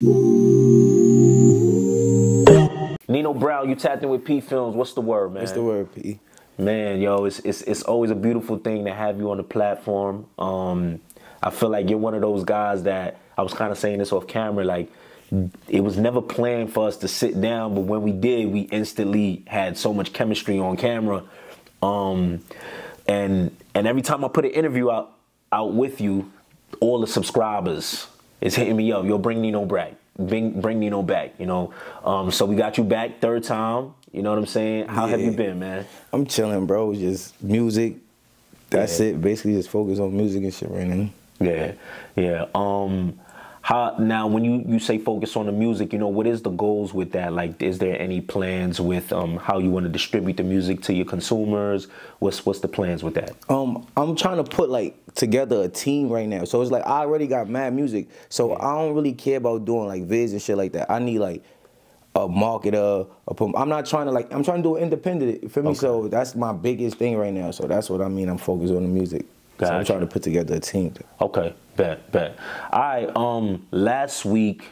Neno Brown, you tapped in with PPhilms. What's the word, man? What's the word, P? Man, yo, it's it's it's always a beautiful thing to have you on the platform. Um, I feel like you're one of those guys that I was kind of saying this off camera, like it was never planned for us to sit down, but when we did, we instantly had so much chemistry on camera. Um, and and every time I put an interview out out with you, all the subscribers is hitting me up. Yo, bring Neno back. Bring bring Neno back. You know. Um, so we got you back third time. You know what I'm saying? How yeah. have you been, man? I'm chilling, bro. Just music. That's yeah. it. Basically, just focus on music and shit right now. Yeah, yeah. Um, how now when you you say focus on the music you know what is the goals with that? Like is there any plans with um how you want to distribute the music to your consumers? What's what's the plans with that? Um i'm trying to put like together a team right now. So it's like i already got mad music. So i don't really care about doing like vids and shit like that. I need like a marketer a prom- i'm not trying to like i'm trying to do it independent for me? Okay. so that's my biggest thing right now. So that's what i mean. I'm focused on the music. Gotcha. So I'm trying to put together a team. Okay, bet, bet. All right, um, last week,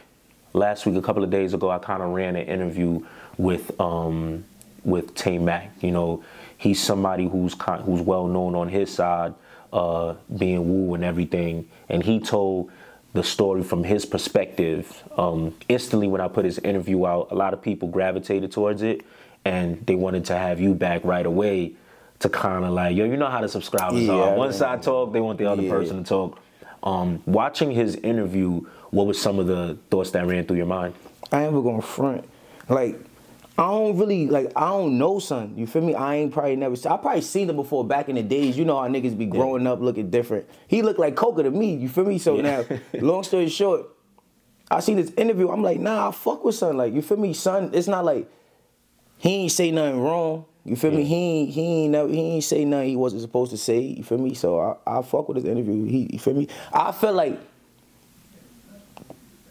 last week, a couple of days ago, I kind of ran an interview with um, with Tey Mack. You know, he's somebody who's who's well known on his side, uh, being woo and everything, and he told the story from his perspective. Um, instantly, when I put his interview out, a lot of people gravitated towards it, and they wanted to have you back right away to kind of like, yo, you know how the subscribers yeah, are. One I talk, they want the other yeah. person to talk. Um, watching his interview, what was some of the thoughts that ran through your mind? I ain't gonna front. Like, I don't really like. I don't know, son. You feel me? I ain't probably never. I probably seen him before back in the days. You know how niggas be growing yeah. up looking different. He looked like Coca to me. You feel me? So yeah. now, long story short, I see this interview. I'm like, nah, I fuck with son. Like, you feel me, son? It's not like he ain't say nothing wrong. You feel yeah. me? He ain't, he ain't never, he ain't say nothing he wasn't supposed to say. You feel me? So I, I fuck with his interview. He, you feel me? I feel like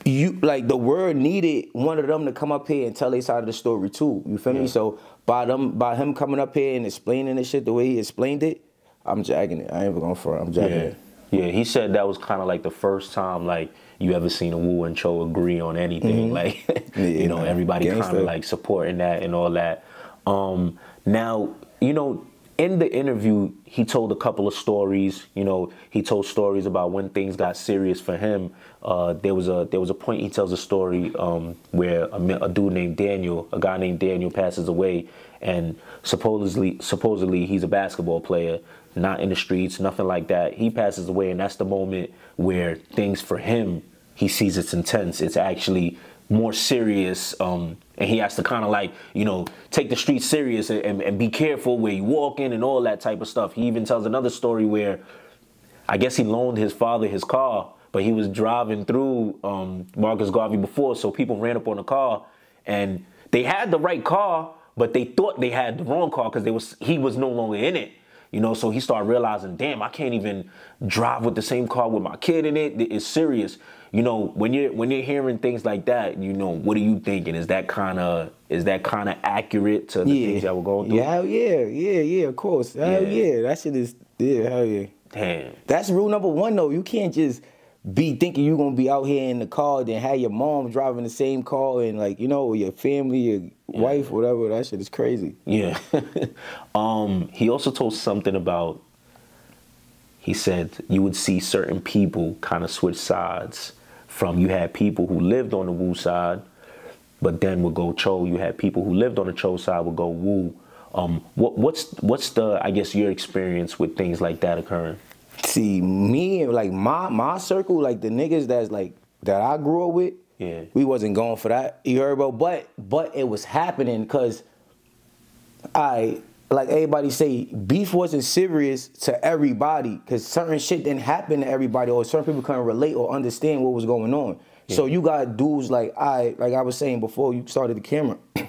you like the world needed one of them to come up here and tell their side of the story too. You feel yeah. me? So by them by him coming up here and explaining the shit the way he explained it, I'm jagging it. I ain't even going for it. I'm jagging yeah. it. Yeah, he said that was kind of like the first time like you ever seen a Wu and Choo agree on anything. Mm-hmm. Like yeah, you know, everybody kind of like supporting that and all that. Um, now, you know, in the interview, he told a couple of stories. You know, he told stories about when things got serious for him. Uh, there was a there was a point he tells a story um, where a, a, dude named Daniel, a guy named Daniel, passes away, and supposedly supposedly he's a basketball player, not in the streets, nothing like that. He passes away, and that's the moment where things for him he sees it's intense. It's actually more serious um, and he has to kind of like you know take the streets serious and, and, and, be careful where you walk in and all that type of stuff. He even tells another story where i guess he loaned his father his car but he was driving through um, marcus garvey before so people ran up on the car and they had the right car but they thought they had the wrong car because they was he was no longer in it you know? So he started realizing damn i can't even drive with the same car with my kid in it it's serious you know when you're when you're hearing things like that you know what are you thinking is that kind of is that kind of accurate to the yeah. things that we're going through yeah hell yeah yeah yeah of course hell yeah. yeah that shit is yeah hell yeah damn that's rule number one though you can't just be thinking you're gonna be out here in the car, then have your mom driving the same car and like, you know, your family, your yeah. wife, whatever, that shit is crazy. Yeah. um, he also told something about he said you would see certain people kind of switch sides from you had people who lived on the Wu side, but then would go Choo. You had people who lived on the Choo side would go Wu. Um, what, what's what's the I guess your experience with things like that occurring? See me like my my circle like the niggas that's like that I grew up with. Yeah, we wasn't going for that. You heard about, but but it was happening because I like everybody say, beef wasn't serious to everybody because certain shit didn't happen to everybody, or certain people couldn't relate or understand what was going on. Yeah. So you got dudes like I, like I was saying before you started the camera.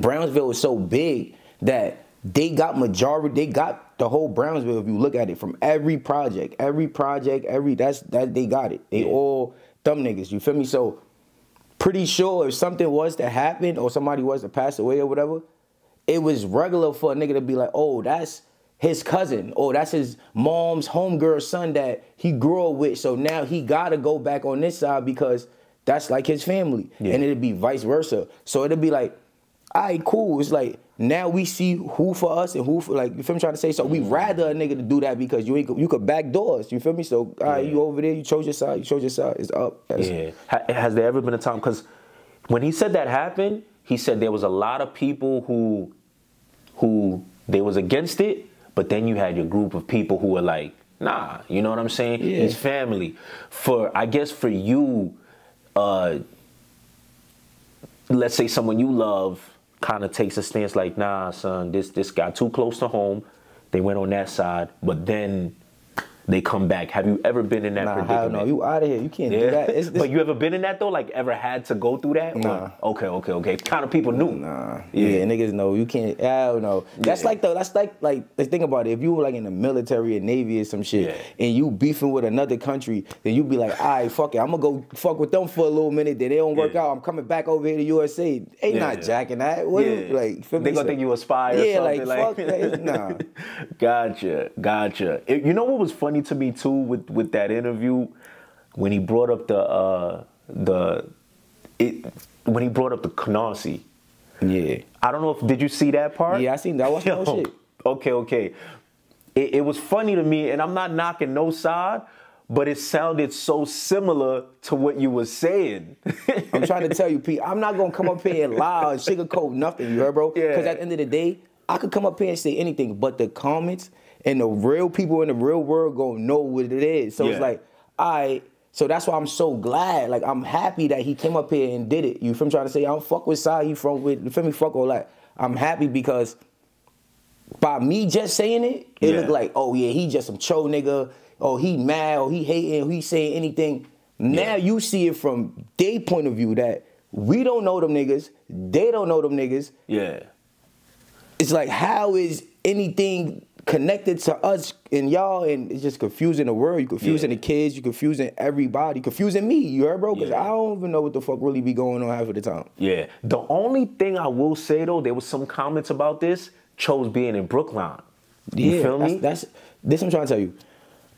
Brownsville was so big that they got majority, they got the whole Brownsville. If you look at it from every project, every project, every that's that they got it. They yeah. all dumb niggas. You feel me? So pretty sure if something was to happen or somebody was to pass away or whatever it was regular for a nigga to be like, oh, that's his cousin, Oh, that's his mom's homegirl son that he grew up with. So now he gotta go back on this side because that's like his family. Yeah. And it'd be vice versa. So it'd be like, all right, cool. It's like now we see who for us and who for like you feel me trying to say. So we mm. rather a nigga to do that because you ain't you could back doors. You feel me? So all right, yeah. you over there, you chose your side, you chose your side. It's up. That's yeah. Has there ever been a time because when he said that happened, he said there was a lot of people who who they was against it, but then you had your group of people who were like, nah, you know what I'm saying? Yeah. His family. For I guess for you, uh, let's say someone you love kind of takes a stance like, nah, son, this this got too close to home. They went on that side, but then they come back. Have you ever been in that nah, predicament? No, you out of here. You can't yeah. do that. It's, it's, but you ever been in that though? Like ever had to go through that? Nah. Or, okay, okay, okay. Kind of people knew. Nah. Yeah. yeah, niggas know. You can't. I don't know. That's yeah. like the. That's like like. Think about it. If you were like in the military or navy or some shit, and you beefing with another country, then you be like, all right, fuck it. I'm gonna go fuck with them for a little minute. Then they don't work out. I'm coming back over here to USA. Ain't not jacking that. What. You, like, they gonna think you a spy or yeah, something. like, like fuck that. Nah. gotcha, gotcha. It, you know what was funny to me too with with that interview when he brought up the uh, the it when he brought up the Canarsie. Yeah. I don't know if did you see that part? Yeah, I seen that. Was Yo, shit. Okay, okay. It, it was funny to me, and I'm not knocking no side, but it sounded so similar to what you were saying. I'm trying to tell you, Pete, I'm not gonna come up here and lie and sugarcoat nothing, you heard, bro? Yeah. Because at the end of the day, I could come up here and say anything, but the comments and the real people in the real world gonna know what it is. So yeah. it's like, I. So that's why I'm so glad. Like I'm happy that he came up here and did it. You from trying to say I don't fuck with side you from with you feel me fuck all that. I'm happy because by me just saying it, it yeah. looked like, oh yeah, he just some cho nigga. Oh, he mad or he hating, or he saying anything. Now you see it from their point of view that we don't know them niggas, they don't know them niggas. Yeah. It's like how is anything connected to us and y'all, and it's just confusing the world. You confusing yeah. the kids, you confusing everybody, confusing me. You heard, bro? Because yeah. I don't even know what the fuck really be going on half of the time. Yeah. The only thing I will say though, there was some comments about this. Choo's being in Breukelen. You yeah, feel me? That's, that's this. I'm trying to tell you.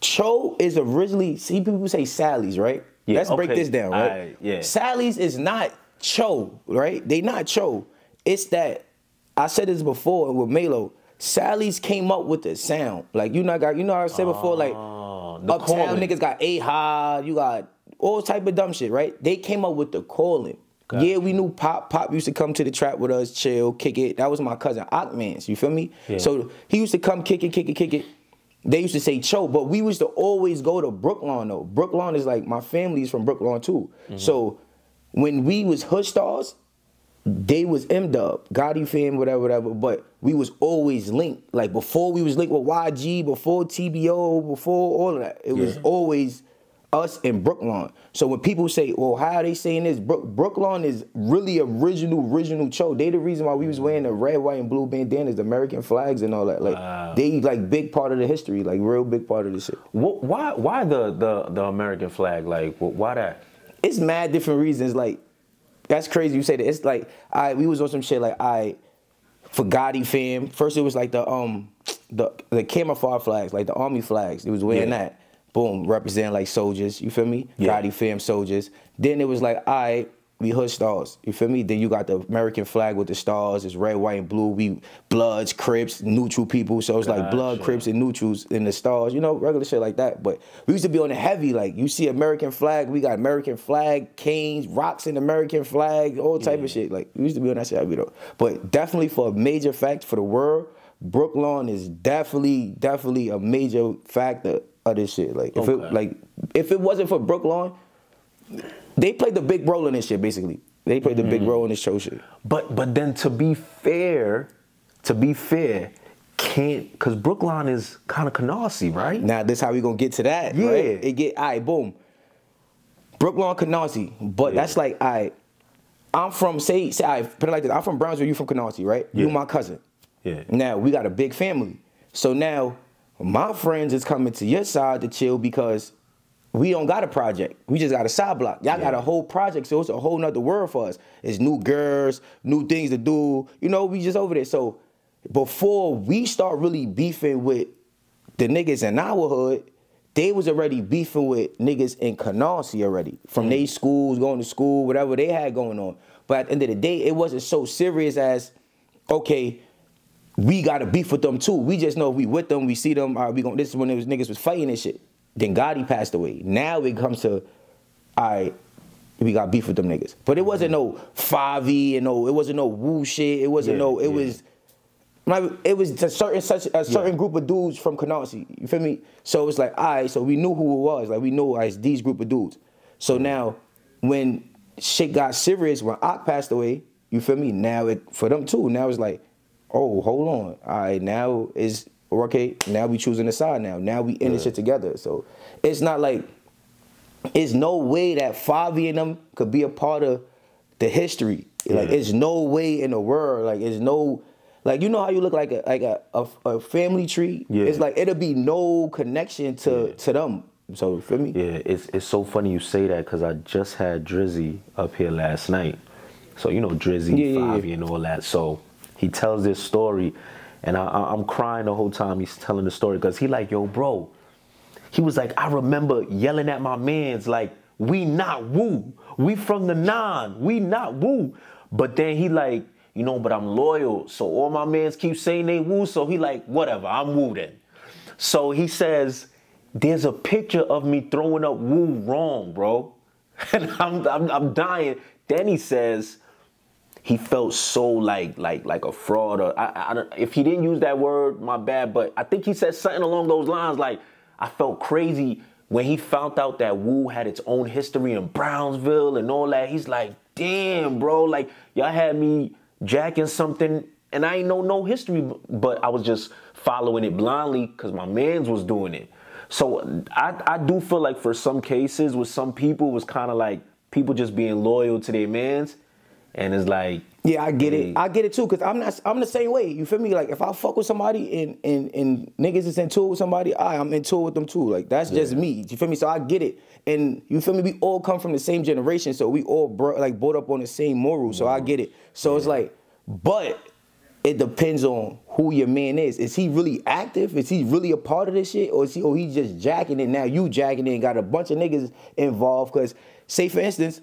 Choo is originally. See, people say Sally's, right? Yeah, Let's okay. break this down, right? I, yeah. Sally's is not Choo, right? They not Choo. It's that I said this before with Melo Sally's came up with the sound. Like you know, got you know I said before, like uh, uptown calling. niggas got a ha, you got all type of dumb shit, right? They came up with the calling. Yeah, we knew Pop. Pop used to come to the trap with us, chill, kick it. That was my cousin Ockmans. You feel me? Yeah. So he used to come kick it, kick it, kick it. They used to say Choo, but we used to always go to Breukelen though. Breukelen is like my family is from Breukelen too. Mm-hmm. So when we was Hoodstarz, they was M Dub, Gotti fam, whatever, whatever. But we was always linked. Like before we was linked with YG, before TBO, before all of that. It yeah. was always us and Breukelen. So when people say, well, how are they saying this? Brook, Breukelen is really original, original Choo. They the reason why we was wearing the red, white, and blue bandanas, the American flags and all that. Like wow. they like big part of the history, like real big part of the shit. Why why the the the American flag? Like why that? It's mad different reasons. Like that's crazy. You say that. It's like I we was on some shit like I for Gotti fam. First it was like the um the the camouflage flags, like the army flags. It was wearing yeah. that. Boom, representing like soldiers. You feel me? Yeah. Gotti fam soldiers. Then it was like I we Hoodstarz. You feel me? Then you got the American flag with the stars. It's red, white, and blue. We bloods, crips, neutral people. So it's gotcha. like blood, crips, and neutrals in the stars. You know, regular shit like that. But we used to be on the heavy. Like you see American flag, we got American flag, canes, rocks and American flag, all type yeah. of shit. Like we used to be on that shit heavy though. But definitely for a major fact for the world, Breukelen is definitely, definitely a major factor of this shit. Like if okay. it like if it wasn't for Breukelen they played the big role in this shit, basically. They played the big mm. role in this show shit. But but then to be fair, to be fair, can't because Breukelen is kind of Canarsie, right? Now this how we gonna get to that. Yeah, right? it get all right, boom. Breukelen Canarsie, but yeah. that's like I, right, I'm from say say I put it like this. I'm from Brownsville. You from Canarsie, right? Yeah. You my cousin. Yeah. Now we got a big family, so now my friends is coming to your side to chill because we don't got a project. We just got a side block. Y'all yeah. got a whole project, so it's a whole nother world for us. It's new girls, new things to do. You know, we just over there. So before we start really beefing with the niggas in our hood, they was already beefing with niggas in Canarsie already from mm. their schools, going to school, whatever they had going on. But at the end of the day, it wasn't so serious as, okay, we got to beef with them too. We just know if we with them, we see them. All right, we gonna, this is when it was niggas was fighting and shit. Then Gotti passed away. Now it comes to, all right, we got beef with them niggas. But it mm-hmm. wasn't no Favi and no, it wasn't no woo shit. It wasn't yeah, no, it yeah. was it was a certain such a certain yeah. group of dudes from Canarsie. You feel me? So it was like, all right, so we knew who it was. Like we knew as these group of dudes. So now when shit got serious, when Ak passed away, you feel me? Now it for them too. Now it's like, oh, hold on. All right, now is okay. Now we choosing a side. Now, now we in yeah. this shit together. So it's not like it's no way that Favi and them could be a part of the history. Yeah. Like, it's no way in the world. Like, it's no like you know how you look like a like a, a, a family tree. Yeah. It's like it'll be no connection to yeah. to them. So for me. Yeah, it's it's so funny you say that because I just had Drizzy up here last night. So you know Drizzy, yeah, Favi, and all that. So he tells this story, and I, am crying the whole time he's telling the story because he like, yo, bro. He was like, I remember yelling at my man's like, we not woo, we from the nine, we not woo. But then he like you know, but I'm loyal. So all my mans keep saying they woo. So he like, whatever, I'm woo then. So he says, there's a picture of me throwing up woo wrong, bro. And I'm, I'm, I'm dying. Then he says, he felt so like like like a fraud or I, I, if he didn't use that word my bad but i think he said something along those lines like i felt crazy when he found out that Wu had its own history in Brownsville and all that, he's like, damn, bro, like y'all had me jacking something and I ain't know no history, but I was just following it blindly because my man's was doing it. So I, I do feel like for some cases with some people it was kind of like people just being loyal to their mans, and it's like yeah, I get hey. it. I get it too, cause I'm not. I'm the same way. You feel me? Like if I fuck with somebody and and and niggas is in tour with somebody, I I'm in tour with them too. Like that's yeah. just me. You feel me? So I get it. And you feel me? We all come from the same generation, so we all bro- like brought up on the same morals. So I get it. So yeah. it's like but it depends on who your man is. Is he really active? Is he really a part of this shit? Or is he or he just jacking it now? You jacking it and got a bunch of niggas involved. Cause say for instance,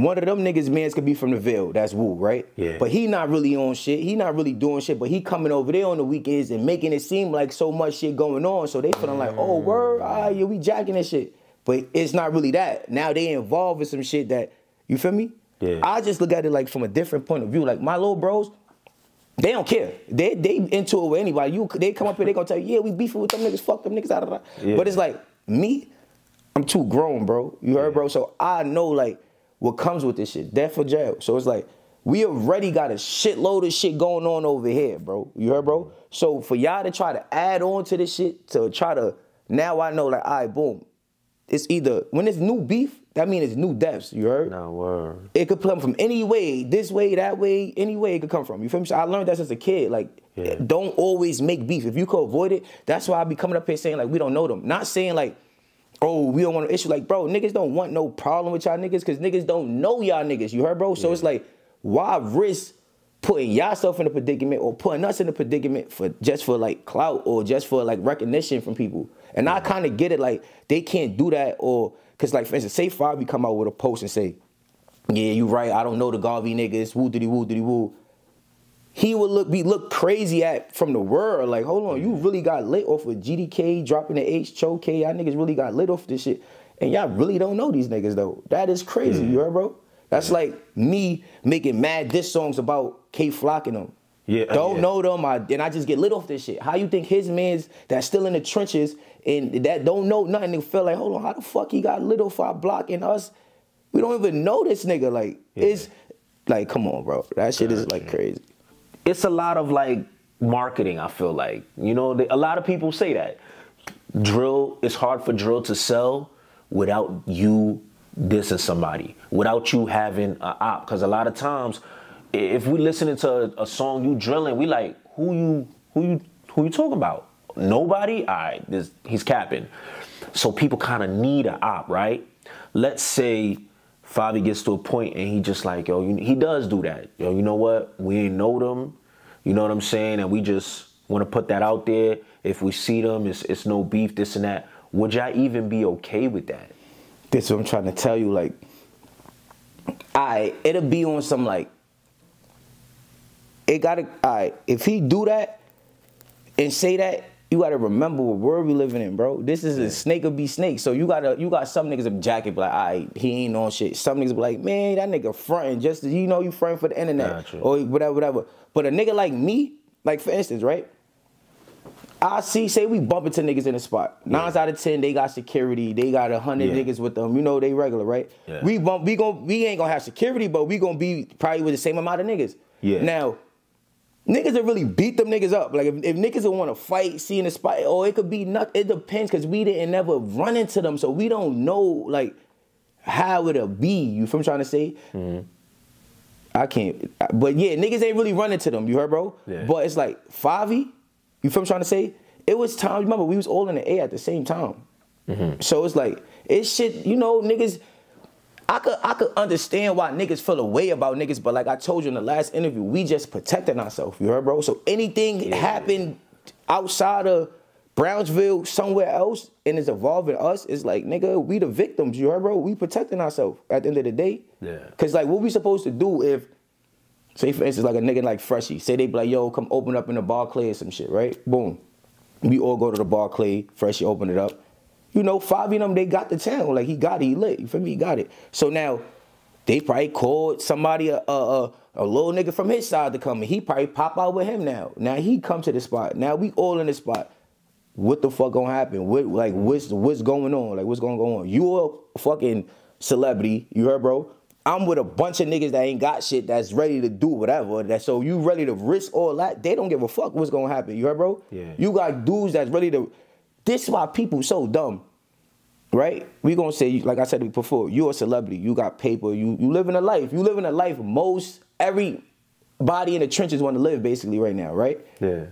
one of them niggas mans could be from the Ville. That's Wu, right? Yeah. But he not really on shit. He not really doing shit. But he coming over there on the weekends and making it seem like so much shit going on. So they feeling like, oh word, ah, yeah, we jacking this shit. But it's not really that. Now they involved in some shit that you feel me? Yeah. I just look at it like from a different point of view. Like my little bros, they don't care. They they into it with anybody. You they come up here, they gonna tell you, yeah, we beefing with them niggas, fuck them niggas out of yeah. But it's like me, I'm too grown, bro. You heard, yeah. bro? So I know like what comes with this shit. Death for jail. So it's like we already got a shitload of shit going on over here, bro. You heard, bro? So for y'all to try to add on to this shit, to try to now I know like, all right, boom. It's either when it's new beef, that means it's new deaths. You heard? No word. It could come from any way, this way, that way, any way it could come from. You feel me? So I learned that as a kid. Like, yeah. don't always make beef. If you could avoid it, that's why I be coming up here saying like we don't know them. Not saying like, oh, we don't want to issue. Like, bro, niggas don't want no problem with y'all niggas because niggas don't know y'all niggas. You heard, bro? So yeah. it's like, why risk putting yourself in a predicament or putting us in a predicament for just for like clout or just for like recognition from people? And yeah. I kind of get it. Like, they can't do that or Cause like for instance, say Favi come out with a post and say, "Yeah, you right. I don't know the Garvey niggas. Woo diddy woo diddy woo." He would look be look crazy at from the world. Like, hold on, you mm-hmm. really got lit off of GDK dropping the H choke. Y'all niggas really got lit off this shit, and y'all really don't know these niggas though. That is crazy, mm. you heard, bro? That's like me making mad diss songs about K flocking them. Yeah, uh, don't yeah. know them, I, and I just get lit off this shit. How you think his man's that's still in the trenches and that don't know nothing, they feel like, hold on, how the fuck he got lit off our block and us? We don't even know this nigga. Like, yeah. it's like, come on, bro. That shit is like mm. crazy. It's a lot of like marketing, I feel like. You know, a lot of people say that. Drill, it's hard for drill to sell without you dissing somebody, without you having an op. Because a lot of times, if we listening to a, song you drilling, we like who you who you who you talking about? Nobody. Right, this, he's capping. So people kind of need an op, right? Let's say Favi gets to a point and he just like yo, you, he does do that. Yo, you know what? We ain't know them. You know what I'm saying? And we just want to put that out there. If we see them, it's it's no beef, this and that. would y'all even be okay with that? This is what I'm trying to tell you. Like, I it'll be on some like. It gotta. I if he do that, and say that, you gotta remember what world we living in, bro. This is a snake will be snake. So you gotta you got some niggas a jacket like, alright, he ain't on shit. Some niggas be like, man, that nigga fronting just you know you fronting for the internet or whatever, whatever. But a nigga like me, like for instance, right? I see, say we bump into niggas in the spot. Nines out of ten, they got security. They got a hundred Yeah. niggas with them. You know they regular, right? Yeah. We bump, we gon' we ain't gonna have security, but we gonna be probably with the same amount of niggas. Yeah. Now, niggas that really beat them niggas up. Like if, if niggas that want to fight, see in the spot, or it could be nothing. It depends because we didn't never run into them, so we don't know like how it'll be. You from trying to say? Mm-hmm. I can't. But yeah, niggas ain't really running to them. You heard, bro? Yeah. But it's like Favi. You feel what I'm trying to say? It was time. Remember, we was all in the A at the same time. Mm-hmm. So it's like it's shit. You know, niggas. I could I could understand why niggas feel a way about niggas, but like I told you in the last interview, we just protecting ourselves. You heard, bro? So anything happened outside of Brownsville, somewhere else, and it's involving us, it's like nigga, we the victims. You heard, bro? We protecting ourselves at the end of the day. Yeah. Cause like, what we supposed to do if, say for instance, like a nigga like Freshie, say they be like, yo, come open up in the Barclay or some shit, right? Boom. We all go to the Barclay, Freshie open it up. You know, five of them, they got the town. Like he got it, he lit. You feel me? He got it. So now, they probably called somebody, a, a, a, a little nigga from his side to come, and he probably pop out with him now. Now he come to the spot. Now we all in the spot. What the fuck gonna happen? What like what's what's going on? Like what's gonna go on? You a fucking celebrity, you heard, bro? I'm with a bunch of niggas that ain't got shit that's ready to do whatever. That so you ready to risk all that? They don't give a fuck what's gonna happen. You heard, bro? Yeah. You got dudes that's ready to. This is why people so dumb right? We gonna say, like I said before, you're a celebrity. You got paper. You you living a life. You living a life most everybody in the trenches want to live basically right now, right? Yeah.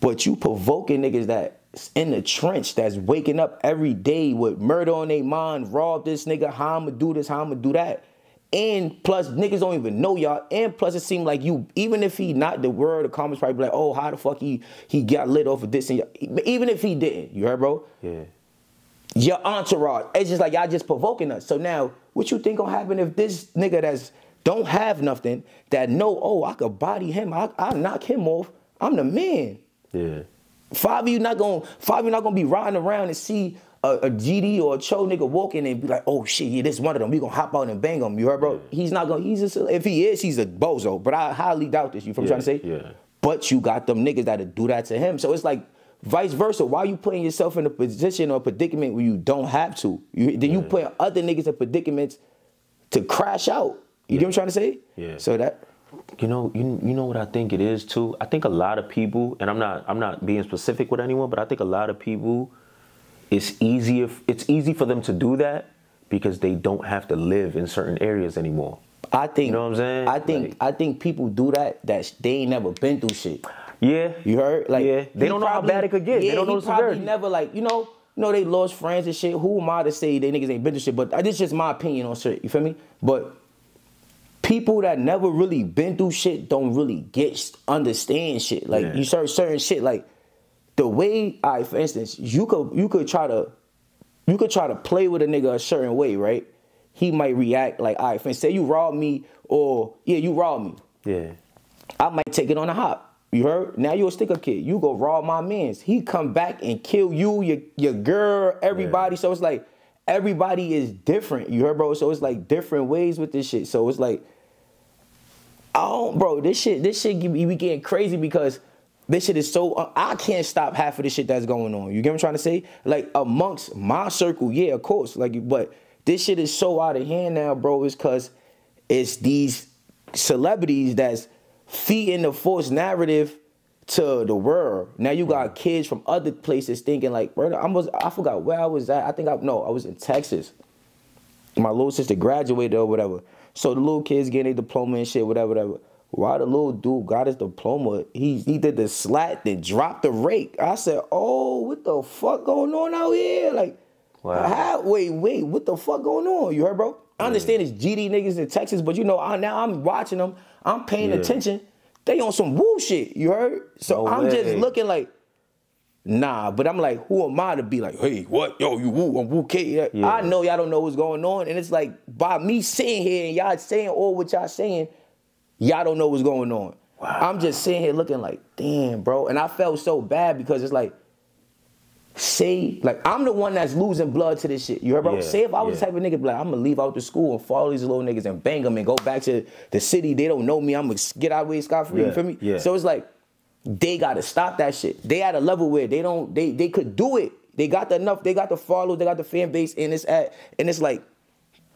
But you provoking niggas that's in the trench that's waking up every day with murder on their mind, rob this nigga, how I'ma do this, how I'ma do that. And plus niggas don't even know y'all. And plus it seemed like you, even if he not the word, the comments probably be like, oh, how the fuck he he got lit off of this and y'all- even if he didn't, you heard, bro? Yeah. your entourage. It's just like y'all just provoking us. So now, what you think gonna happen if this nigga that's don't have nothing that know, oh, I could body him, I I knock him off. I'm the man. Yeah. Five of you not gonna five of you not gonna be riding around and see a, a GD or a Choo nigga walking and be like, oh shit, yeah, this one of them. We gonna hop out and bang him. You heard, bro? He's not gonna. He's just if he is, he's a bozo. But I highly doubt this. You from Yeah, trying to say? yeah. But you got them niggas that'll do that to him. So it's like vice versa. Why you putting yourself in a position or predicament where you don't have to? You, then you put other niggas in predicaments to crash out. You get what I'm trying to say? Yeah. So that You know, you you know what I think it is too. I think a lot of people, and I'm not I'm not being specific with anyone, but I think a lot of people, it's easier it's easy for them to do that because they don't have to live in certain areas anymore. I think. You know what I'm saying? I think. Like- I think people do that that they ain't never been through shit. Yeah, You heard? Like yeah, they he don't know how bad it could get. Yeah, they don't know he the probably severity. never like you know. You know they lost friends and shit. Who am I to say they niggas ain't been through shit? But uh, this is just my opinion on shit. You feel me? But people that never really been through shit don't really get understand shit. Like Yeah. you certain certain shit. Like the way I, for instance, you could you could try to you could try to play with a nigga a certain way, right? He might react like, all right, for instance, say you rob me or yeah, you rob me. yeah, I might take it on the hop. You heard? Now you a stick up kid. You go rob my mans. He come back and kill you, your your girl, everybody. So it's like everybody is different. You heard, bro? So it's like different ways with this shit. So it's like, I don't, bro. This shit, this shit, be we getting crazy because this shit is so. uh, I can't stop half of the shit that's going on. You get what I'm trying to say? Like amongst my circle, yeah, of course. Like, but this shit is so out of hand now, bro. Is because it's these celebrities that's feeding the false narrative to the world. Now you got kids from other places thinking like, bro, I was I forgot where I was at. I think I no, I was in Texas. My little sister graduated or whatever. So the little kids getting their diploma and shit, whatever, whatever. Why the little dude got his diploma? He he did the slat, then dropped the rake. I said, oh, what the fuck going on out here? Like, Wow. how- wait, wait, what the fuck going on? You heard, bro? I understand it's GD niggas in Texas, but you know, I, now I'm watching them. I'm paying Yeah. attention. They on some woo shit. You heard? So No I'm just looking like, Nah, but I'm like, who am I to be like, hey, what? Yo, you woo, I'm woo K. Yeah. I know y'all don't know what's going on. And it's like, by me sitting here and y'all saying all what y'all saying, y'all don't know what's going on. Wow. I'm just sitting here looking like, damn, bro. And I felt so bad because it's like, say, like, I'm the one that's losing blood to this shit. You heard, bro? Yeah, say if I was yeah. the type of nigga, like, I'm gonna leave out the school and follow these little niggas and bang them and go back to the city. They don't know me. I'm gonna get out of way scot free. Yeah, you feel me? Yeah. So it's like, they gotta stop that shit. They at a level where they don't they they could do it. They got the enough, they got the follow, they got the fan base, and it's at and it's like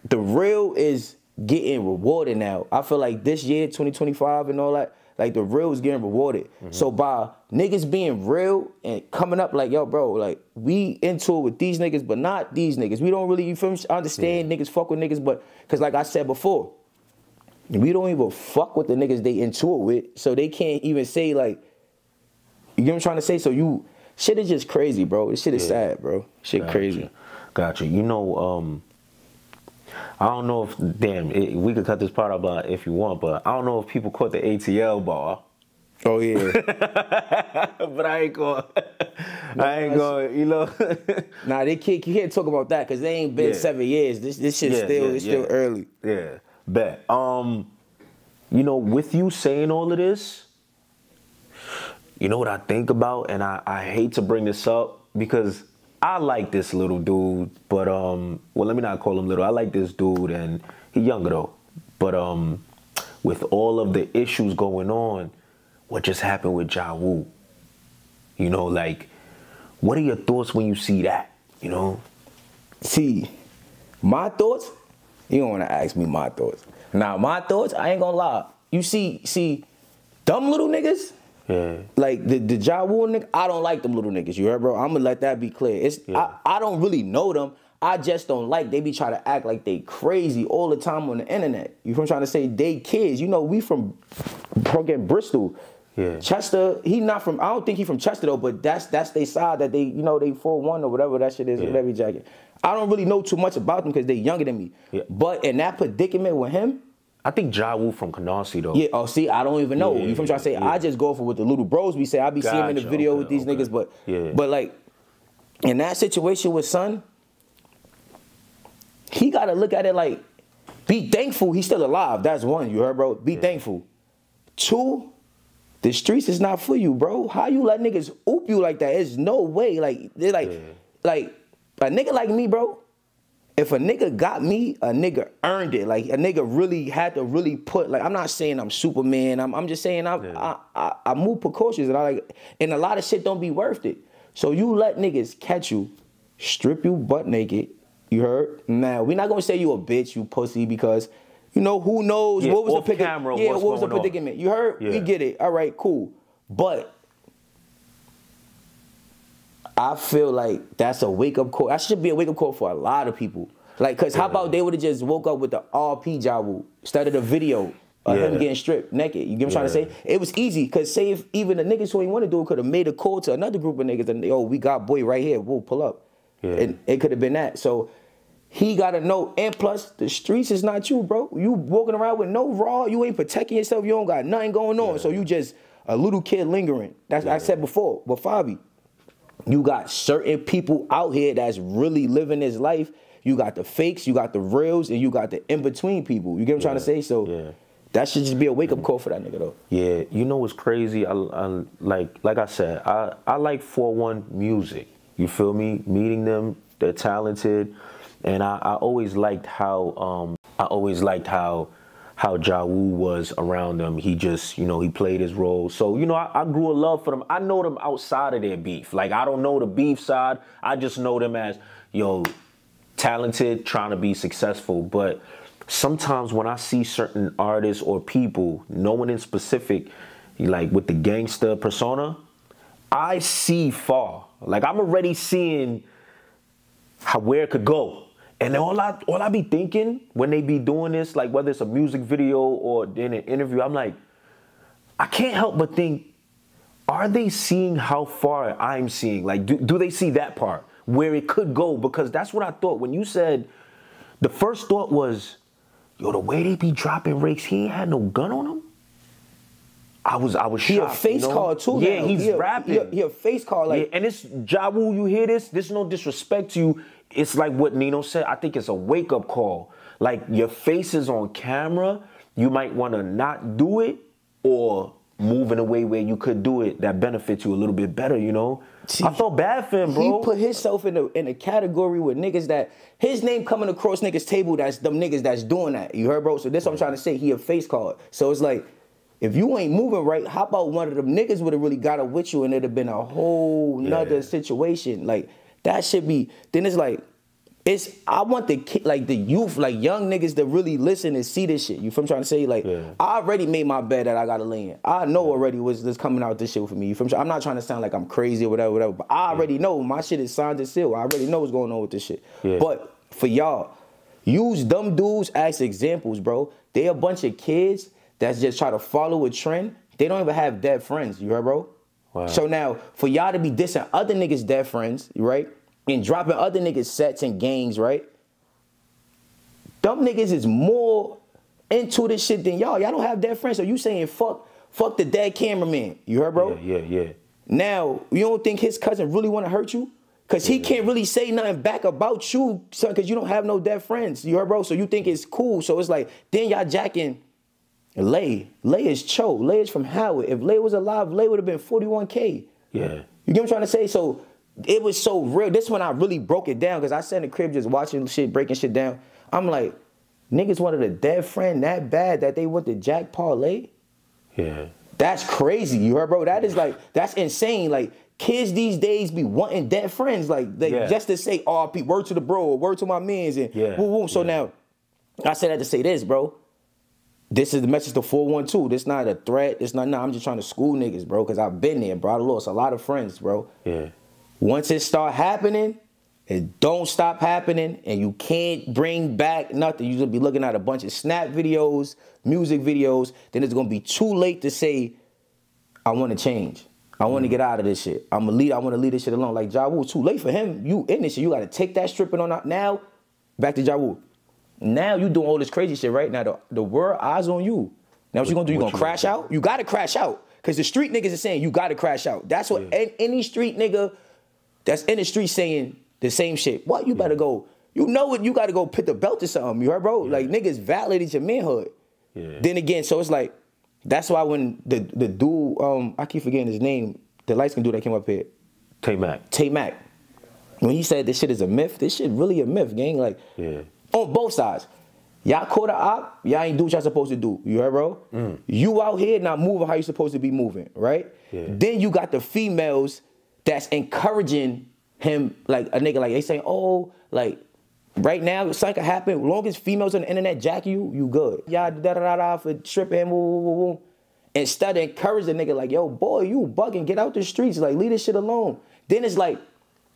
the real is getting rewarded now. I feel like this year, 2025 and all that, like the real is getting rewarded. Mm-hmm. So by niggas being real and coming up like, yo, bro, like we into it with these niggas, but not these niggas. We don't really, you feel me, understand yeah. niggas fuck with niggas, but cause like I said before, we don't even fuck with the niggas they into it with. So they can't even say like, you know what I'm trying to say? So you shit is just crazy, bro. This shit is yeah. sad, bro. Shit crazy. Gotcha. You know, um, I don't know if damn it, we could cut this part out if you want, but I don't know if people caught the ATL ball. Oh yeah, but I ain't going. No, I ain't going. You know. nah, they can't. You can't talk about that because they ain't been yeah. seven years. This this shit yeah, still yeah, it's still early. Yeah, bet. Um, you know, with you saying all of this, you know what I think about, and I, I hate to bring this up because I like this little dude, but um, well, let me not call him little. I like this dude, and he younger though. But um, with all of the issues going on, what just happened with Jah Woo? You know, like, what are your thoughts when you see that? You know, see, my thoughts. You don't want to ask me my thoughts. Now, my thoughts. I ain't gonna lie. You see, see, dumb little niggas yeah. Like the the Ja Rule nigga, I don't like them little niggas. You heard, bro? I'm gonna let that be clear. It's yeah. I, I don't really know them. I just don't like they be trying to act like they crazy all the time on the internet. You from trying to say they kids. You know, we from fucking Bristol. Yeah. Chester, he not from I don't think he from Chester though, but that's that's they side that they, you know, they 4-1 or whatever that shit is, yeah. whatever jacket. I don't really know too much about them because they younger than me. Yeah. But in that predicament with him, I think Jah Woo from Canarsie though. Yeah. Oh, see, I don't even know. Yeah, you from trying to say? Yeah. I just go for what the little bros we say. I be gotcha, seeing him in the video okay, with these okay. niggas, but yeah. but like in that situation with son, he got to look at it like, be thankful he's still alive. That's one. You heard, bro. Be yeah. thankful. Two, the streets is not for you, bro. How you let niggas oop you like that? There's no way. Like they're like, like a nigga like me, bro if a nigga got me, a nigga earned it. Like a nigga really had to really put. Like I'm not saying I'm Superman. I'm, I'm just saying I, yeah. I, I I move precautions and I like and a lot of shit don't be worth it. So you let niggas catch you, strip you butt naked. You heard? Now we're not gonna say you a bitch, you pussy, because you know who knows yeah, what was the predicament? Yeah, what was the predicament? On? You heard? Yeah. We get it. All right, cool. But I feel like that's a wake up call. That should be a wake up call for a lot of people. Like, cause how about they would have just woke up with the RP Jah Woo instead of the video of yeah. him getting stripped naked? You get what I'm yeah. trying to say? It was easy, cause say if even the niggas who ain't want to do it could have made a call to another group of niggas and oh we got boy right here, we'll pull up. Yeah. And it could have been that. So he gotta know, and plus the streets is not you, bro. You walking around with no raw, you ain't protecting yourself, you don't got nothing going on. So you just a little kid lingering. That's I said before. But Fabi, you got certain people out here that's really living this life. You got the fakes, you got the reals, and you got the in between people. You get what I'm yeah. trying to say? So yeah. that should just be a wake up call for that nigga though. Yeah, you know what's crazy? I, I like like I said, I I like 4-1 music. You feel me? Meeting them, they're talented, and I, I always liked how um I always liked how how Jah was around them. He just, you know, he played his role. So, you know, I, I, grew a love for them. I know them outside of their beef. Like, I don't know the beef side. I just know them as, yo, talented, trying to be successful. But sometimes when I see certain artists or people, no one in specific, like with the gangster persona, I see far. Like, I'm already seeing how where it could go. And all I all I be thinking when they be doing this, like whether it's a music video or in an interview, I'm like, I can't help but think, are they seeing how far I'm seeing? Like, do, do they see that part where it could go? Because that's what I thought when you said the first thought was, yo, the way they be dropping rakes, he ain't had no gun on him. I was I was he shocked. a face you know? card too. Yeah, now. he's he a, rapping. He a, he a face card like. yeah, and it's Ja Rule, you hear this? There's no disrespect to you. It's like what Neno said. I think it's a wake up call. Like your face is on camera. You might want to not do it or move in a way where you could do it that benefits you a little bit better. You know. See, I felt bad for him, bro. He put himself in a in a category with niggas that his name coming across niggas table. That's them niggas that's doing that. You heard, bro? So this what I'm trying to say. He a face card. So it's like. If you ain't moving right, how about one of them niggas would have really got up with you and it'd have been a whole nother Yeah. situation. Like that should be. Then it's like, it's I want the kid, like the youth, like young niggas to really listen and see this shit. You feel I'm trying to say? Like Yeah. I already made my bed that I gotta lay in. I know already what's this coming out this shit for me. You feel I'm, I'm not trying to sound like I'm crazy or whatever, whatever. But I already know my shit is signed and sealed. I already know what's going on with this shit. Yeah. But for y'all, use dumb dudes as examples, bro. They a bunch of kids that's just try to follow a trend. They don't even have dead friends. You heard, bro? Wow. So now, for y'all to be dissing other niggas' dead friends, right? And dropping other niggas' sets and gangs, right? Dumb niggas is more into this shit than y'all. Y'all don't have dead friends, so you saying fuck, fuck the dead cameraman. You heard, bro? Yeah, yeah, yeah. Now, you don't think his cousin really want to hurt you? Cause he can't really say nothing back about you, son, cause you don't have no dead friends. You heard, bro? So you think it's cool. So it's like, then y'all jacking Lay. Lay is Choo. Lay is from Howard. If Lay was alive, Lay would have been 41K. Yeah. You get what I'm trying to say? So it was so real. This when I really broke it down, because I sat in the crib just watching shit, breaking shit down. I'm like, niggas wanted a dead friend that bad that they went to Jack Parlay? Yeah. That's crazy. You heard, bro? That is like, that's insane. Like, kids these days be wanting dead friends. Like, they, Yeah. just to say, oh, word to the bro, word to my mans. And Yeah, woo, woo. So yeah. now, I said that to say this, bro. This is the message to 412. This not a threat. This not, nah, I'm just trying to school niggas, bro, because I've been there, bro. I lost a lot of friends, bro. Yeah. Once it start happening, it don't stop happening, and you can't bring back nothing. You're gonna be looking at a bunch of snap videos, music videos. Then it's gonna be too late to say, I want to change. I want to get out of this shit. I'm a lead. I want to leave this shit alone. Like Ja Rule, too late for him. You in this shit. You got to take that stripping on out. Now, back to Ja Rule. Now you doing all this crazy shit, right? Now the, the world eyes on you. Now what, you gonna do? You gonna you crash out? You gotta crash out. Cause the street niggas is saying you gotta crash out. That's what Yeah. any street nigga that's in the street saying the same shit. What? You better go. You know it. You gotta go put the belt to something. You heard, bro? Like niggas validated your manhood. Yeah. Then again, so it's like that's why when the the dude, um, I keep forgetting his name, the light skin dude that came up here, Tey Mack. Tey Mack. When he said this shit is a myth, this shit really a myth, gang. Like Yeah. on both sides. Y'all caught a op, y'all ain't do what y'all supposed to do. You heard, bro? You out here not moving how you supposed to be moving, right? Yeah. Then you got the females that's encouraging him, like a nigga, like they saying, oh, like right now, something can happen. As long as females on the internet jack you, you good. Y'all da da da da for stripping, woo, woo, woo, woo. Instead of encouraging the nigga, like, yo, boy, you bugging, get out the streets, like, leave this shit alone. Then it's like,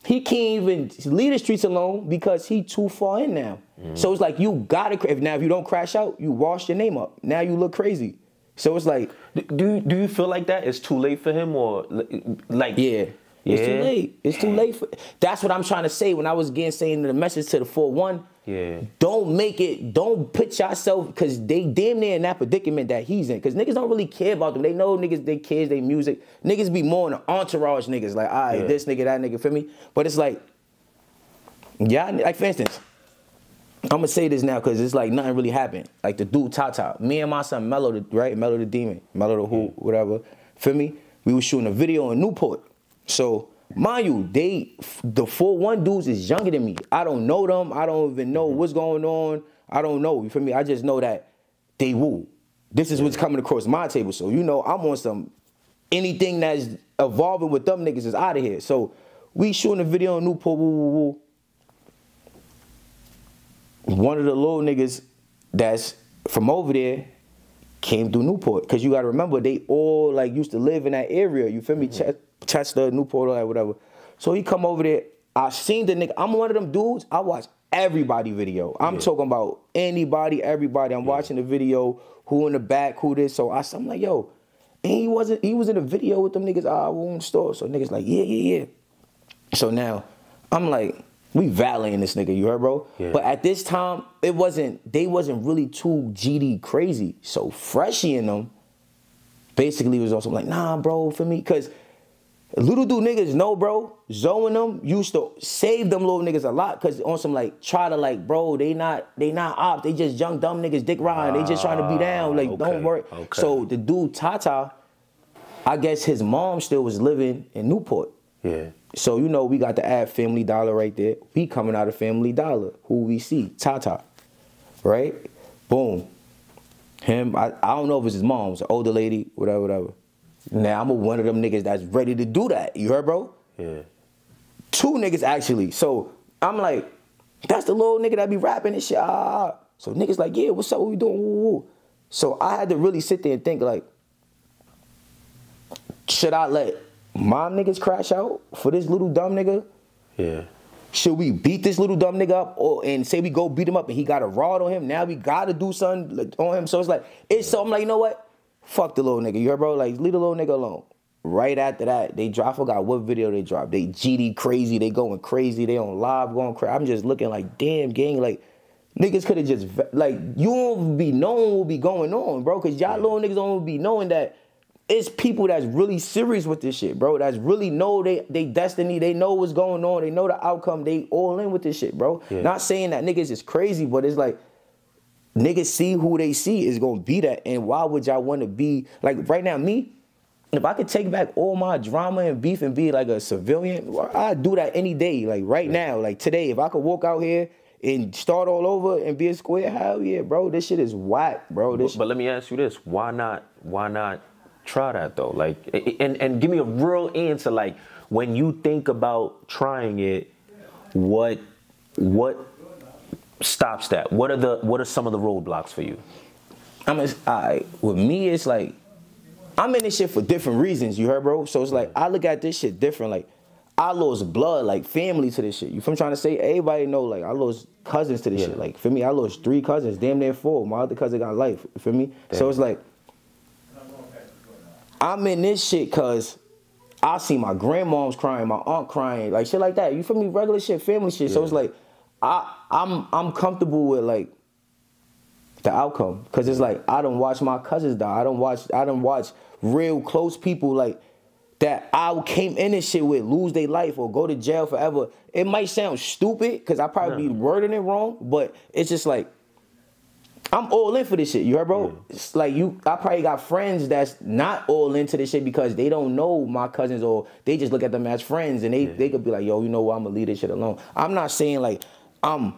he can't even leave the streets alone because he too far in now. Mm-hmm. So it's like you gotta. If now if you don't crash out, you wash your name up. Now you look crazy. So it's like, Do do you feel like that? It's too late for him, or like yeah, it's too late. It's too late. For, that's what I'm trying to say when I was again saying the message to the four one. Yeah. Don't make it. Don't put yourself because they damn near in that predicament that he's in. Because niggas don't really care about them. They know niggas, they kids, they music. Niggas be more in the entourage niggas. Like, all right, Yeah. this nigga, that nigga, feel me? But it's like, yeah, like for instance, I'm gonna say this now because it's like nothing really happened. Like the dude Tata, me and my son Mello, the, right? Mello the Demon, Mello the Who, whatever. Feel me? We was shooting a video in Newport. So mind you, they the four one dudes is younger than me. I don't know them. I don't even know mm-hmm. what's going on. I don't know. You feel me? I just know that they woo. This is what's coming across my table. So you know I'm on some anything that's evolving with them niggas is out of here. So we shooting a video in Newport. Woo, woo, woo one of the little niggas that's from over there came through Newport. Cause you gotta remember they all like used to live in that area. You feel me? Mm-hmm. Ch- Chester, Newport, or whatever. So he come over there. I seen the nigga. I'm one of them dudes. I watch everybody video. I'm talking about anybody, everybody. I'm watching the video. Who in the back? Who this? So I, I'm like, yo, and he wasn't. He was in a video with them niggas. Ah, we in store. So niggas like, yeah, yeah, yeah. So now I'm like, we validating this nigga, you heard, bro? Yeah. But at this time, it wasn't, they wasn't really too GD crazy. So Freshie and them basically was also like, nah, bro, for me, cause little dude niggas know, bro. Zoe and them used to save them little niggas a lot, cause on some like try to like, bro, they not they not ops, they just young dumb niggas, dick riding, they just trying to be down, like ah, okay, don't worry. okay. So the dude Tata, I guess his mom still was living in Newport. Yeah. So you know we got to add Family Dollar right there. We coming out of Family Dollar. Who we see? Tata. Right? Boom. Him, I, I don't know if it's his mom's, an older lady, whatever, whatever. Now I'm a, one of them niggas that's ready to do that. You heard, bro? Yeah. Two niggas actually. So I'm like, that's the little nigga that be rapping and shit. Ah. So niggas like, yeah, what's up? What we doing? Woo. So I had to really sit there and think like, should I let my niggas crash out for this little dumb nigga? Yeah. Should we beat this little dumb nigga up or and say we go beat him up and he got a rod on him? Now we gotta do something on him. So it's like it's so I'm like, you know what? Fuck the little nigga. You heard, bro? Like leave the little nigga alone. Right after that, they drop. I forgot what video they dropped. They GD crazy. They going crazy. They on live going crazy. I'm just looking like, damn, gang. Like niggas could have just like you won't be knowing what be going on, bro. Cause y'all little niggas don't be knowing that it's people that's really serious with this shit, bro. That's really know they they destiny. They know what's going on. They know the outcome. They all in with this shit, bro. Yeah. Not saying that niggas is crazy, but it's like niggas see who they see is gonna be that. And why would y'all want to be like right now? Me, if I could take back all my drama and beef and be like a civilian, I'd do that any day. Like right now, like today, if I could walk out here and start all over and be a square, hell yeah, bro. This shit is whack, bro. This But, but let me ask you this: Why not? Why not try that though? Like, and and give me a real answer. Like, when you think about trying it, what what stops that? What are the what are some of the roadblocks for you? I'm a, I with me, it's like I'm in this shit for different reasons. You heard, bro? So it's like I look at this shit different. Like I lost blood, like family to this shit. You from trying to say? Everybody know, like I lost cousins to this Yeah. shit. Like for me, I lost three cousins, damn near four. My other cousin got life. You feel me? So it's like I'm in this shit cause I see my grandmom's crying, my aunt crying, like shit like that. You feel me? Regular shit, family shit. So it's like I I'm I'm comfortable with like the outcome because it's like I don't watch my cousins die. I don't watch I don't watch real close people like that I came in this shit with lose their life or go to jail forever. It might sound stupid because I probably be wording it wrong, but it's just like I'm all in for this shit. You heard, bro? It's like you. I probably got friends that's not all into this shit because they don't know my cousins or they just look at them as friends and they they could be like, yo, you know what? I'm gonna leave this shit alone. I'm not saying like I'm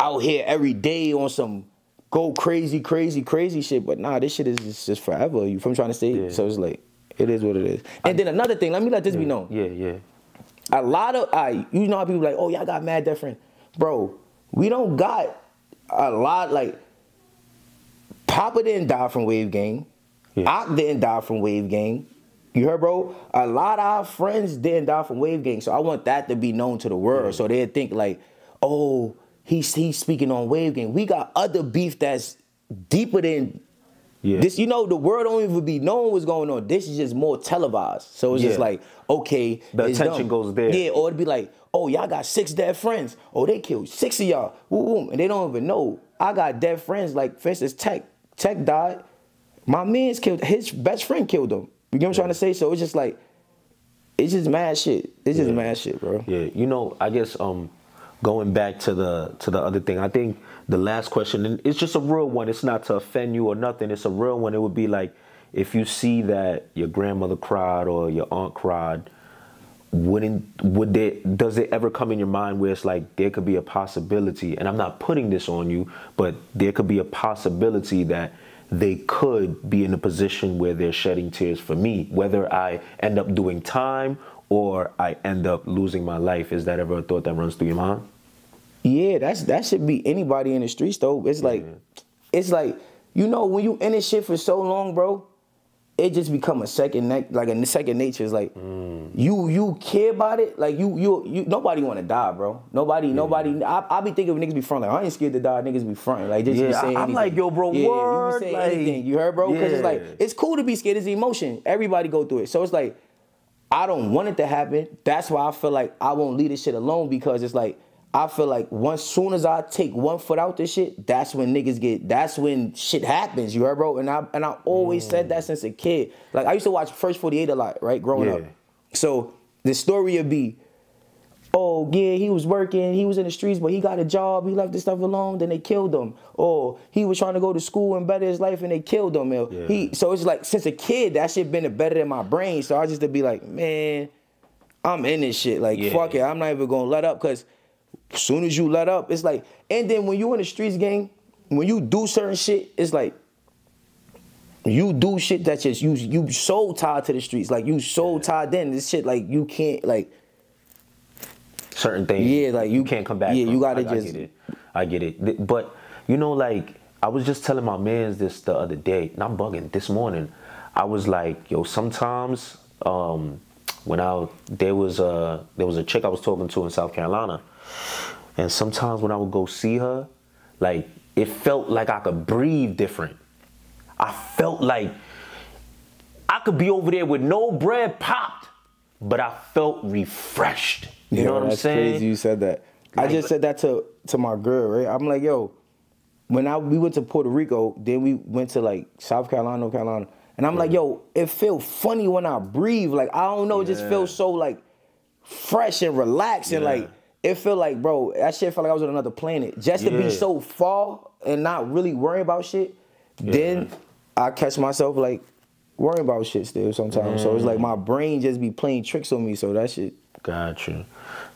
out here every day on some go crazy, crazy, crazy shit, but nah, this shit is just, just forever. You from trying to say? Yeah. So it's like it is what it is. And then another thing, let me let this be known Yeah, yeah. a lot of I you know how people like, oh y'all got mad different. Bro, we don't got a lot like Papa didn't die from Wave Gang. Yeah. Ock didn't die from Wave Gang. You heard, bro? A lot of our friends didn't die from Wave Gang. So I want that to be known to the world. So they'd think like, oh, he's he's speaking on Wave Gang. We got other beef that's deeper than Yeah. this, you know, the world don't even be knowing what's going on. This is just more televised. So it's just like, okay. The attention done. goes there. Yeah, or it'd be like, oh, y'all got six dead friends. Oh, they killed six of y'all. Woo, woo. And they don't even know. I got dead friends, like, for instance, Tec. Tec died. My man's killed, his best friend killed him. You get what I'm trying to say? So it's just like, it's just mad shit. It's just Yeah. mad shit, bro. Yeah, you know, I guess um, going back to the to the other thing, I think the last question, and it's just a real one. It's not to offend you or nothing. It's a real one. It would be like if you see that your grandmother cried or your aunt cried, wouldn't would there does it ever come in your mind where it's like there could be a possibility, and I'm not putting this on you, but there could be a possibility that they could be in a position where they're shedding tears for me, whether I end up doing time or I end up losing my life. Is that ever a thought that runs through your mind? Yeah, that's that should be anybody in the streets though. It's like it's like you know when you in this shit for so long, bro, it just become a second neck like a second nature. It's like mm. you you care about it. Like you you you nobody want to die, bro. Nobody nobody. I, I be thinking of niggas be fronting. Like, I ain't scared to die. Niggas be fronting. Like just Yeah, be I- saying I'm anything. like, yo, bro, Yeah, word, you be saying like- anything. You heard, bro? Because it's like it's cool to be scared. It's emotion. Everybody go through it. So it's like I don't want it to happen. That's why I feel like I won't leave this shit alone because it's like I feel like once soon as I take one foot out this shit, that's when niggas get that's when shit happens, you heard bro? And I and I always mm. said that since a kid. Like I used to watch First 48 a lot, right? Growing yeah. up. So the story would be, oh yeah, he was working, he was in the streets, but he got a job, he left this stuff alone, then they killed him. Or he was trying to go to school and better his life and they killed him. Yeah. He so it's like since a kid, that shit been better in my brain. So I just to be like, man, I'm in this shit. Like, yeah. fuck it, I'm not even gonna let up because as soon as you let up, it's like, and then when you in the streets gang, when you do certain shit, it's like you do shit that just you you so tied to the streets. Like you so tied in. This shit like you can't like certain things. Yeah, like you, you can't come back. Yeah, from. you gotta I, just I get it. I get it. But you know, like I was just telling my mans this the other day, and I'm bugging this morning. I was like, yo, sometimes um, when I there was a there was a chick I was talking to in South Carolina, and sometimes when I would go see her, like it felt like I could breathe different. I felt like I could be over there with no bread popped, but I felt refreshed. You yeah, know what I'm saying? Crazy you said that. Like, I just said that to to my girl, right? I'm like, yo, when I we went to Puerto Rico, then we went to like South Carolina, North Carolina. And I'm yeah. like, yo, it felt funny when I breathe. Like, I don't know, it just feels so like fresh and relaxed yeah. and like it felt like, bro, that shit felt like I was on another planet. Just to be so far and not really worry about shit, then I catch myself like worrying about shit still sometimes. Mm. So it's like my brain just be playing tricks on me. So that shit. Gotcha,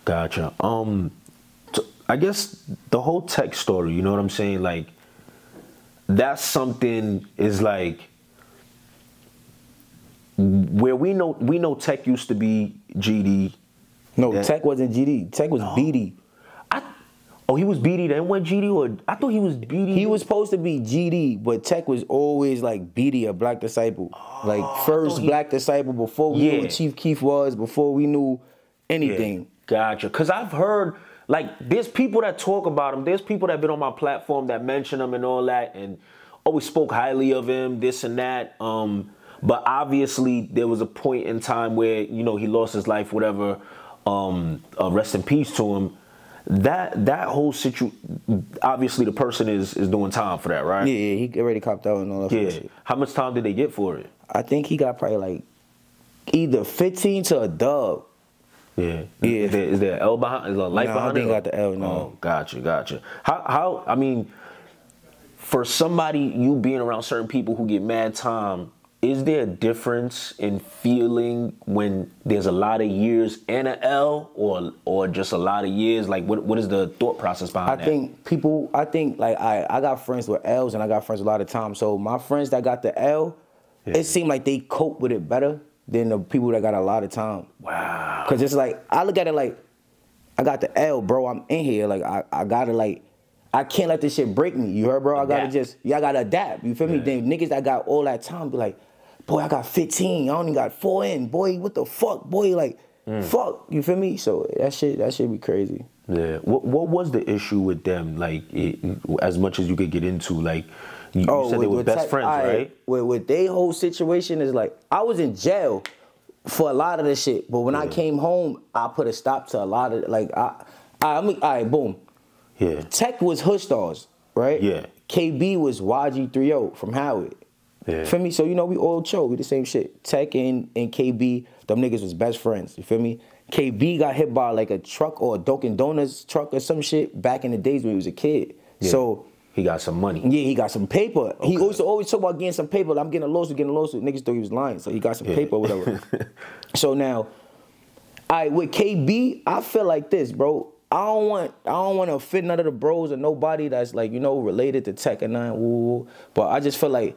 gotcha. Um, I guess the whole Tec story. You know what I'm saying? Like, that's something is like where we know we know Tec used to be GD. No, Tec wasn't GD. Tec was no. BD. I, oh, he was BD then went GD or I thought he was BD. He was supposed to be GD, but Tec was always like BD, a black disciple. Oh, like first he, black disciple before we yeah. knew Chief Keef was, before we knew anything. Yeah. Gotcha. Cause I've heard like there's people that talk about him. There's people that have been on my platform that mention him and all that and always spoke highly of him, this and that. Um, but obviously, there was a point in time where you know he lost his life, whatever. Um, uh, rest in peace to him. That that whole situation, obviously, the person is is doing time for that, right? Yeah, he already copped out and all that. Yeah. How much time did they get for it? I think he got probably like either fifteen to a dub. Yeah, yeah. Is there, is there L behind? Is there a light nah, behind I think it? got the L. No. Oh, gotcha, gotcha. How how? I mean, for somebody you being around certain people who get mad time is there a difference in feeling when there's a lot of years and an L or or just a lot of years? Like what what is the thought process behind I that? I think people I think like I I got friends with L's and I got friends a lot of times. So my friends that got the L, yeah. it seemed like they cope with it better than the people that got a lot of time. Wow. Cause it's like I look at it like I got the L, bro. I'm in here. Like I, I gotta like I can't let this shit break me. You heard, bro? I gotta just, yeah, I gotta adapt. You feel yeah. me? Then niggas that got all that time be like, boy, I got 15. I only got four in. Boy, what the fuck? Boy, like, mm. fuck. You feel me? So that shit, that shit be crazy. Yeah. What What was the issue with them? Like, it, as much as you could get into, like, you, oh, you said with, they were best friends, I, right? With, with their whole situation is like, I was in jail for a lot of the shit, but when yeah. I came home, I put a stop to a lot of like, I, I, I mean, all right, boom. Yeah. Tec was Hoodstarz, right? Yeah. KB was YG30 from Howard. Yeah. Feel me? So you know we all chill. We the same shit. Tec and, and KB, them niggas was best friends. You feel me? KB got hit by like a truck or a Dunkin' Donuts truck or some shit back in the days when he was a kid. Yeah. So he got some money. Yeah, he got some paper. Okay. He also always talk about getting some paper. I'm getting a lawsuit, getting a lawsuit. Niggas thought he was lying, so he got some yeah. paper, whatever. so now, I with KB, I feel like this, bro. I don't want I don't want to offend none of the bros or nobody that's like you know related to Tec and nine. But I just feel like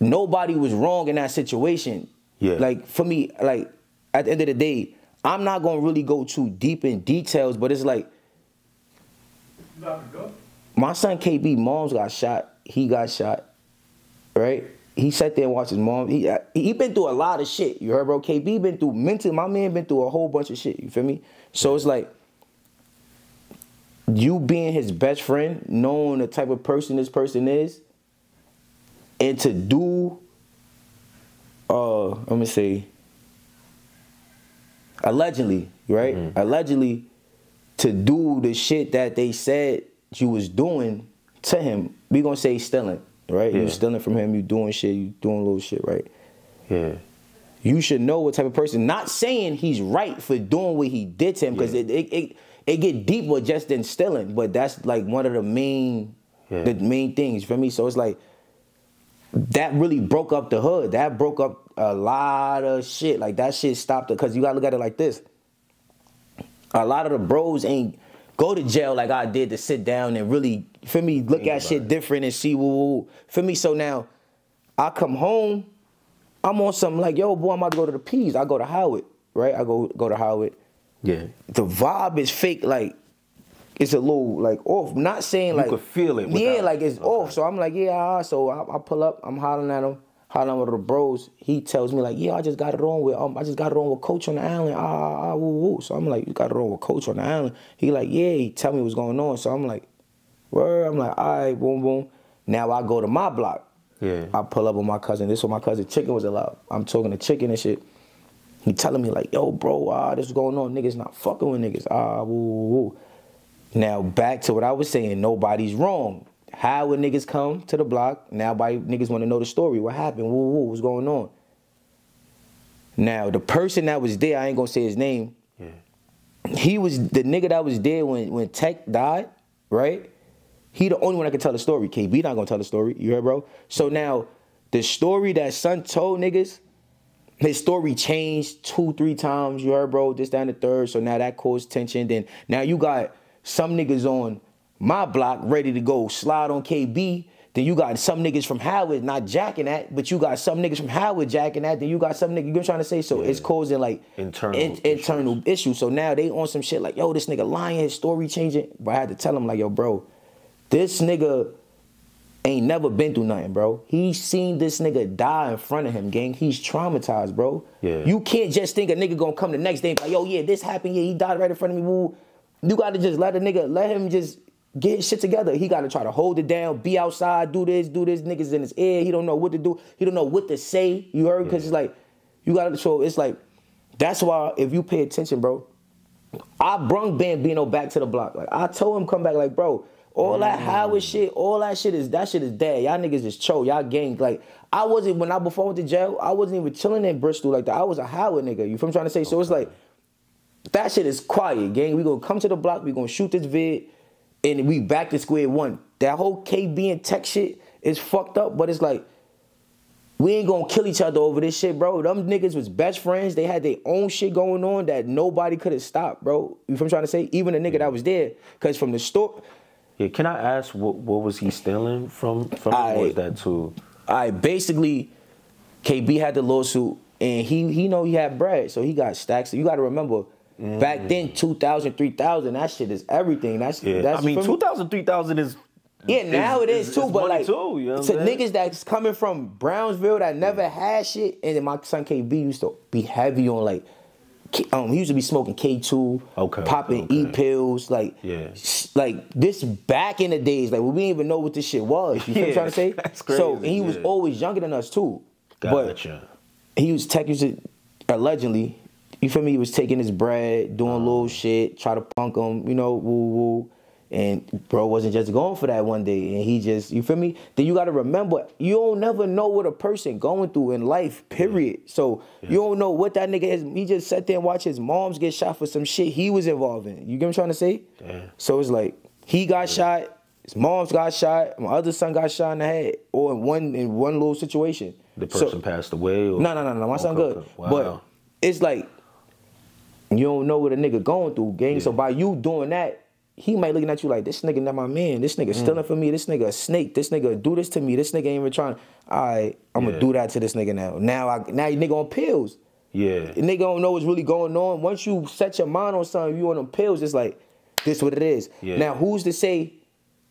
nobody was wrong in that situation. Yeah. Like for me, like at the end of the day, I'm not gonna really go too deep in details, but it's like my son KB, mom's got shot. He got shot. Right? He sat there and watched his mom. He he been through a lot of shit. You heard, bro? KB been through mental. My man been through a whole bunch of shit. You feel me? So it's like you being his best friend, knowing the type of person this person is, and to do uh let me say allegedly right mm-hmm. allegedly to do the shit that they said you was doing to him, we gonna say stealing, right? Yeah. You stealing from him, you doing shit, you doing little shit, right? Yeah. You should know what type of person. Not saying he's right for doing what he did to him, because yeah. it, it, it it get deeper just than stealing, but that's like one of the main yeah. the main things for me. So it's like that really broke up the hood. That broke up a lot of shit. Like that shit stopped it because you gotta look at it like this. A lot of the bros ain't go to jail like I did to sit down and really, for me, look Think at shit it. different and see woo For me, so now I come home, I'm on something like, yo, boy, I'm about to go to the P's. I go to Howard, right? I go go to Howard. Yeah. The vibe is fake, like it's a little like off. not saying like you could feel it. Without, yeah, like it's okay. off. So I'm like, yeah. So I, I pull up. I'm hollering at him hollering with the bros, he tells me like, yeah, I just got it on with um, I just got it on with coach on the island. Ah, ah, ah, woo, woo. So I'm like, you got it on with coach on the island. He like, yeah, he tell me what's going on. So I'm like, where? I'm like, all right, boom, boom. Now I go to my block. Yeah. I pull up with my cousin. This was my cousin Chicken was allowed. I'm talking to Chicken and shit. He telling me like, yo, bro, ah, this is going on. Niggas not fucking with niggas. Ah, woo, woo, woo. Now back to what I was saying. Nobody's wrong. How would niggas come to the block? Now, by niggas want to know the story. What happened? Woo, woo, what's going on? Now, the person that was there, I ain't gonna say his name. Yeah. He was the nigga that was there when when Tec died, right? He the only one that can tell the story. KB not gonna tell the story. You heard, bro? So now, the story that son told niggas, his story changed two, three times. You heard, bro? This, down the third. So now that caused tension. Then now you got some niggas on my block ready to go slide on KB. Then you got some niggas from Howard not jacking that, but you got some niggas from Howard jacking that. Then you got some niggas. You know trying to say? So yeah. it's causing like internal in, internal issues. So now they on some shit like, yo, this nigga lying, his story changing. But I had to tell him like, yo, bro, this nigga ain't never been through nothing, bro. He seen this nigga die in front of him, gang. He's traumatized, bro. Yeah. You can't just think a nigga gonna come the next day and be like, yo, yeah, this happened. Yeah, he died right in front of me. Woo. You gotta just let a nigga, let him just get his shit together. He got to try to hold it down, be outside, do this, do this. Niggas in his ear. He don't know what to do. He don't know what to say. You heard? Because it's like you got to. So it's like that's why if you pay attention, bro. I brung Bam Bino back to the block. Like I told him, come back. Like bro, all that mm. Howard shit, all that shit is that shit is dead. Y'all niggas is Choo. Y'all gang. Like I wasn't when I before I went to jail. I wasn't even chilling in Bristol like that. I was a Howard nigga. You from trying to say? So it's like that shit is quiet, gang. We gonna come to the block. We gonna shoot this vid and we back to square one. That whole KB and Tec shit is fucked up, but it's like we ain't gonna kill each other over this shit, bro. Them niggas was best friends. They had their own shit going on that nobody could have stopped, bro. You from trying to say? Even the nigga that was there, cause from the store. Yeah, can I ask what what was he stealing from from I, was that too? I basically KB had the lawsuit and he he know he had bread, so he got stacks. You gotta remember Mm. Back then, 2,000, 3,000, that shit is everything. That's yeah. that's I mean, 2,000, 3,000 is yeah, now is, it is, too, but like too, you know to niggas that's coming from Brownsville that never yeah. had shit, and then my son KB used to be heavy on like, um, he used to be smoking K two, okay, popping okay. E pills, like, yeah, like this back in the days, like we didn't even know what this shit was. You yeah, what I'm trying to say? That's crazy. So and he was always younger than us too. Gotcha. But he was Tec used to allegedly you feel me? He was taking his bread, doing uh-huh. little shit, try to punk him, you know, woo woo. And bro wasn't just going for that one day. And he just, you feel me? Then you gotta remember, you don't never know what a person going through in life, period. Yeah. So yeah. you don't know what that nigga is. He just sat there and watched his moms get shot for some shit he was involved in. You get what I'm trying to say? Yeah. So it's like, he got yeah. shot, his moms got shot, my other son got shot in the head, or in one in one little situation. The person so, passed away? Or? No, no, no, no. My okay, son good. Wow. But it's like you don't know what a nigga going through, gang. Yeah. So by you doing that, he might looking at you like, this nigga not my man. This nigga mm. stealing from me. This nigga a snake. This nigga do this to me. This nigga ain't even trying. All right, I'm yeah. gonna do that to this nigga now. Now I now you nigga on pills. Yeah. The nigga don't know what's really going on. Once you set your mind on something, you on them pills, it's like, this what it is. Yeah. Now who's to say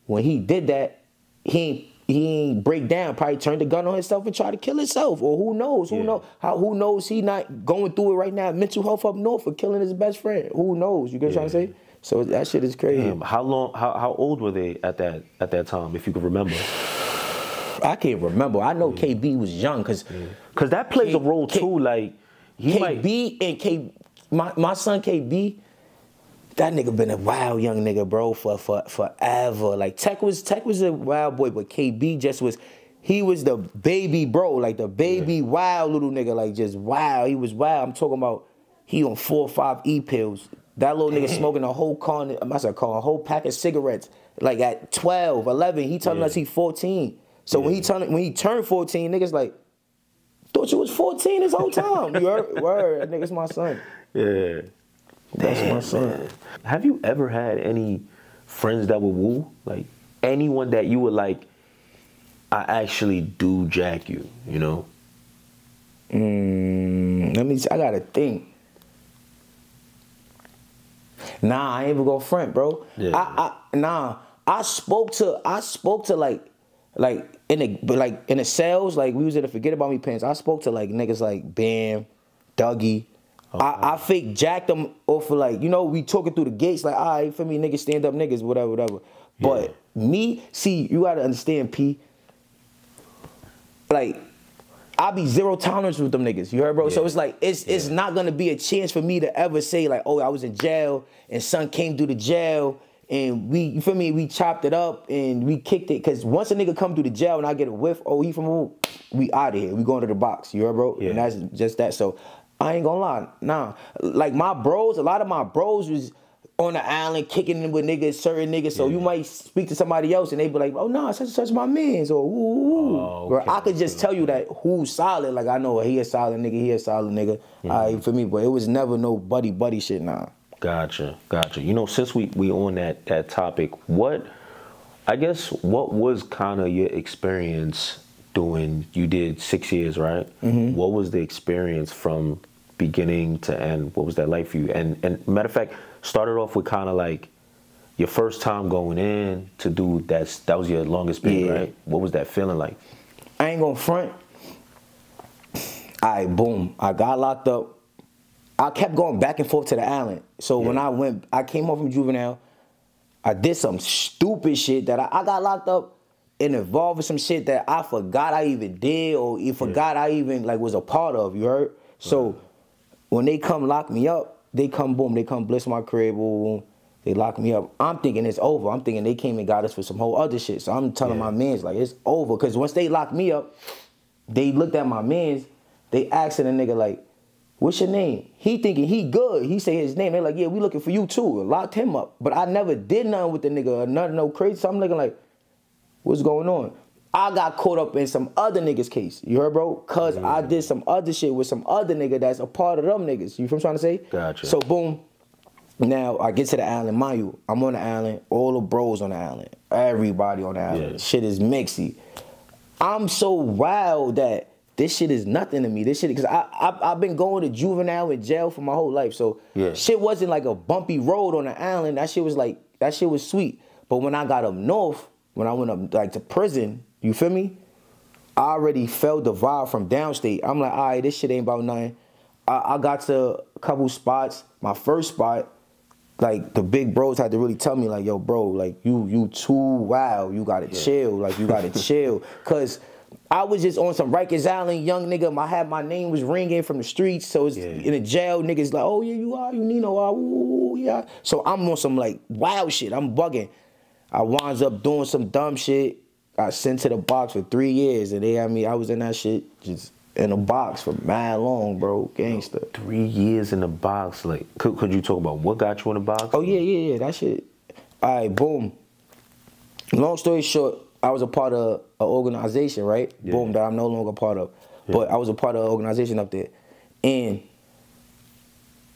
when he did that, he ain't he ain't break down, probably turned the gun on himself and try to kill himself. Or who knows? Who yeah. know how who knows he not going through it right now, mental health up north for killing his best friend. Who knows? You get what I'm trying to say? So that shit is crazy. Damn, how long how, how old were they at that at that time, if you could remember? I can't remember. I know yeah. KB was young because because that plays K, a role K, too. Like he KB might... and K my, my son KB that nigga been a wild young nigga, bro, for for forever. Like Tec was Tec was a wild boy, but KB just was he was the baby bro, like the baby yeah. wild little nigga, like just wild. He was wild. I'm talking about he on four or five E pills. That little nigga smoking a whole con, I must have called a whole pack of cigarettes. Like at 12, 11, he telling yeah. us he 14. So yeah. when he turned when he turned 14, niggas like, thought you was 14 this whole time. you heard? Word, that nigga's my son. Yeah. That's Damn, my son. Man. Have you ever had any friends that were woo? Like anyone that you were like, I actually do jack you, you know? Mm, let me. I gotta think. Nah, I ain't even gonna front, bro. Yeah. I, I nah. I spoke to I spoke to like like in the but like in the sales like we was in the forget about me pants. I spoke to like niggas like Bam, Dougie. Okay. I, I fake jacked them off of like you know we talking through the gates like all right for me niggas stand up niggas whatever whatever. But yeah. me see you gotta understand P. Like I be zero tolerance with them niggas. You heard, bro? Yeah. So it's like it's yeah. it's not gonna be a chance for me to ever say like, oh, I was in jail and son came through the jail and we, you feel me? We chopped it up and we kicked it. Cause once a nigga come through the jail and I get a whiff, oh, he from who? We out of here. We going to the box. You heard, bro? Yeah. And that's just that. So I ain't gonna lie. Nah, like my bros, a lot of my bros was on the island kicking with niggas, certain niggas. So yeah. you might speak to somebody else and they be like, oh no, nah, such such my man's or ooh. Oh, okay. I could just tell you that who's solid. Like I know he a solid nigga, he a solid nigga. Mm-hmm. Right, for me, but it was never no buddy buddy shit, nah. Gotcha, gotcha. You know, since we we on that that topic, what I guess what was kind of your experience doing? You did six years, right? Mm-hmm. What was the experience from beginning to end? What was that like for you? And and matter of fact, started off with kind of like your first time going in to do that. That was your longest bit, yeah. right? What was that feeling like? I ain't gonna front. I boom. I got locked up I kept going back and forth to the island. So yeah. when I went, I came home from juvenile. I did some stupid shit that I, I got locked up and involved with some shit that I forgot I even did or forgot yeah. I even like was a part of. You heard? So when they come lock me up, they come boom, they come bliss my crib, boom, boom. They lock me up. I'm thinking it's over. I'm thinking they came and got us for some whole other shit. So I'm telling yeah. my mans like it's over. Cause once they locked me up, they looked at my mans, they asking a nigga like, What's your name? He thinking he good. He say his name. They're like, yeah, we looking for you too. Locked him up. But I never did nothing with the nigga. Nothing no crazy. So I'm looking like, what's going on? I got caught up in some other niggas case. You heard, bro? Cause yeah. I did some other shit with some other nigga that's a part of them niggas. You from trying to say? Gotcha. So boom. Now I get to the island, mind you, I'm on the island, all the bros on the island, everybody on the island. Yeah. Shit is mixy. I'm so wild that this shit is nothing to me. This shit, because I, I, have been going to juvenile and jail for my whole life. So yeah. shit wasn't like a bumpy road on the island. That shit was like, that shit was sweet. But when I got up north, when I went up like to prison, you feel me? I already felt the vibe from downstate. I'm like, all right, this shit ain't about nothing. I, I got to a couple spots. My first spot, like the big bros had to really tell me, like, yo, bro, like you you too wild. You gotta yeah. chill. Like you gotta chill. Cause I was just on some Rikers Island, young nigga. I had my name was ringing from the streets, so it's yeah. in the jail. Niggas like, oh yeah, you are, you Neno are, ooh, yeah. So I'm on some like wild shit. I'm bugging. I winds up doing some dumb shit. I sent to the box for three years, and they had me. I was in that shit just in a box for mad long, bro. Gangster. Three years in the box. Like, could, could you talk about what got you in the box? Oh yeah, yeah, yeah. That shit. All right, boom. Long story short, I was a part of an organization, right? Yeah. Boom, that I'm no longer part of. Yeah. But I was a part of an organization up there. And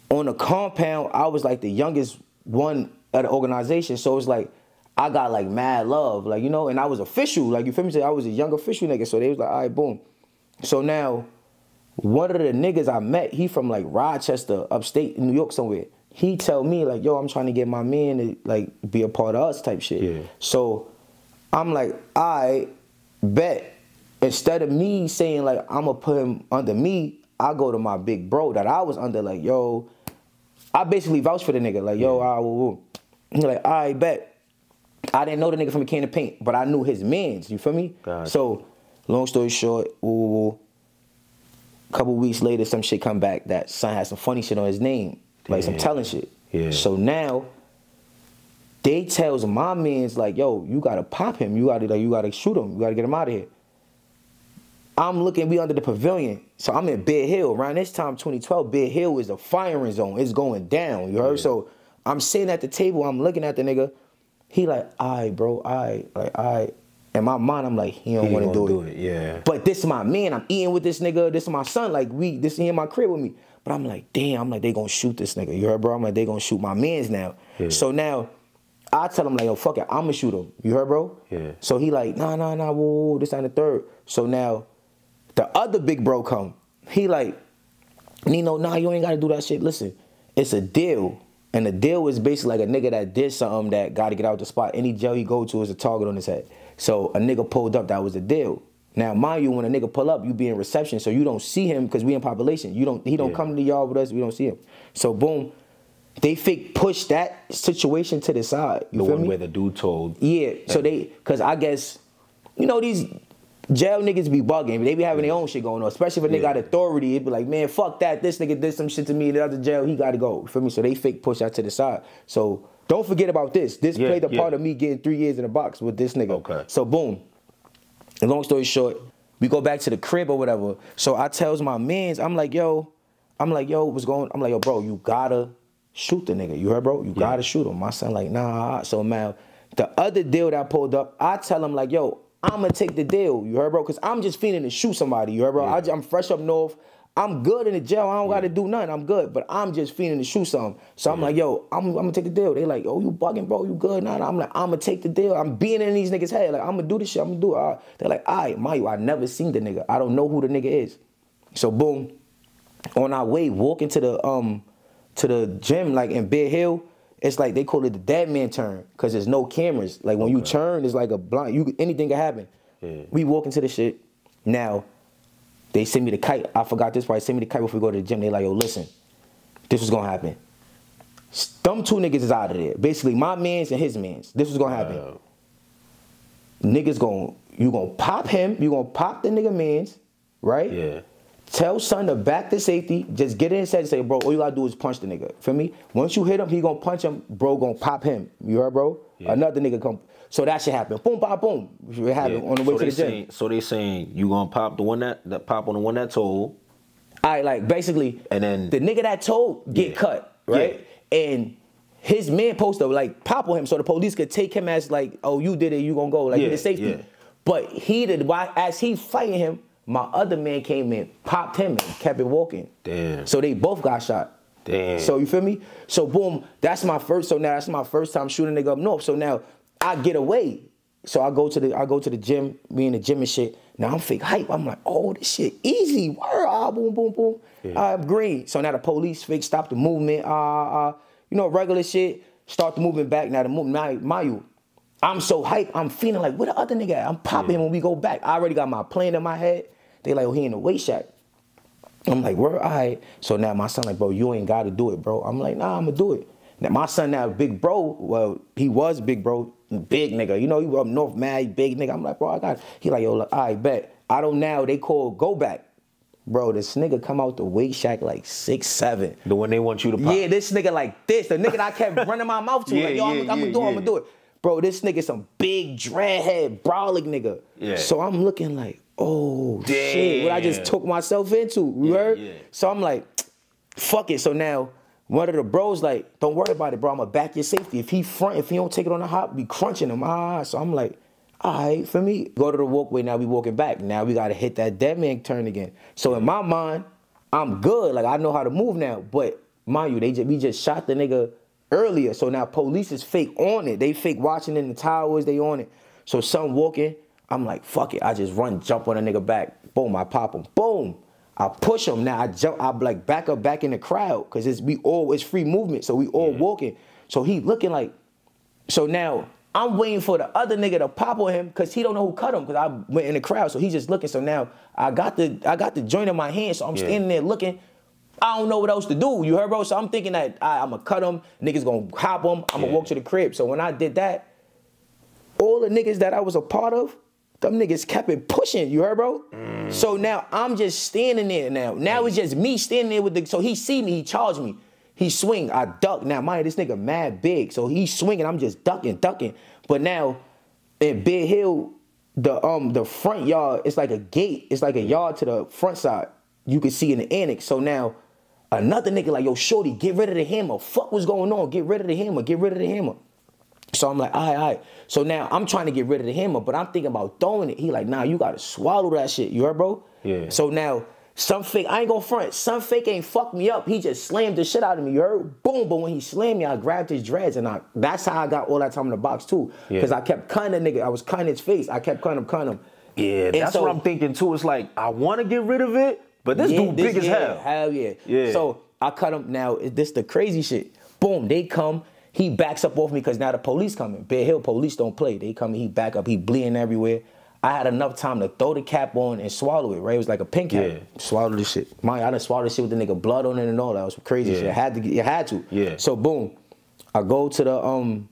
on the compound, I was like the youngest one at the organization. So it's like I got like mad love, like you know, and I was official, like you feel me? I was a young official nigga. So they was like, all right, boom. So now, one of the niggas I met, he from like Rochester, upstate New York somewhere. He tell me like, yo, I'm trying to get my man to like be a part of us type shit. Yeah. So I'm like, I bet instead of me saying like I'm gonna put him under me, I go to my big bro that I was under. Like, yo, I basically vouch for the nigga. Like, yo, I ah, will. Like, I bet. I didn't know the nigga from a can of paint, but I knew his mans. You feel me? Gotcha. So, long story short, ooh, a couple weeks later, some shit come back that son had some funny shit on his name, like some telling shit. Yeah. So now they tells my man's like, yo, you gotta pop him. You gotta like, you gotta shoot him. You gotta get him out of here. I'm looking, we under the pavilion. So I'm in Big Hill. Around this time, 2012, Big Hill is a firing zone. It's going down. You heard? Yeah. So I'm sitting at the table, I'm looking at the nigga. He like, I bro, I like I in my mind, I'm like, he don't want to do, do, it. Yeah. But this is my man. I'm eating with this nigga. This is my son. Like we, this he in my crib with me. But I'm like, damn. I'm like, they gonna shoot this nigga. You heard, bro? I'm like, they gonna shoot my man's now. Yeah. So now, I tell him like, yo, fuck it, I'm gonna shoot him. You heard, bro? Yeah. So he like, nah, nah, nah, whoa, whoa this and the third. So now, the other big bro come. He like, Neno, nah, you ain't gotta do that shit. Listen, it's a deal. And the deal is basically like a nigga that did something that got to get out the spot. Any jail he go to is a target on his head. So a nigga pulled up, that was the deal. Now, mind you, when a nigga pull up, you be in reception, so you don't see him because we in population. You don't. He don't yeah. come to the yard with us. We don't see him. So boom, they fake push that situation to the side. You the one me? where the dude told. Yeah. So they, cause I guess, you know these jail niggas be bugging. They be having their own shit going on. Especially if a nigga yeah. got authority, it be like, man, fuck that. This nigga did some shit to me. The other jail, he got to go. You feel me? So they fake push out to the side. So don't forget about this. This yeah, played a part of me getting three years in the box with this nigga. Okay. So boom. And long story short, we go back to the crib or whatever. So I tells my mans, I'm like, yo, I'm like, yo, what's going? I'm like, yo, bro, you gotta shoot the nigga. You heard, bro? You yeah. gotta shoot him. My son like, nah. So man, the other deal that I pulled up, I tell him like, yo, I'm gonna take the deal. You heard, bro? Cause I'm just feeling to shoot somebody. You heard, bro? Yeah. I, am fresh up north. I'm good in the jail. I don't yeah. got to do nothing. I'm good, but I'm just feeling to shoot something. So I'm like, yo, I'm, I'm, gonna take the deal. They like, oh, you bugging, bro? You good? Nah, nah. I'm like, I'm gonna take the deal. I'm being in these niggas' head. Like, I'm gonna do this shit. I'm gonna do it. Uh, they're like, all right, Mayu, I never seen the nigga. I don't know who the nigga is. So boom, on our way, walking to the um to the gym, like in Big Hill, it's like they call it the dead man turn because there's no cameras. Like when okay. you turn, it's like a blind. You anything can happen. Yeah. We walk into the shit. Now they send me the kite. I forgot this part. They send me the kite before we go to the gym. They like, yo, listen, this was gonna happen. Them two niggas is out of there. Basically, my man's and his man's. This was gonna happen. Niggas gonna you gonna pop him. You gonna pop the nigga man's, right? Yeah. Tell son to back to safety. Just get in and say, bro, all you gotta do is punch the nigga. For me, once you hit him, he gonna punch him. Bro, gonna pop him. You heard, bro? Yeah. Another nigga come. So that should happen. Boom, pop, boom. It happened yeah. on the way so to the saying, gym. So they saying you gonna pop the one that, that pop on the one that told. All right, like basically, and then the nigga that told get yeah. cut, right? Yeah. And his man to like pop on him so the police could take him as like, oh, you did it, you gonna go, like yeah, the safety. But he did why as he fighting him, my other man came in, popped him and kept it walking. Damn. So they both got shot. Damn. So you feel me? So boom, that's my first. So now that's my first time shooting nigga up north. So now I get away. So I go to the I go to the gym, me in the gym and shit. Now I'm fake hype. I'm like, oh, this shit easy. Word, ah, boom, boom, boom. Yeah. I'm green. So now the police fake stop the movement. Uh, uh, you know, regular shit. Start the movement back. Now the movement, my, my you. I'm so hype. I'm feeling like, where the other nigga at? I'm popping yeah. when we go back. I already got my plan in my head. They like, oh, he in the weight shack. I'm like, where? All right. So now my son like, bro, you ain't got to do it, bro. I'm like, nah, I'm gonna do it. Now my son now, big bro. Well, he was big bro big nigga. You know, he up north mad, big nigga. I'm like, bro, I got. He like, yo, look, I bet. I don't now. They call go back. Bro, this nigga come out the weight shack like six seven. The one they want you to pop. Yeah, this nigga like this. The nigga I kept running my mouth to. yeah, like, yo, yeah, I'm, I'm, gonna do it. I'm gonna do it. Bro, this nigga some big dreadhead brolic nigga. Yeah. So I'm looking like, oh Damn. shit, what I just took myself into. Yeah. Yeah. So I'm like, fuck it. So now one of the bros like, don't worry about it, bro. I'ma back your safety. If he front, if he don't take it on the hop, be crunching him. Ah, so I'm like, all right, for me, go to the walkway. Now we walking back. Now we gotta hit that dead man turn again. So in my mind, I'm good. Like I know how to move now. But mind you, they just, we just shot the nigga earlier. So now police is fake on it. They fake watching in the towers. They on it. So some walking. I'm like, fuck it. I just run, jump on a nigga back. Boom, I pop him. Boom. I push him. Now I jump, I like back up back in the crowd because it's we all it's free movement. So we all yeah. walking. So he looking like so now I'm waiting for the other nigga to pop on him because he don't know who cut him because I went in the crowd. So he's just looking. So now I got the I got the joint in my hand. So I'm yeah. standing there looking. I don't know what else to do. You heard, bro? So I'm thinking that I'm gonna cut him. Niggas gonna hop him. I'm gonna yeah. walk to the crib. So when I did that, all the niggas that I was a part of, them niggas kept it pushing, you heard, bro? Mm. So now I'm just standing there now. Now mm. it's just me standing there with the, so he see me, he charged me. He swing, I duck. Now, mind this nigga mad big, so he's swinging. I'm just ducking, ducking. But now, in Big Hill, the um the front yard, it's like a gate. It's like a yard to the front side. You can see in the annex. So now, another nigga like, yo, shorty, get rid of the hammer. Fuck what's going on? Get rid of the hammer. Get rid of the hammer. So I'm like, all right, all right. So now I'm trying to get rid of the hammer, but I'm thinking about throwing it. He like, nah, you gotta swallow that shit. You heard, bro? Yeah. So now some fake, I ain't gonna front. Some fake ain't fucked me up. He just slammed the shit out of me. You heard? Boom. But when he slammed me, I grabbed his dreads and I that's how I got all that time in the box too. Because Yeah. I kept cutting the nigga. I was cutting his face. I kept cutting him, cutting him. Yeah, And that's so- what I'm thinking too. It's like I want to get rid of it, but this Yeah, dude big as yeah, hell. Hell yeah. Yeah. So I cut him. Now this the crazy shit. Boom, they come. He backs up off me because now the police coming. Bare Hill police don't play. They come. He back up. He bleeding everywhere. I had enough time to throw the cap on and swallow it. Right, it was like a pink cap. Yeah. Swallow this shit. My, I done swallowed this shit with the nigga blood on it and all that. Was crazy Yeah. shit. I had to. You had to. Yeah. So boom, I go to the um.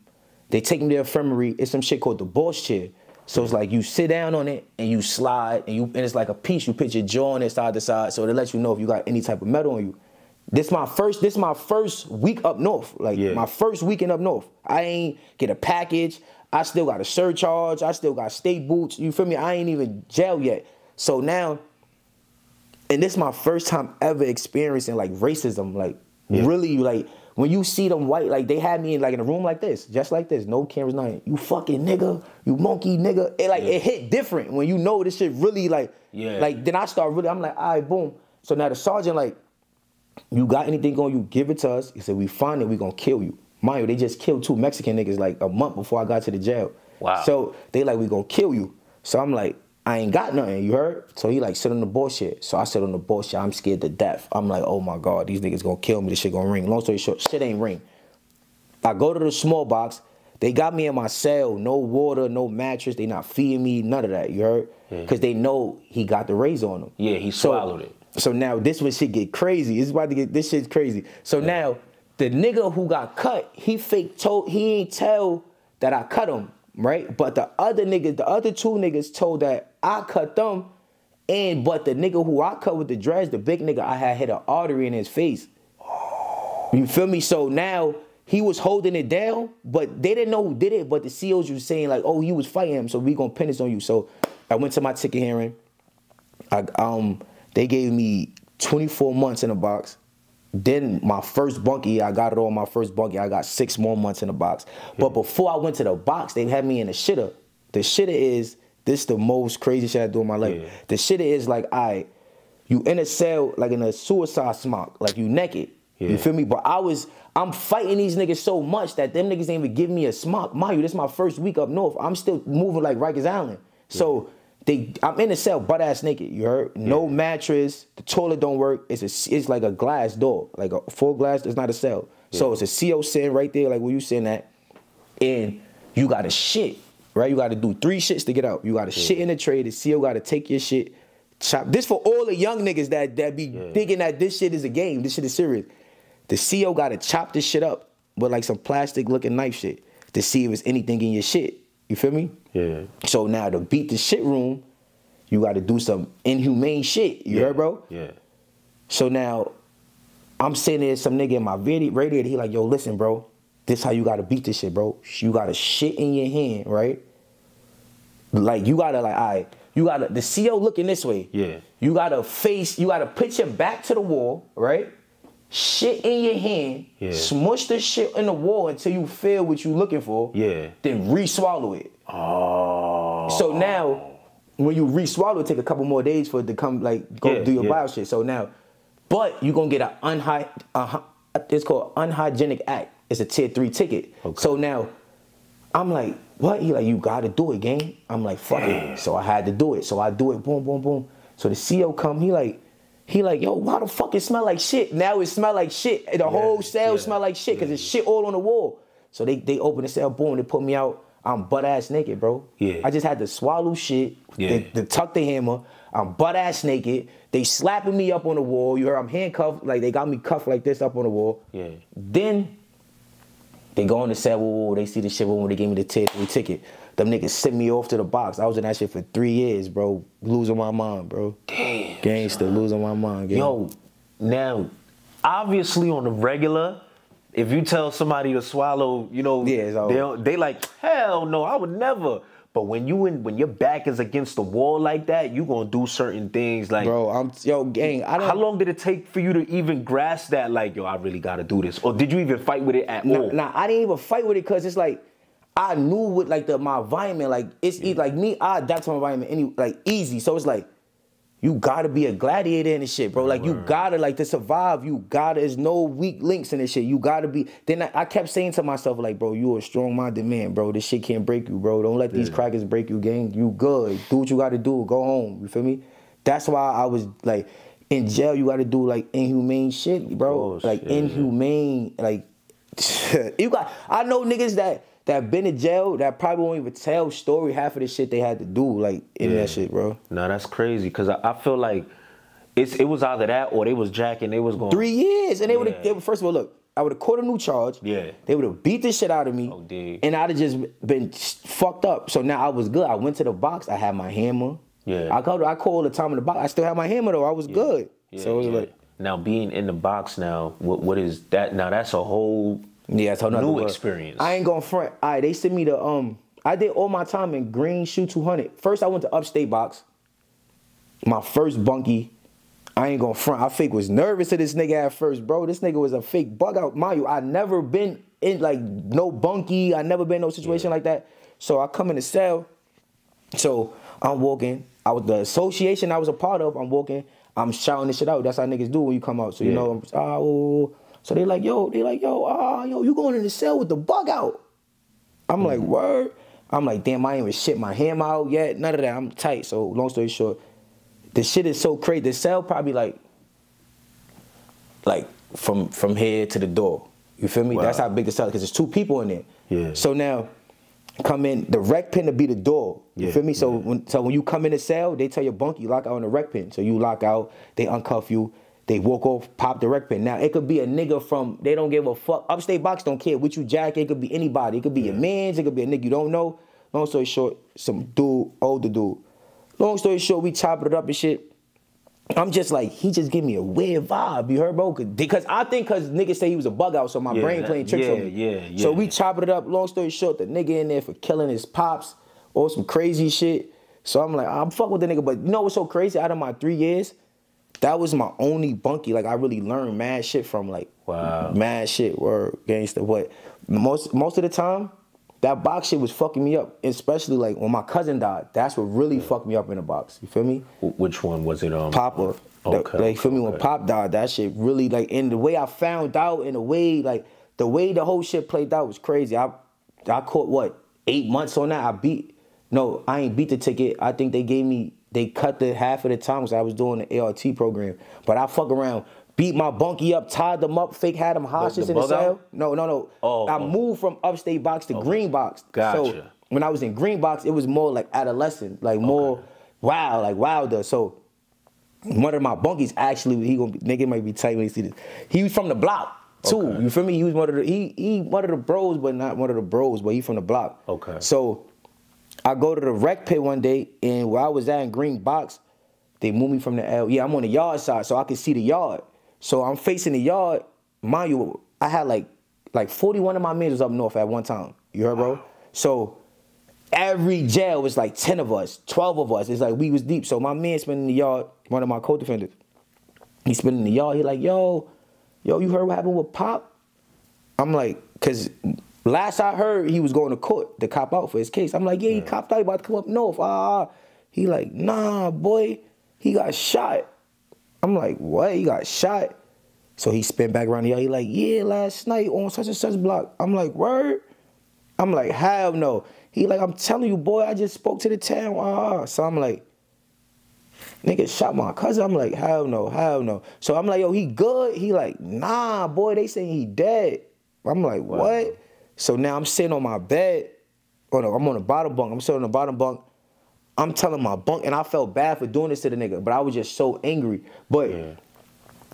They take me to the infirmary. It's some shit called the BOSS chair. So it's like you sit down on it and you slide and you and it's like a piece. You put your jaw on it side to side, so it lets you know if you got any type of metal on you. This my first. This my first week up north. Like Yeah. my first weekend up north. I ain't get a package. I still got a surcharge. I still got state boots. You feel me? I ain't even jail yet. So now, and this my first time ever experiencing like racism. Like Yeah. really, like when you see them white, like they had me in like in a room like this, just like this, no cameras, nothing. You fucking nigga, you monkey nigga. It like it hit different when you know this shit really like, Yeah. like then I start really. I'm like, all right, boom. So now the sergeant like, you got anything on you, give it to us. He said, we find it, we gonna kill you. Mind you, they just killed two Mexican niggas like a month before I got to the jail. Wow. So they like, we gonna kill you. So I'm like, I ain't got nothing, you heard? So he like, sit on the bullshit. So I sit on the bullshit, I'm scared to death. I'm like, oh my God, these niggas gonna kill me, this shit gonna ring. Long story short, shit ain't ring. I go to the small box. They got me in my cell, no water, no mattress. They not feeding me, none of that. You heard? Mm. Because they know he got the razor on him. Yeah, he So- swallowed it. So now this when shit get crazy. This is about to get this shit's crazy. So now the nigga who got cut, he fake told he ain't tell that I cut him, right? But the other niggas, the other two niggas told that I cut them. And but the nigga who I cut with the dreads, the big nigga, I had hit an artery in his face. You feel me? So now he was holding it down, but they didn't know who did it. But the COs was saying like, "Oh, he was fighting him, so we gonna pin this on you." So I went to my ticket hearing. I um they gave me 24 months in a box. Then my first bunkie, I got it on my first bunkie. I got six more months in the box. But before I went to the box, they had me in the shitter. The shitter is this is the most crazy shit I do in my life. Yeah. The shit is like I, you in a cell like in a suicide smock, like you naked. Yeah. You feel me? But I was I'm fighting these niggas so much that them niggas ain't even give me a smock. Mind you, this is my first week up north. I'm still moving like Rikers Island. So they I'm in the cell butt ass naked. You heard? No mattress. The toilet don't work. It's a it's like a glass door, like a full glass. It's not a cell. So it's a CO sin right there, like where you sitting at, and you got a shit. Right? You got to do three shits to get out. You got to shit in the tray. The CO got to take your shit. Chop. This for all the young niggas that that be thinking that this shit is a game. This shit is serious. The CEO got to chop this shit up with like some plastic looking knife shit to see if it's anything in your shit. You feel me? Yeah. So now to beat the shit room, you got to do some inhumane shit. You yeah. heard, bro? Yeah. So now I'm sitting there, some nigga in my radi- radiator. He like, yo, listen, bro. This how you got to beat this shit, bro. You got to shit in your hand, right? Like you gotta like, all right, you gotta the CO looking this way. Yeah. You gotta face, you gotta put your back to the wall, right? Shit in your hand, Yeah. smush the shit in the wall until you feel what you're looking for. Yeah. Then re-swallow it. Oh. So now, when you re-swallow, it take a couple more days for it to come like go Yeah, do your yeah. bio shit. So now, but you're gonna get an unhy, uh, it's called unhygienic act. It's a tier three ticket. Okay. So now, I'm like, what? He like, you gotta do it, gang. I'm like, fuck it. So I had to do it. So I do it. Boom, boom, boom. So the CO come. He like, he like, yo, why the fuck it smell like shit? Now it smell like shit. The whole cell yeah, smell like shit because it's shit all on the wall. So they they open the cell, boom, they put me out. I'm butt ass naked, bro. Yeah. I just had to swallow shit. Yeah. They, they tuck the hammer. I'm butt ass naked. They slapping me up on the wall. You heard I'm handcuffed. Like they got me cuffed like this up on the wall. Yeah. Then they go on the cell. Whoa, whoa, they see the shit when they gave me the tier ticket. Them niggas sent me off to the box. I was in that shit for three years, bro. Losing my mind, bro. Damn. Gangster, losing my mind. Gang. Yo, now obviously on the regular, if you tell somebody to swallow, you know, yeah, they they like hell no, I would never. But when you in, when your back is against the wall like that, you gonna do certain things like Bro, I'm yo, gang, I don't How long did it take for you to even grasp that like, yo, I really gotta do this? Or did you even fight with it at nah, all? Nah, I didn't even fight with it because it's like I knew with like the my environment, like it's yeah. like me, I adapt to my environment any like easy. So it's like you gotta be a gladiator in this shit, bro. Like you gotta like to survive. You gotta. There's no weak links in this shit. You gotta be. Then I, I kept saying to myself, like, bro, you a strong minded man, bro. This shit can't break you, bro. Don't let these crackers break you, gang. You good. Do what you gotta do. Go home. You feel me? That's why I was like, in jail. You gotta do like inhumane shit, bro. Oh, like shit. inhumane. Like you got. I know niggas that that been in jail that probably won't even tell story half of the shit they had to do like in yeah. that shit, bro. No, that's crazy because I, I, feel like it's it was either that or they was jacking. They was going three years, and they would have. First of all, look, I would have caught a new charge. Yeah. They would have beat the shit out of me. Oh, dude. And I'd have just been fucked up. So now I was good. I went to the box. I had my hammer. Yeah. I called. I called the time in the box. I still had my hammer though. I was yeah. good. Yeah, so it was like. Now being in the box now, what what is that? Now that's a whole yeah, it's another new word. experience. I ain't going front. All right, they sent me the um. I did all my time in Greene SHU 200. First, I went to Upstate Box. My first bunkie. I ain't gonna front. I fake was nervous to this nigga at first, bro. This nigga was a fake bug out. Mind you, I never been in like no bunkie. I never been in no situation yeah. like that. So I come in the cell. So I'm walking. I was the association I was a part of. I'm walking. I'm shouting this shit out. That's how niggas do when you come out. So you know, I'm, oh, so they like, yo, they like, yo, ah, yo, you going in the cell with the bug out. I'm like, mm-hmm. word. I'm like, damn, I ain't even shit my ham out yet. None of that. I'm tight. So long story short, the shit is so crazy. The cell probably like, like from from here to the door. You feel me? Wow. That's how big the cell because there's two people in there. Yeah. So now, come in the rec pen to be the door. You yeah. feel me? So yeah. when so when you come in the cell, they tell you bunk you lock out on the rec pen. So you lock out, they uncuff you. They walk off, pop the rec pen. Now it could be a nigga from they don't give a fuck. Upstate box don't care what you jack. It could be anybody. It could be yeah. your man's. It could be a nigga you don't know. Long story short, some dude, older dude. Long story short, we chopped it up and shit. I'm just like, he just give me a weird vibe. You heard, bro? Because I think because niggas say he was a bug out, so my yeah, brain playing tricks yeah, on me. Yeah, yeah. So we chopped it up. Long story short, the nigga in there for killing his pops or some crazy shit. So I'm like, I'm fuck with the nigga. But you know what's so crazy? Out of my three years, that was my only bunkie. Like I really learned mad shit from like wow. mad shit were gangster. But most most of the time, that box shit was fucking me up. Especially like when my cousin died. That's what really yeah. fucked me up in the box. You feel me? Which one was it? Um, Papa. Okay. The, like feel me? Okay. When Pop died, that shit really like in the way I found out, in the way like the way the whole shit played out was crazy. I I caught what eight months on that. I beat. No, I ain't beat the ticket. I think they gave me they cut the half of the time times I was doing the ART program. But I fuck around, beat my bunkie up, tied them up, fake had them hostage the, the in the cell. Out? No, no, no. Oh, I oh. moved from upstate box to oh, green box. Gotcha. So when I was in green box, it was more like adolescent, like more okay. wild, like wilder. So one of my bunkies actually, he gonna be, nigga might be tight when he see this. He was from the block too. Okay. You feel me? He was one of the he he one of the bros, but not one of the bros, but he from the block. Okay. So I go to the rec pit one day, and where I was at in Green Box, they moved me from the L. Yeah, I'm on the yard side, so I can see the yard. So I'm facing the yard. Mind you, I had like like 41 of my men was up north at one time. You heard, bro? So every jail was like 10 of us, 12 of us. It's like we was deep. So my man spent in the yard, one of my co-defenders. He spent in the yard. He like, yo, yo, you heard what happened with Pop? I'm like, cause Last I heard, he was going to court to cop out for his case. I'm like, yeah, he copped out, he about to come up north. Ah, ah, he like, nah, boy, he got shot. I'm like, what? He got shot? So he spin back around here. He like, yeah, last night on such and such block. I'm like, word? I'm like, hell no. He like, I'm telling you, boy, I just spoke to the town. Ah, so I'm like, nigga shot my cousin. I'm like, hell no, hell no. So I'm like, yo, he good? He like, nah, boy, they saying he dead. I'm like, wow. So now I'm sitting on my bed. Oh no, I'm on the bottom bunk. I'm sitting on the bottom bunk. I'm telling my bunk, and I felt bad for doing this to the nigga, but I was just so angry. But yeah.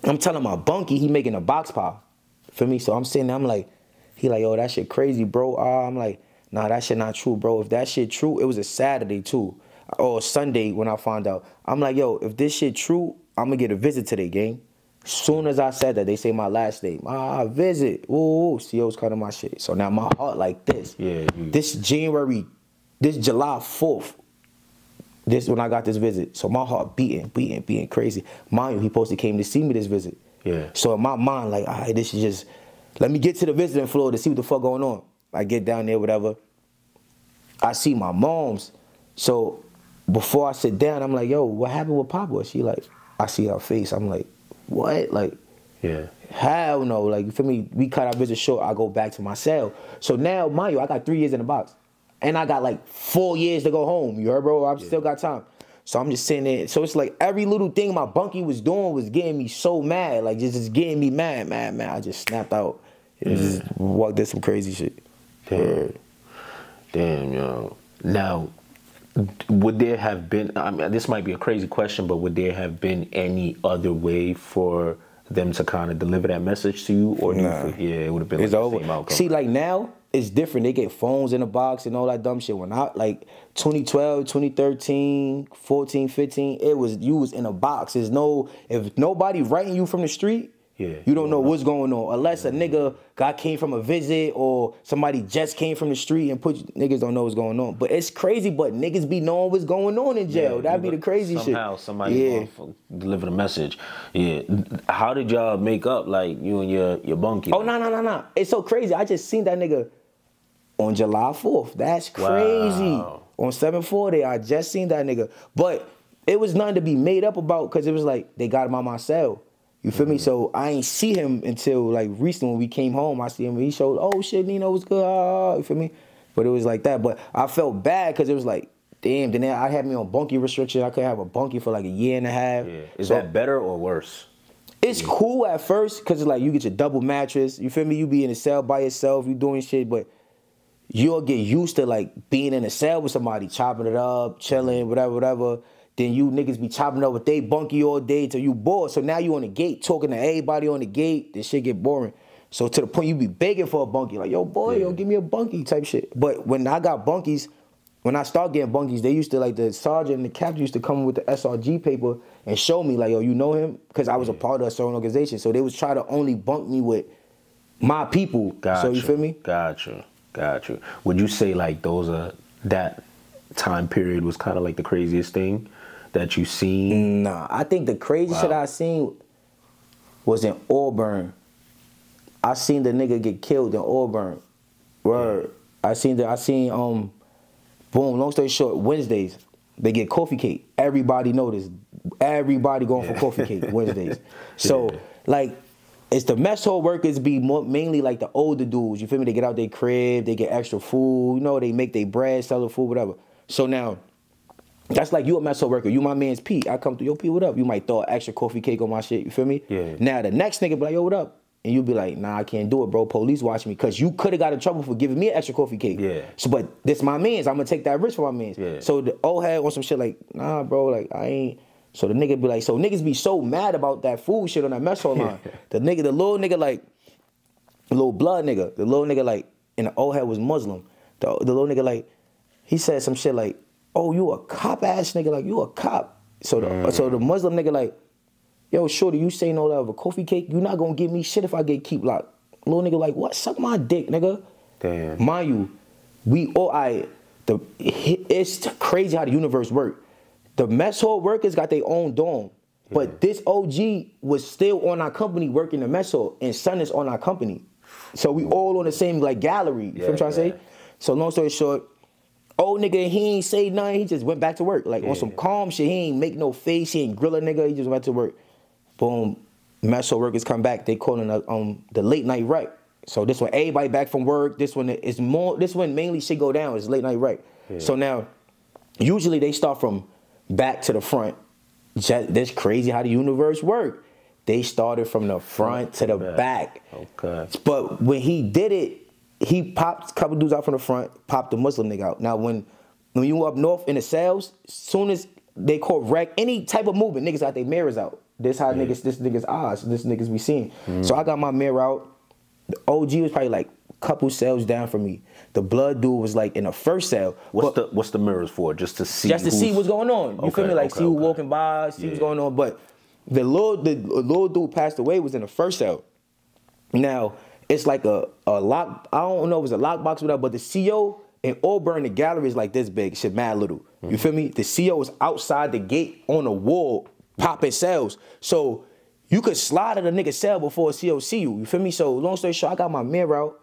I'm telling my bunkie he making a box pile for me. So I'm sitting there, I'm like, he like, yo, that shit crazy, bro. Uh, I'm like, nah, that shit not true, bro. If that shit true, it was a Saturday too. Or Sunday when I found out. I'm like, yo, if this shit true, I'm gonna get a visit today, gang. Soon as I said that, they say my last name. Ah, visit. Ooh, CO's cutting my shit. So now my heart like this. Yeah. You... This January, this July 4th, this when I got this visit. So my heart beating, beating, beating crazy. Mind you, he posted came to see me this visit. Yeah. So in my mind, like, all right, this is just, let me get to the visiting floor to see what the fuck going on. I get down there, whatever. I see my mom's. So before I sit down, I'm like, yo, what happened with Papa? She like, I see her face. I'm like, what? Like, yeah. Hell no. Like, for me, we cut our visit short. I go back to my cell. So now, mind you, I got three years in the box. And I got like four years to go home. You heard, bro? I've yeah. still got time. So I'm just sitting there. So it's like every little thing my bunkie was doing was getting me so mad. Like, just, just getting me mad, mad, mad. I just snapped out. It just walked did some crazy shit. Damn. Damn, yo. Now, would there have been I mean this might be a crazy question but would there have been any other way for them to kind of deliver that message to you or nah. you yeah it would have been it's like over. see like now it's different. They get phones in the box and all that dumb shit. When i like 2012 2013 14 15 it was you was in a box. There's no if nobody writing you from the street yeah. You don't know what's going on unless a nigga got came from a visit or somebody just came from the street and put niggas don't know what's going on. But it's crazy, but niggas be knowing what's going on in jail. Yeah, That'd be the crazy somehow shit. Somehow somebody yeah. delivered a message. Yeah. How did y'all make up like you and your your bunkie? Oh no no no no! It's so crazy. I just seen that nigga on July 4th. That's crazy. Wow. On 740, I just seen that nigga. But it was nothing to be made up about because it was like they got him on my cell. You feel mm-hmm. me? So I ain't see him until like recently when we came home. I see him. He showed, oh shit, Neno was good. Ah, you feel me? But it was like that. But I felt bad because it was like, damn. Then I had me on bunkie restriction. I could have a bunkie for like a year and a half. Yeah. Is so, that better or worse? It's yeah. cool at first because it's like you get your double mattress. You feel me? You be in a cell by yourself. You doing shit, but you'll get used to like being in a cell with somebody, chopping it up, chilling, whatever, whatever. Then you niggas be chopping up with they bunkie all day till you bored. So now you on the gate talking to everybody on the gate. This shit get boring. So to the point you be begging for a bunkie, like yo boy, yeah. yo give me a bunkie type shit. But when I got bunkies, when I start getting bunkies, they used to like the sergeant and the captain used to come with the SRG paper and show me like yo you know him because I was a part of a certain organization. So they was try to only bunk me with my people. Gotcha. So you feel me? Gotcha. Gotcha. Would you say like those are that time period was kind of like the craziest thing? That you seen? Nah, I think the craziest wow. shit I seen was in Auburn. I seen the nigga get killed in Auburn. Word. I seen the I seen um boom, long story short, Wednesdays, they get coffee cake. Everybody noticed. Everybody going yeah. for coffee cake Wednesdays. So yeah. like it's the mess hall workers be more, mainly like the older dudes. You feel me? They get out their crib, they get extra food. You know, they make their bread, sell the food, whatever. So now that's like you a mess worker. You my man's Pete. I come through, yo, Pete, what up? You might throw an extra coffee cake on my shit. You feel me? Yeah. Now the next nigga be like, yo, what up? And you be like, nah, I can't do it, bro. Police watch me. Cause you could have got in trouble for giving me an extra coffee cake. Yeah. So but this my man's. I'm gonna take that risk for my man's. Yeah. So the old head on some shit like, nah, bro, like I ain't so the nigga be like, so niggas be so mad about that food shit on that mess hall line. the nigga, the little nigga like, the little blood nigga, the little nigga like, and the old head was Muslim. The, the little nigga like, he said some shit like, oh, you a cop ass nigga, like you a cop. So the mm. so the Muslim nigga like, yo, shorty, you saying all that of a coffee cake? You not gonna give me shit if I get keep locked. Little nigga like, what? Suck my dick, nigga. Damn. Mind you, we all I the it's crazy how the universe work. The mess hall workers got their own dorm. Yeah. But this OG was still on our company working the mess hall, and son is on our company. So we all on the same like gallery. You yeah, know what I'm trying yeah. to say? So long story short, Old nigga, he ain't say nothing. He just went back to work. Like yeah. on some calm shit. He ain't make no face. He ain't grill a nigga. He just went to work. Boom. Metro workers come back. They calling the, um the late night right. So this one, everybody back from work. This one is more. This one mainly shit go down. It's late night right. Yeah. So now, usually they start from back to the front. Just, that's crazy how the universe work. They started from the front to the back. Okay. But when he did it, he popped a couple dudes out from the front, popped the Muslim nigga out. Now when when you up north in the cells, soon as they call rec, any type of movement, niggas got their mirrors out. This how niggas, this niggas eyes, this niggas be seeing. Mm. So I got my mirror out. The OG was probably like couple cells down from me. The blood dude was like in the first cell. What's the what's the mirrors for? Just to see. Just to see what's going on. You okay, feel me? Like okay, see who walking by, see yeah. what's going on. But the little the little dude passed away was in the first cell. Now it's like a a lock. I don't know if it's a lockbox or whatever, but the CO in Auburn, the gallery is like this big, shit mad little. Mm-hmm. You feel me? The CO is outside the gate on the wall, popping cells. So you could slide at a nigga cell before a CO see you. You feel me? So long story short, I got my mirror out.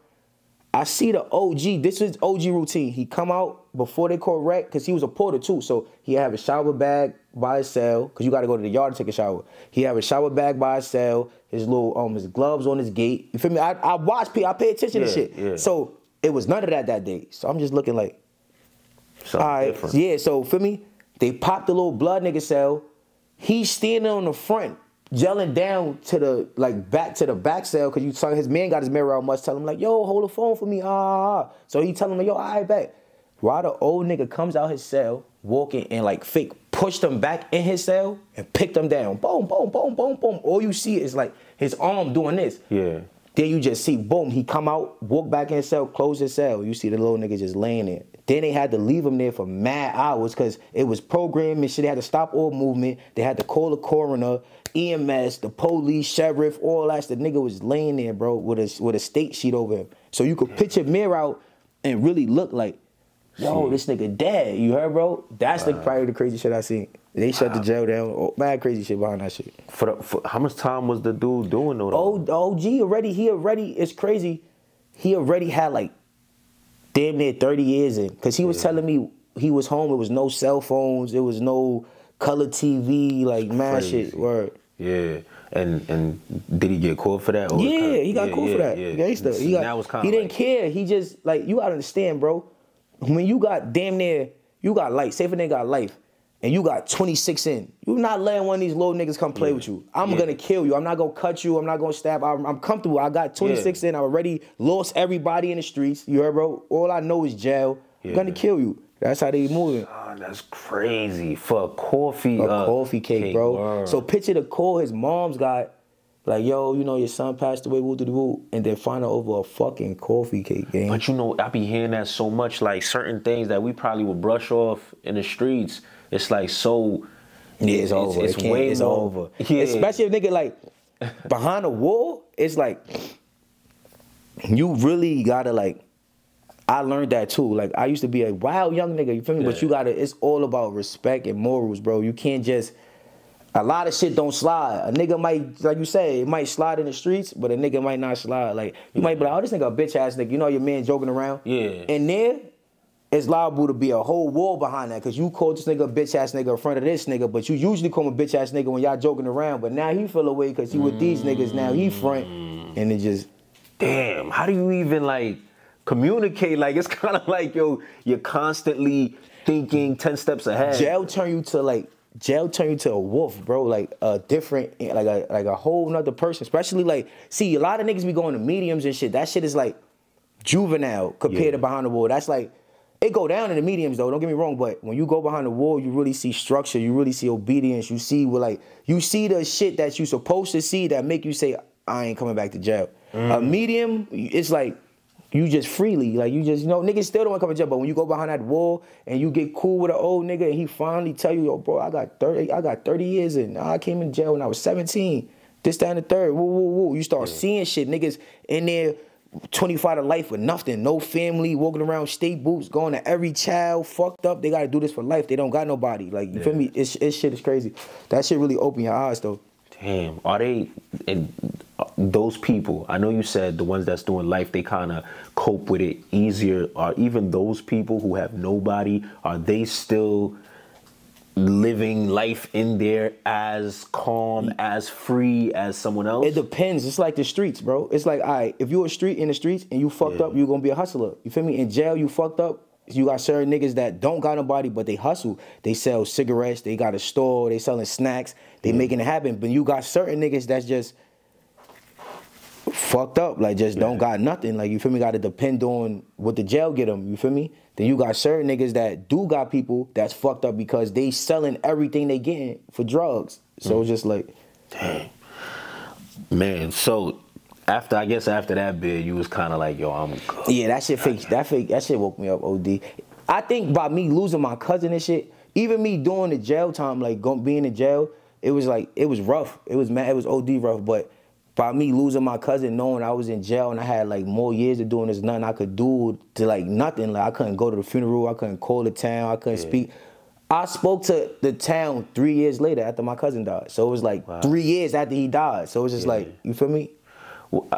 I see the OG. This is OG routine. He come out before they correct because he was a porter too. So he have a shower bag by his cell because you got to go to the yard to take a shower. He have a shower bag by his cell. His little um his gloves on his gate. You feel me? I, I watch people. I pay attention yeah, to shit. Yeah. So it was none of that that day. So I'm just looking like, Something all right, different. yeah. So feel me? They popped the little blood nigga cell. He's standing on the front yelling down to the like back to the back cell because you saw his man got his mirror out must tell him like yo hold the phone for me ah, ah, ah. so he tell him like yo I bet why the old nigga comes out his cell walking and like fake pushed him back in his cell and picked him down boom boom boom boom boom all you see is like his arm doing this yeah then you just see boom he come out walk back in his cell close his cell you see the little nigga just laying there then they had to leave him there for mad hours because it was programmed and shit. They had to stop all movement. They had to call the coroner. EMS, the police, sheriff, all that. The nigga was laying there, bro, with a with a state sheet over him. So you could pitch a mirror out and really look like, yo, this nigga dead. You heard, bro? That's the probably the crazy shit I seen. They shut wow. the jail down. Oh, mad crazy shit behind that shit. For, the, for how much time was the dude doing though? Oh, OG already. He already. It's crazy. He already had like damn near thirty years in, cause he was yeah. telling me he was home. It was no cell phones. It was no color TV. Like mad shit. Word. Yeah. And and did he get caught for that? yeah, kind of, he got yeah, caught yeah, for that. Yeah. Gangsta. He, got, was he didn't like, care. He just like you gotta understand, bro. When you got damn near, you got life. Say if a nigga got life, and you got 26 in, you not letting one of these little niggas come play yeah. with you. I'm yeah. gonna kill you. I'm not gonna cut you. I'm not gonna stab. I'm, I'm comfortable. I got 26 yeah. in. I already lost everybody in the streets. You heard, bro? All I know is jail. I'm gonna kill you. That's how they moving. Oh, that's crazy for a coffee. A uh, coffee cake, cake bro. Word. So picture the call his mom's got. Like, yo, you know, your son passed away, woo the woo, and then find out over a fucking coffee cake game. But you know, I be hearing that so much, like certain things that we probably would brush off in the streets. It's like so. Yeah, it's, it's over. It's, it way it's more, over. Yeah. Especially if nigga like behind a wall, it's like you really gotta like I learned that too. Like I used to be a wild young nigga, you feel me? Yeah. But you gotta, it's all about respect and morals, bro. You can't just a lot of shit don't slide. A nigga might, like you say, it might slide in the streets, but a nigga might not slide. Like you yeah. might be like, oh, this nigga a bitch ass nigga. You know your man joking around. Yeah. And there, it's liable to be a whole wall behind that because you called this nigga a bitch ass nigga in front of this nigga, but you usually call him a bitch ass nigga when y'all joking around. But now he feel away because he with these niggas. Now he front, mm. and it just. Damn, how do you even like? communicate. Like it's kind of like yo, you're constantly thinking ten steps ahead. Jail turn you to like jail turn you to a wolf, bro. Like a different, like a like a whole nother person. Especially like, see, a lot of niggas be going to mediums and shit. That shit is like juvenile compared yeah. to behind the wall. That's like it go down in the mediums though. Don't get me wrong, but when you go behind the wall, you really see structure. You really see obedience. You see what like you see the shit that you supposed to see that make you say, I ain't coming back to jail. Mm. A medium, it's like you just freely, like you just, you know, niggas still don't want to come in jail, but when you go behind that wall and you get cool with an old nigga and he finally tell you, yo, bro, I got 30, I got 30 years and I came in jail when I was 17. This, that, and the third. Woo, woo, woo. You start yeah. seeing shit. Niggas in there 25 to life with nothing, no family, walking around state boots, going to every child, fucked up. They gotta do this for life. They don't got nobody. Like, you yeah. feel me? It's, it's shit is crazy. That shit really open your eyes though. Damn, are they and uh, those people? I know you said the ones that's doing life, they kind of cope with it easier. Are even those people who have nobody? Are they still living life in there as calm, as free as someone else? It depends. It's like the streets, bro. It's like, all right, if you're a street in the streets and you fucked yeah. up, you're gonna be a hustler. You feel me? In jail, you fucked up. You got certain niggas that don't got nobody, but they hustle. They sell cigarettes. They got a store. They selling snacks. They making it happen. But you got certain niggas that's just fucked up. Like just don't got nothing. Like you feel me? Got to depend on what the jail get them. You feel me? Then you got certain niggas that do got people that's fucked up because they selling everything they getting for drugs. So mm. it's just like, dang, man. So after I guess after that bid, you was kind of like, yo, I'm. Good. Yeah, that shit fake. That fake. That shit woke me up. Od. I think by me losing my cousin and shit, even me doing the jail time, like going, being in jail, it was like it was rough. It was mad. It was OD rough. But by me losing my cousin, knowing I was in jail and I had like more years of doing this, nothing I could do to like nothing. Like I couldn't go to the funeral. I couldn't call the town. I couldn't yeah. speak. I spoke to the town three years later after my cousin died. So it was like wow. three years after he died. So it was just yeah. like, you feel me?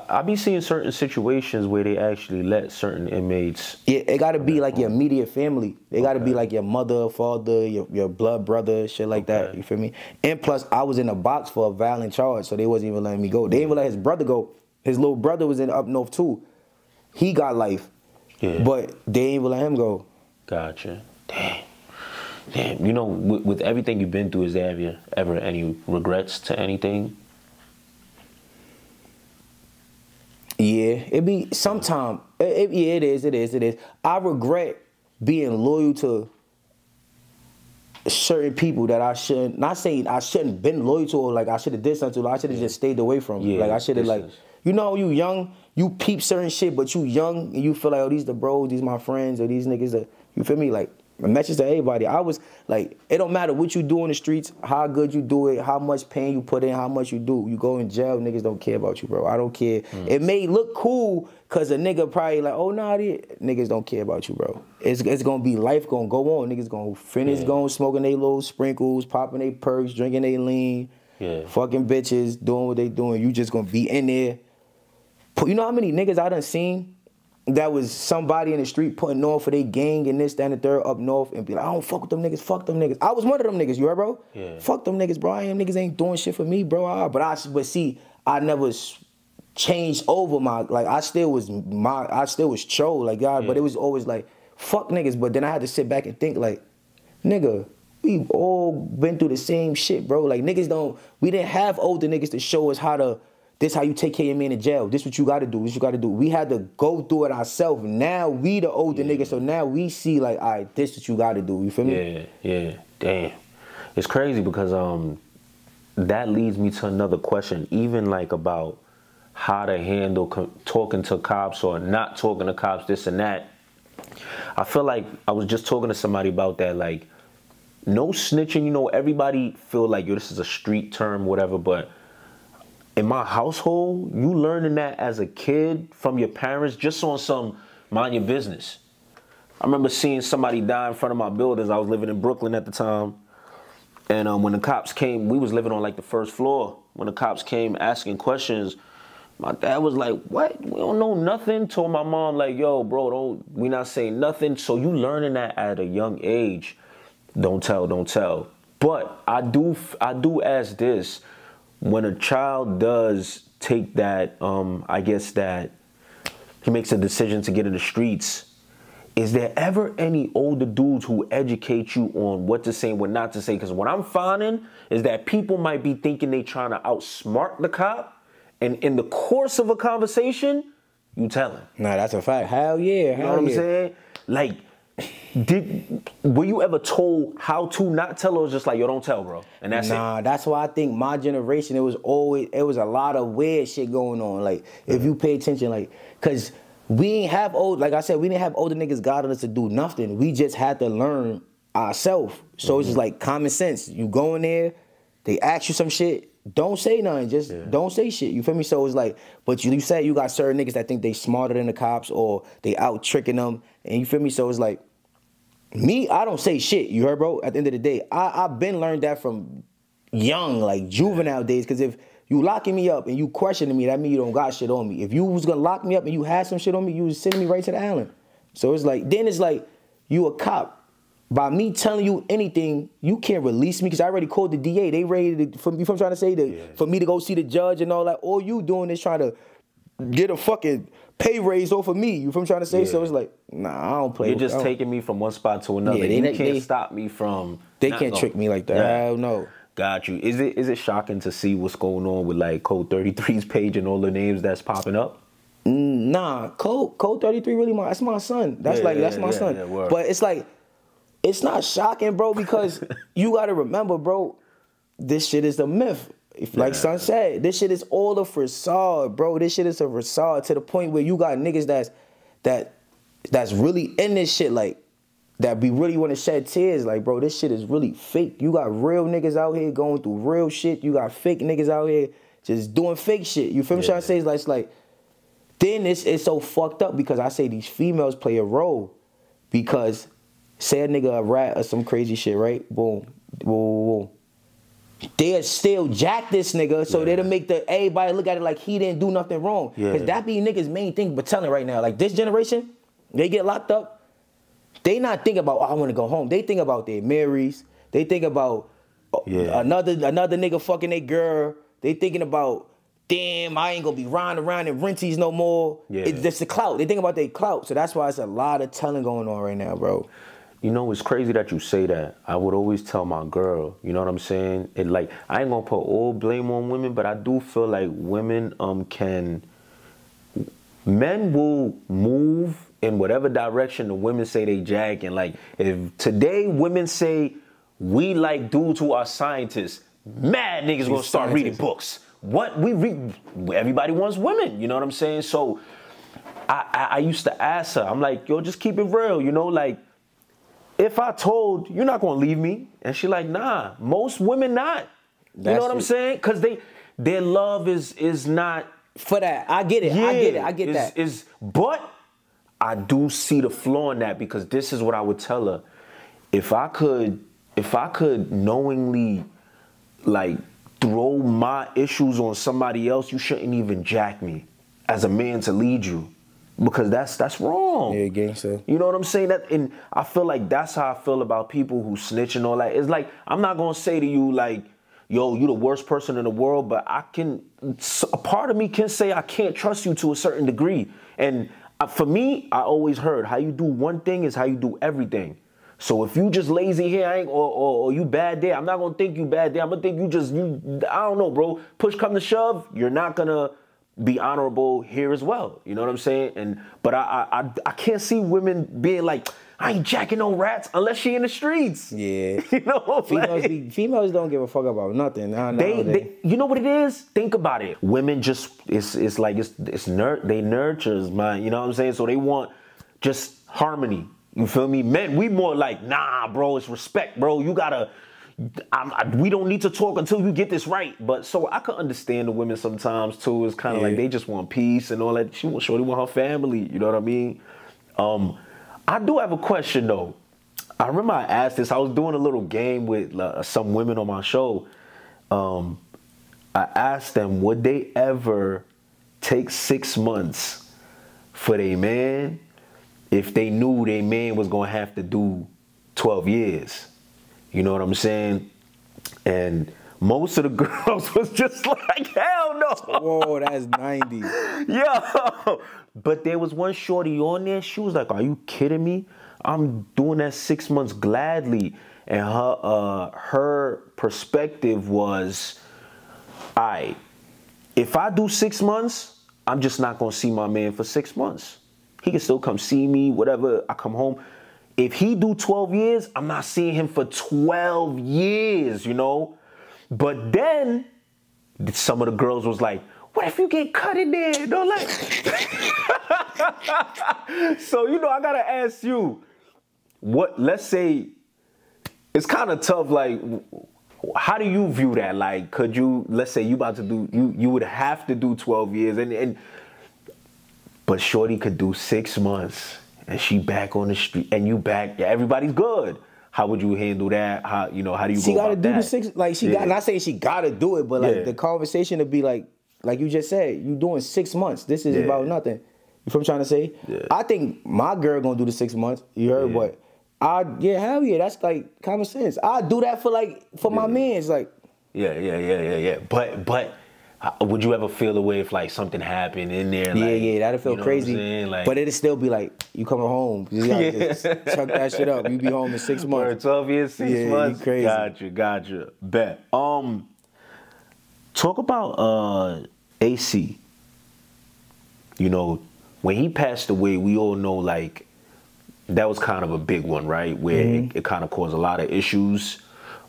I be seeing certain situations where they actually let certain inmates. Yeah, it got to be like your immediate family. They got to okay. be like your mother, father, your, your blood brother, shit like okay. that. You feel me? And plus, I was in a box for a violent charge, so they wasn't even letting me go. They didn't even let his brother go. His little brother was in up north too. He got life, yeah. but they didn't even let him go. Gotcha. Damn. Damn. You know, with, with everything you've been through, is there ever, ever any regrets to anything? Yeah, it be sometime. It, it, yeah, it is. It is. It is. I regret being loyal to certain people that I shouldn't. Not saying I shouldn't been loyal to, or like I should have did something to. I should have yeah. just stayed away from. Yeah, like I should have like. You know, you young, you peep certain shit, but you young and you feel like, oh, these the bros, these my friends, or these niggas. That, you feel me? Like a message to everybody. I was like, it don't matter what you do in the streets, how good you do it, how much pain you put in, how much you do. You go in jail, niggas don't care about you, bro. I don't care. Mm. It may look cool because a nigga probably like, oh nah, niggas don't care about you, bro. It's, it's gonna be life gonna go on. Niggas gonna finish yeah. going smoking they little sprinkles, popping they perks, drinking they lean, yeah. fucking bitches, doing what they doing. You just gonna be in there. You know how many niggas I done seen that was somebody in the street putting on for their gang and this, that, and the third up north and be like, I don't fuck with them niggas, fuck them niggas. I was one of them niggas, you heard, bro? Yeah. Fuck them niggas, bro. I am niggas ain't doing shit for me, bro. Ah, but I but see, I never changed over my like I still was my I still was troll, like God, yeah. but it was always like, fuck niggas. But then I had to sit back and think like, nigga, we all been through the same shit, bro. Like niggas don't we didn't have older niggas to show us how to this how you take care of your man in jail. This what you gotta do. This you gotta do. We had to go through it ourselves. Now we the older yeah. niggas, so now we see like, all right, this what you gotta do. You feel me? Yeah, yeah. Damn. It's crazy because um that leads me to another question, even like about how to handle talking to cops or not talking to cops, this and that. I feel like I was just talking to somebody about that, like no snitching. You know, everybody feel like yo, this is a street term, whatever, but in my household, you learning that as a kid from your parents just on some mind your business. I remember seeing somebody die in front of my buildings. I was living in Brooklyn at the time. And um, when the cops came, we was living on like the first floor. When the cops came asking questions, my dad was like, "What? We don't know nothing." Told my mom like, "Yo, bro, don't we not saying nothing." So you learning that at a young age. Don't tell, don't tell. But I do, I do ask this: when a child does take that, um, I guess that he makes a decision to get in the streets, is there ever any older dudes who educate you on what to say and what not to say? Because what I'm finding is that people might be thinking they trying to outsmart the cop, and in the course of a conversation, you tell him. Nah, that's a fact. Hell yeah. Hell you know what yeah. I'm saying? Like, did were you ever told how to not tell or just like yo don't tell bro and that's nah, it? that's why I think my generation it was always it was a lot of weird shit going on like if you pay attention like cause we ain't have old like I said we didn't have older niggas guiding us to do nothing we just had to learn ourselves so mm-hmm. it's just like common sense you go in there they ask you some shit don't say nothing. Just yeah. don't say shit. You feel me? So it's like, but you, you said you got certain niggas that think they smarter than the cops or they out tricking them, and you feel me? So it's like, me, I don't say shit. You heard, bro? At the end of the day, I, I've been learned that from young, like juvenile days. Because if you locking me up and you questioning me, that mean you don't got shit on me. If you was gonna lock me up and you had some shit on me, you was sending me right to the island. So it's like, then it's like, you a cop. By me telling you anything, you can't release me because I already called the DA. They ready to, for me, from trying to say that yeah. for me to go see the judge and all that. All you doing is trying to get a fucking pay raise off of me. You from trying to say? Yeah. So it's like, nah, I don't play. You're just taking me from one spot to another. Yeah, they, you can't they, stop me from. They can't going. trick me like that. Yeah. Hell no. Got you. Is it is it shocking to see what's going on with like Code 33's page and all the names that's popping up? Mm, nah, Code Code 33 really my that's my son. That's yeah, like that's my son. but it's like it's not shocking, bro, because you got to remember, bro, this shit is a myth. If, like yeah. Son said, this shit is all a facade, bro. This shit is a facade to the point where you got niggas that's that that's really in this shit. Like that we really want to shed tears. Like, bro, this shit is really fake. You got real niggas out here going through real shit. You got fake niggas out here just doing fake shit. You feel me? Yeah. Trying to say it's like, it's like then it's it's so fucked up because I say these females play a role because say a nigga a rat or some crazy shit, right? Boom, boom, boom. They'll still jack this nigga, so yeah. they'll make the everybody look at it like he didn't do nothing wrong. Yeah. Cause that be niggas' main thing. But telling right now, like this generation, they get locked up. They not think about oh, I want to go home. They think about their Marys. They think about oh, yeah. another another nigga fucking their girl. They thinking about damn, I ain't gonna be riding around in renties no more. Yeah. It's just the clout. They think about their clout. So that's why it's a lot of telling going on right now, bro. You know, it's crazy that you say that. I would always tell my girl, you know what I'm saying? It like I ain't gonna put all blame on women, but I do feel like women um can men will move in whatever direction the women say they and like if today women say we like dudes who are scientists, mad niggas gonna start reading books what we read, everybody wants women. You know what I'm saying? So I, I, I used to ask her. I'm like, yo, just keep it real. You know, like if I told you're not gonna leave me, and she like, nah, most women not. That's you know what. I'm saying? Cause they their love is is not for that. I get it. Yeah, I get it. I get is, that. Is but I do see the flaw in that because this is what I would tell her. If I could, if I could knowingly like throw my issues on somebody else, you shouldn't even jack me as a man to lead you. Because that's that's wrong. Yeah, gangster. You know what I'm saying? That and I feel like that's how I feel about people who snitch and all that. It's like I'm not gonna say to you like, yo, you the worst person in the world, but I can a part of me can say I can't trust you to a certain degree. And uh, for me, I always heard how you do one thing is how you do everything. So if you just lazy here, I ain't, or, or, or, you bad there, I'm not gonna think you bad there. I'm gonna think you just you. I don't know, bro. Push come to shove, you're not gonna be honorable here as well. You know what I'm saying? And but I I I, can't see women being like. I ain't jacking no rats unless she in the streets. Yeah, you know. Females, be, females don't give a fuck about nothing. Nah, they, they, you know what it is? Think about it. Women just, it's, it's like it's, it's nur- they nurtures, man. You know what I'm saying? So they want just harmony. You feel me? Men, we more like, nah, bro, it's respect, bro. You gotta, I, we don't need to talk until you get this right. But so I could understand the women sometimes too. It's kind of yeah. like they just want peace and all that. She want shorty want her family. You know what I mean? Um, I do have a question though. I remember I asked this. I was doing a little game with uh, some women on my show. Um, I asked them, would they ever take six months for a man if they knew their man was gonna have to do 12 years. You know what I'm saying? And most of the girls was just like, hell no. Whoa, that's 90. Yeah. But there was one shorty on there, she was like, Are you kidding me? I'm doing that six months gladly. And her uh, her perspective was, all right, if I do six months, I'm just not gonna see my man for six months. He can still come see me, whatever. I come home. If he do 12 years, I'm not seeing him for 12 years, you know? But then some of the girls was like, what if you get cut in there? Don't like So, you know, I gotta ask you, what let's say it's kind of tough, like how do you view that? Like, could you let's say you about to do you you would have to do 12 years and and but Shorty could do six months and she back on the street and you back, yeah, everybody's good. How would you handle that? How you know? How do you? She got to do that? the six. Like she yeah. got. Not saying she got to do it, but like yeah. the conversation to be like, like you just said, you doing six months. This is about nothing. You from trying to say? I think my girl gonna do the six months. You heard what? I yeah, hell yeah, that's like common sense. I do that for like for my It's like. Yeah, yeah, yeah, yeah, yeah. But but would you ever feel the way if like something happened in there? Like, yeah, yeah, that'd feel you know crazy. Like, but it'd still be like you coming home. You gotta yeah. just chuck that shit up. You be home in six months. Or Twelve years, six yeah, months. Crazy. Gotcha, gotcha. Bet. Um, talk about uh AC. You know, when he passed away, we all know like that was kind of a big one, right? Where mm-hmm. it, it kind of caused a lot of issues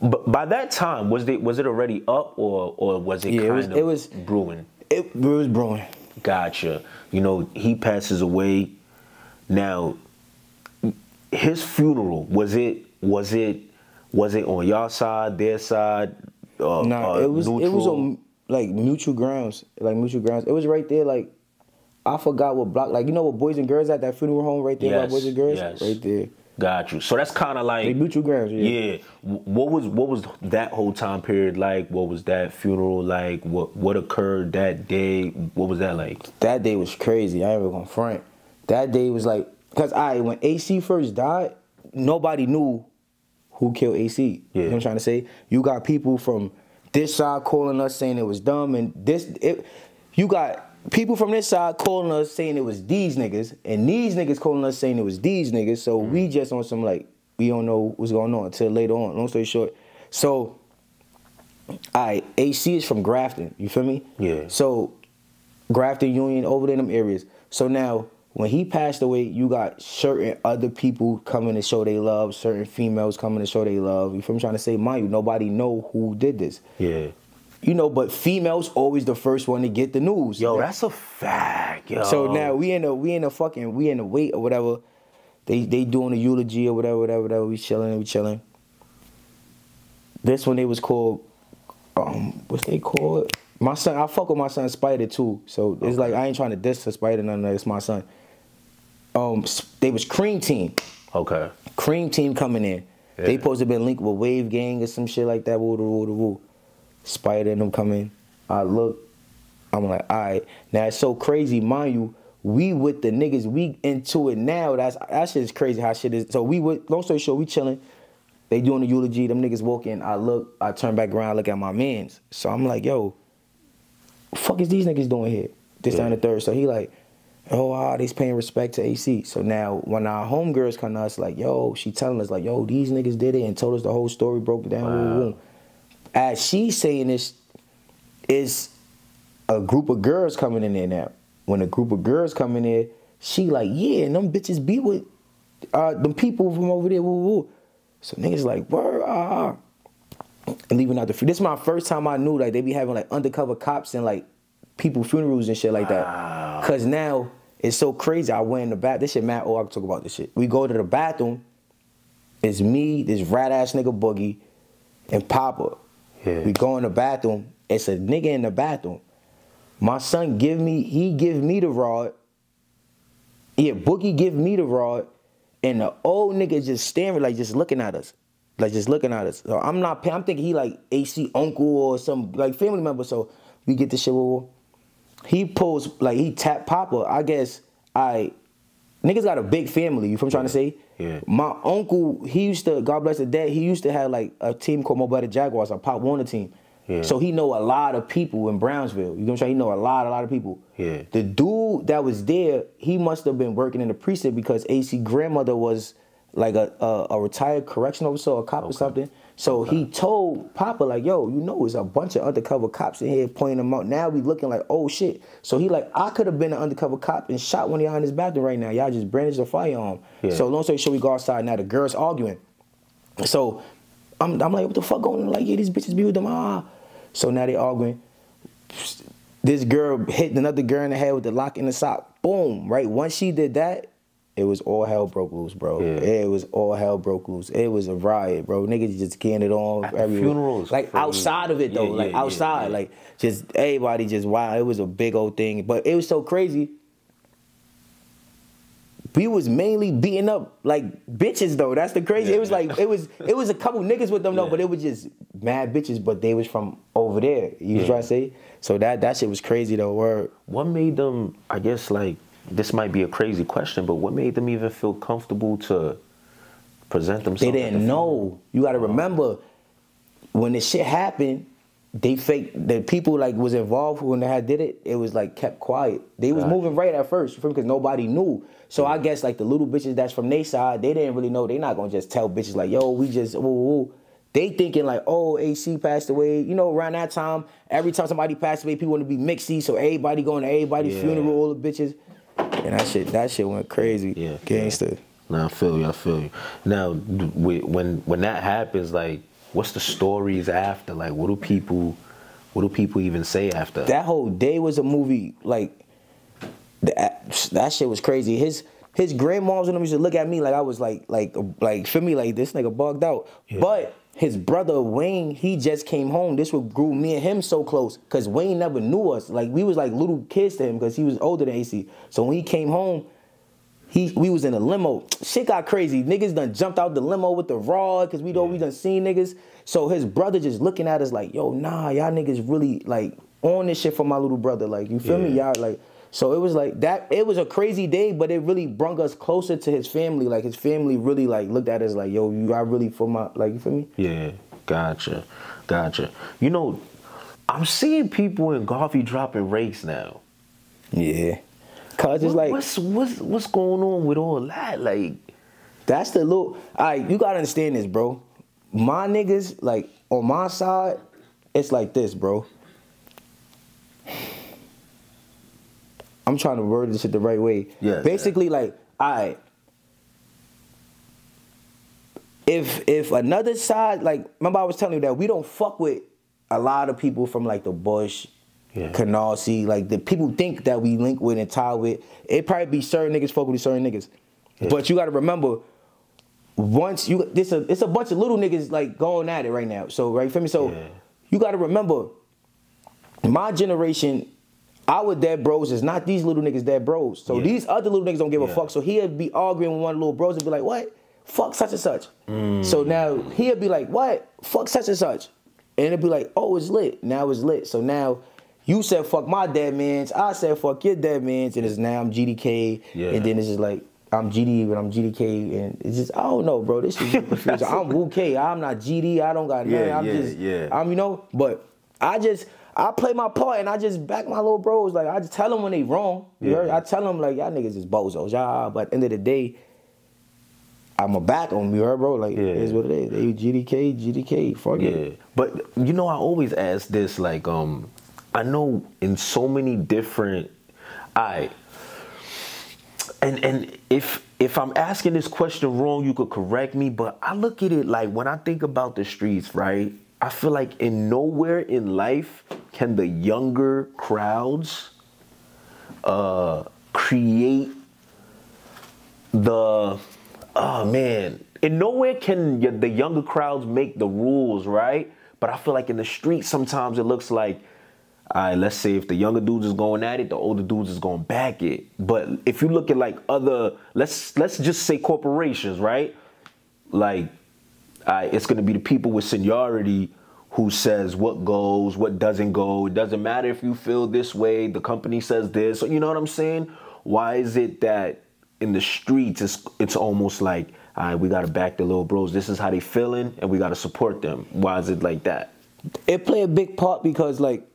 but by that time, was it was it already up or or was it yeah, kind it was, of it was, brewing? It, it was brewing. Gotcha. You know, he passes away. Now, his funeral was it was it was it on your side, their side? Uh, nah, uh, it was neutral? it was on like mutual grounds, like mutual grounds. It was right there, like I forgot what block, like you know what Boys and Girls at that funeral home right there, yes, Boys and Girls, yes. right there. Got you. So that's kind of like they mutual grounds. Yeah. yeah. What was what was that whole time period like? What was that funeral like? What what occurred that day? What was that like? That day was crazy. I ain't even gonna front. That day was like, cause I when AC first died, nobody knew who killed AC. Yeah. You know what I'm trying to say? You got people from this side calling us saying it was dumb, and this it. You got people from this side calling us saying it was these niggas, and these niggas calling us saying it was these niggas. So mm. we just on some like we don't know what's going on until later on. Long story short, so I AC is from Grafton. You feel me? Yeah. So Grafton Union over there in them areas. So now when he passed away, you got certain other people coming to show they love, certain females coming to show they love. You feel I'm trying to say? Mind you, nobody know who did this. Yeah. You know, but females always the first one to get the news. Yo, that's a fact, yo. So now we in a we in a fucking we in a wait or whatever. They they doing a eulogy or whatever, whatever, whatever. We chilling, we chilling. This one they was called um what's they called? My son, I fuck with my son Spider too. So it's okay. like I ain't trying to diss the Spider, none of that. It's my son um, they was Cream Team. Okay. Cream Team coming in. Yeah. They supposed to been linked with Wave Gang or some shit like that. Woo, woo, woo, Spider and them coming. I look. I'm like, all right. Now it's so crazy, mind you. We with the niggas, we into it now. That's that shit is crazy how shit is. So we with long story short, we chilling. They doing the eulogy. Them niggas walking. I look. I turn back around. Look at my man's. So I'm like, yo, fuck is these niggas doing here? This yeah. down the third. So he like, oh, ah, they's paying respect to AC. So now when our homegirls come to us, like, yo, she telling us, like, yo, these niggas did it and told us the whole story, broke it down. Wow. As she's saying this, is a group of girls coming in there now. When a group of girls come in there, she like, yeah, and them bitches be with uh, them people from over there. Woo, woo. So niggas like, word, ah. And leaving out the free. This is my first time I knew like they be having like undercover cops and like people funerals and shit like that. Cause now it's so crazy. I went in the bath. This shit Matt. Oh, I can talk about this shit. We go to the bathroom. It's me, this rat ass nigga Boogie, and Papa. Yeah. We go in the bathroom. It's a nigga in the bathroom. My son give me, he give me the rod. Yeah, Boogie give me the rod. And the old nigga just staring, like just looking at us. Like just looking at us. So I'm not I'm thinking he like AC uncle or some like family member. So we get the shit he pulls like he tap Papa. I guess I niggas got a big family. You from trying to say? Yeah. My uncle, he used to God bless the dead. He used to have like a team called Mobile Jaguars, a Pop Warner team. Yeah. So he know a lot of people in Brownsville. You know what I'm saying? He know a lot, a lot of people. Yeah. The dude that was there, he must have been working in the precinct because AC grandmother was like a a, a retired correction officer, a cop okay. or something. So okay. he told Papa like, "Yo, you know, it's a bunch of undercover cops in here pointing them out. Now we looking like, oh shit." So he like, I could have been an undercover cop and shot one of y'all in his bathroom right now. Y'all just brandished a firearm. Yeah. So long story short, we go outside. Now the girls arguing. So I'm, I'm like, what the fuck going on? Like, yeah, these bitches be with them. Ah. So now they arguing. This girl hit another girl in the head with the lock in the sock. Boom. Right. Once she did that, it was all hell broke loose, bro. Yeah. It was all hell broke loose. It was a riot, bro. Niggas just getting it on everywhere. Funerals, like outside of it though, yeah, like yeah, outside, like just everybody just wow. It was a big old thing, but it was so crazy. We was mainly beating up like bitches though. That's the crazy. It was like it was it was a couple niggas with them though, but it was just mad bitches. But they was from over there. You yeah. try to say? So that that shit was crazy though. Word. What made them? I guess like this might be a crazy question, but what made them even feel comfortable to present themselves? They didn't know. You got to remember when this shit happened. They fake the people like was involved when they had did it. It was like kept quiet. They was moving right at first because nobody knew. So yeah. I guess like the little bitches that's from their side, they didn't really know. They not gonna just tell bitches like, yo, we just ooh, They thinking like, oh, AC passed away. You know, around that time, every time somebody passed away, people want to be mixy. So everybody going to everybody's yeah. funeral, all the bitches. And that shit, that shit went crazy. Yeah, gangster. Now I feel you. I feel you. Now, when when that happens, like, what's the stories after? Like, what do people, what do people even say after? That whole day was a movie. Like, that that shit was crazy. His his grandmoms and them used to look at me like I was like like like for me like this nigga bugged out. Yeah. But his brother Wayne, he just came home. This would grew me and him so close because Wayne never knew us. Like we was like little kids to him because he was older than AC. So when he came home, he we was in a limo. Shit got crazy. Niggas done jumped out the limo with the rod because we know yeah. we done seen niggas. So his brother just looking at us like, yo, nah, y'all niggas really like on this shit for my little brother. Like, you feel yeah. me? Y'all like so it was like that. It was a crazy day, but it really brought us closer to his family. Like his family really like looked at us like, "Yo, you are really for my like." You feel me? Yeah, gotcha, gotcha. You know, I'm seeing people in Garvey dropping rakes now. Yeah, cause it's what, like what's what's what's going on with all that? Like, that's the little. All right, you gotta understand this, bro. My niggas, like on my side, it's like this, bro I'm trying to word this shit the right way. Yeah. Basically, yeah. like, I if if another side, like, remember I was telling you that we don't fuck with a lot of people from like the Bush, yeah. Canarsie, like the people think that we link with and tie with. It probably be certain niggas fuck with certain niggas. Yeah. But you gotta remember, once you this a it's a bunch of little niggas like going at it right now. So right for me. So yeah. you gotta remember, my generation our dead bros is not these little niggas dead bros. So yeah. these other little niggas don't give yeah. a fuck. So he'd be arguing with one of the little bros and be like, what? Fuck such and such. Mm. So now he'd be like, what? Fuck such and such. And it'd be like, oh, it's lit. Now it's lit. So now you said fuck my dead mans. I said fuck your dead mans. And it's now I'm GDK. Yeah. And then it's just like, I'm GD, but I'm GDK, and it's just I don't know, bro. This is confusing. I'm Woo K. I'm not GD. I don't got nothing. Yeah, I'm yeah, just yeah. I'm you know, but I just I play my part and I just back my little bros. Like I just tell them when they wrong. Yeah. I tell them like y'all niggas is bozos, y'all. But at the end of the day, I'ma back on You heard, bro? Like yeah. it is what it is. They GDK, GDK. Fuck yeah. it. But you know, I always ask this. Like, um, I know in so many different, I. And and if if I'm asking this question wrong, you could correct me. But I look at it like when I think about the streets, right? I feel like in nowhere in life can the younger crowds uh, create the oh man. In nowhere can the younger crowds make the rules right? But i feel like in the street sometimes it looks like all right let's say if the younger dudes is going at it the older dudes is going back it. But if you look at like other let's let's just say corporations right? Like uh, it's going to be the people with seniority who says what goes, what doesn't go. It doesn't matter if you feel this way, the company says this. You know what I'm saying? Why is it that in the streets it's it's almost like, we gotta back the little bros. This is how they feeling and we gotta support them. Why is it like that? It play a big part because like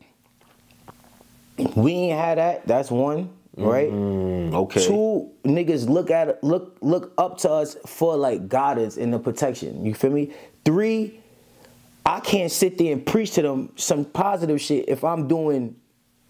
we ain't had that. That's one right? Mm, okay. Two niggas look at look look up to us for like guidance and the protection. You feel me? Three, I can't sit there and preach to them some positive shit if I'm doing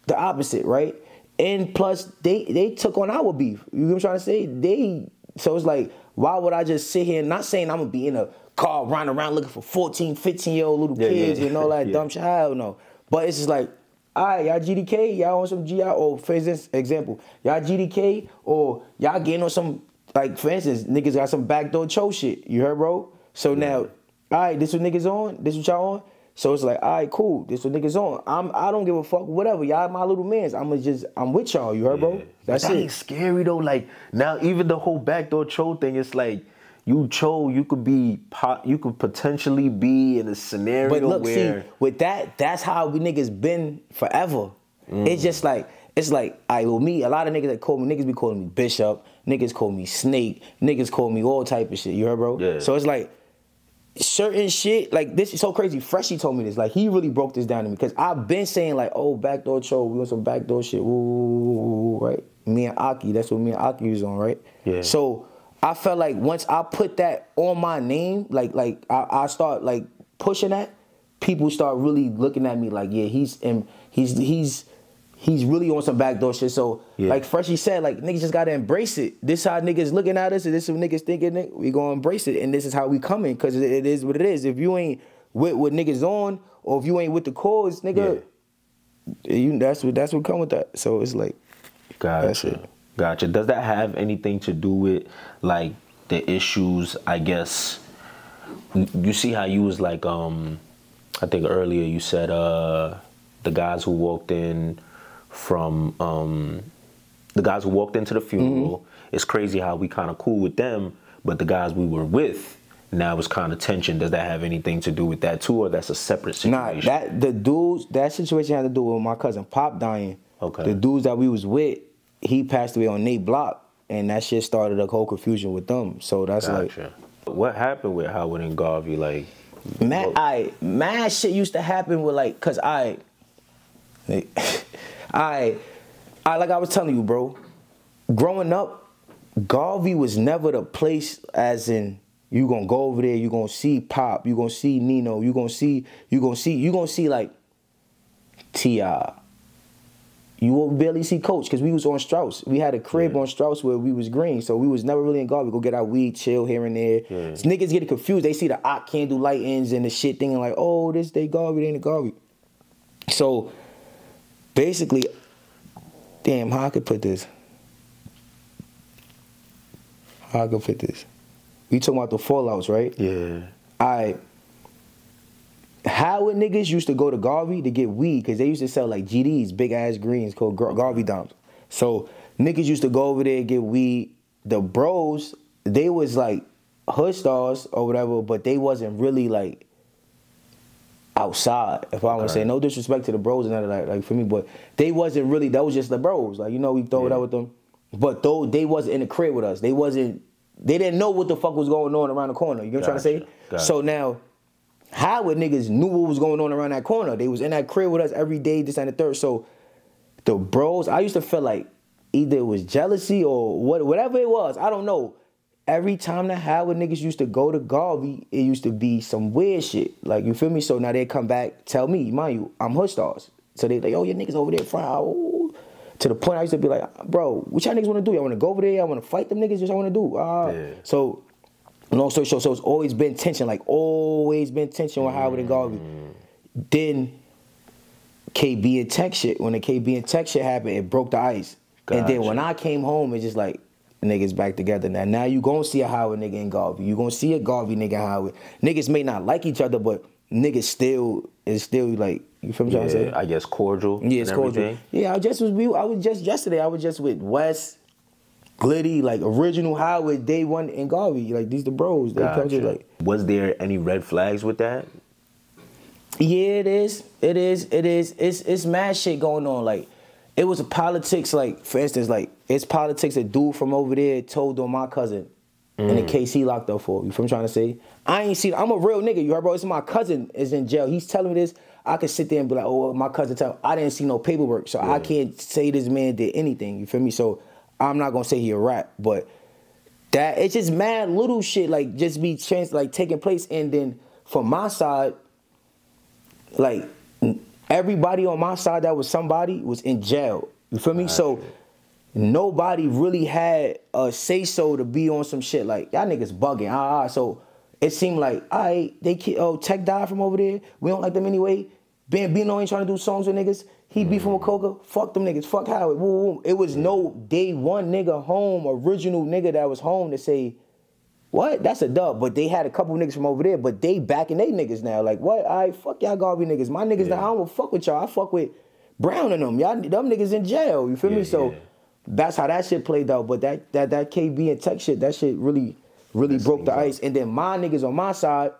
the opposite, right? And plus, they they took on our beef. You know what I'm trying to say? They so it's like, why would I just sit here? And not saying I'm gonna be in a car running around looking for 14, 15 year old little yeah, kids yeah. and all that yeah. dumb shit. Hell no. But it's just like, all right, y'all GDK, y'all on some GI, or for instance, example, y'all GDK, or y'all getting on some, like, for instance, niggas got some backdoor Choo shit. You heard, bro? So now all right, this what niggas on, this what y'all on. So it's like, all right, cool. This what niggas on. I'm I don't give a fuck. Whatever. Y'all my little mans. I'ma just I'm with y'all. You heard, yeah. bro? That's that it. ain't scary though. Like now, even the whole backdoor Choo thing. It's like you Choo, you could be you could potentially be in a scenario but look, where see, with that, that's how we niggas been forever. Mm. It's just like it's like I will me. A lot of niggas that call me niggas be calling me Bishop. Niggas call me Snake. Niggas call me all type of shit. You heard, bro? Yeah. So it's like certain shit like this is so crazy. Freshie told me this. Like he really broke this down to me because I've been saying like, oh, backdoor show, we want some backdoor shit, woo, right? Me and Aki, that's what me and Aki was on, right? Yeah. So I felt like once I put that on my name, like like I, I start like pushing that, people start really looking at me like, yeah, he's in, he's he's he's really on some backdoor shit. So yeah. like Freshie said, like niggas just gotta embrace it. This is how niggas looking at us, and this is what niggas thinking. We gonna embrace it, and this is how we coming, cause it is what it is. If you ain't with what niggas on, or if you ain't with the cause, nigga, yeah. you that's what that's what come with that. So it's like, gotcha, Gotcha. Does that have anything to do with like the issues? I guess you see how you was like, um, I think earlier you said uh, the guys who walked in from um, the guys who walked into the funeral. Mm-hmm. It's crazy how we kind of cool with them, but the guys we were with now it's kind of tension. Does that have anything to do with that too, or that's a separate situation? Nah, that the dudes that situation had to do with my cousin Pop dying. Okay. The dudes that we was with, he passed away on Nate Block, and that shit started a whole confusion with them. So that's gotcha. like. What happened with Howard and Garvey? Like, mad, I mad shit used to happen with like, cause I, I, I like I was telling you, bro. Growing up, Garvey was never the place as in you gonna go over there, you gonna see Pop, you gonna see Nino, you gonna see, you gonna see, you gonna see like T.I. You won't barely see Coach because we was on Strauss. We had a crib yeah. on Strauss where we was green, so we was never really in guard. We go get our weed, chill here and there. Yeah. So niggas get confused. They see the op candle light ends and the shit thinking like, oh, this they Garvey, they ain't a Garvey. So basically, damn, how I could put this? How I could put this? We talking about the fallouts, right? Yeah. I Howard niggas used to go to Garvey to get weed because they used to sell like GDs, big ass greens called Gar- Garvey Doms. So niggas used to go over there and get weed. The bros, they was like Hoodstarz or whatever, but they wasn't really like outside. If I want to say no disrespect to the bros and that like, like for me, but they wasn't really. That was just the bros. Like you know, we throw yeah. it out with them. But though they wasn't in the crib with us, they wasn't they didn't know what the fuck was going on around the corner. You know what I'm trying to say? Gotcha. So now, Howard niggas knew what was going on around that corner. They was in that crib with us every day, this and the third. So the bros, I used to feel like either it was jealousy or what, whatever it was. I don't know. Every time that Howard niggas used to go to Garvey, it used to be some weird shit. Like you feel me? So now they come back, tell me, mind you, I'm Hoodstarz. So they like, oh, your niggas over there front. Oh, to the point I used to be like, bro, what y'all niggas want to do? I want to go over there. I want to fight them niggas. Just I want to do. Uh, yeah. So, long story short, so it's always been tension. Like always been tension with Howard and mm. Garvey. Then KB and Tec shit. When the KB and Tec shit happened, it broke the ice. Gotcha. And then when I came home, it's just like niggas back together now. Now you gonna see a Howard nigga and Garvey. You gonna see a Garvey nigga Howard. Niggas may not like each other, but niggas still is still like you feel me? Yeah, say? I guess cordial. Yeah, it's cordial. Everything. Yeah, I just was. we I was just yesterday. I was just with Wes, Glitty, like original Howard, Day One, and Garvey. Like these the bros. They gotcha. come like. Was there any red flags with that? Yeah, it is. It is. It is. It's it's mad shit going on. Like it was a politics. Like for instance, like it's politics. A dude from over there told on my cousin mm. in the case he locked up for. You from trying to say? I ain't seen. I'm a real nigga. You heard, bro? It's my cousin is in jail. He's telling me this. I could sit there and be like, oh, my cousin tell I didn't see no paperwork, so yeah. I can't say this man did anything. You feel me? So I'm not gonna say he a rat, but that it's just mad little shit like just be chance like taking place, and then from my side, like everybody on my side that was somebody was in jail. You feel me? So nobody really had a say so to be on some shit like y'all niggas bugging. Ah, ah. so it seemed like, all right, they oh Tec died from over there. We don't like them anyway. Bam Bino ain't trying to do songs with niggas. He beefing mm. with Coca. Fuck them niggas. Fuck Howard. It was no day one nigga home, original nigga that was home to say, what? That's a dub. But they had a couple niggas from over there, but they backing they niggas now. Like, what? I right, fuck y'all Garvey niggas. My niggas yeah. now, I don't fuck with y'all. I fuck with Brown and them. Y'all them niggas in jail. You feel yeah, me? So yeah. that's how that shit played out. But that that that KB and Tec shit, that shit really really That's broke the ice. And then my niggas on my side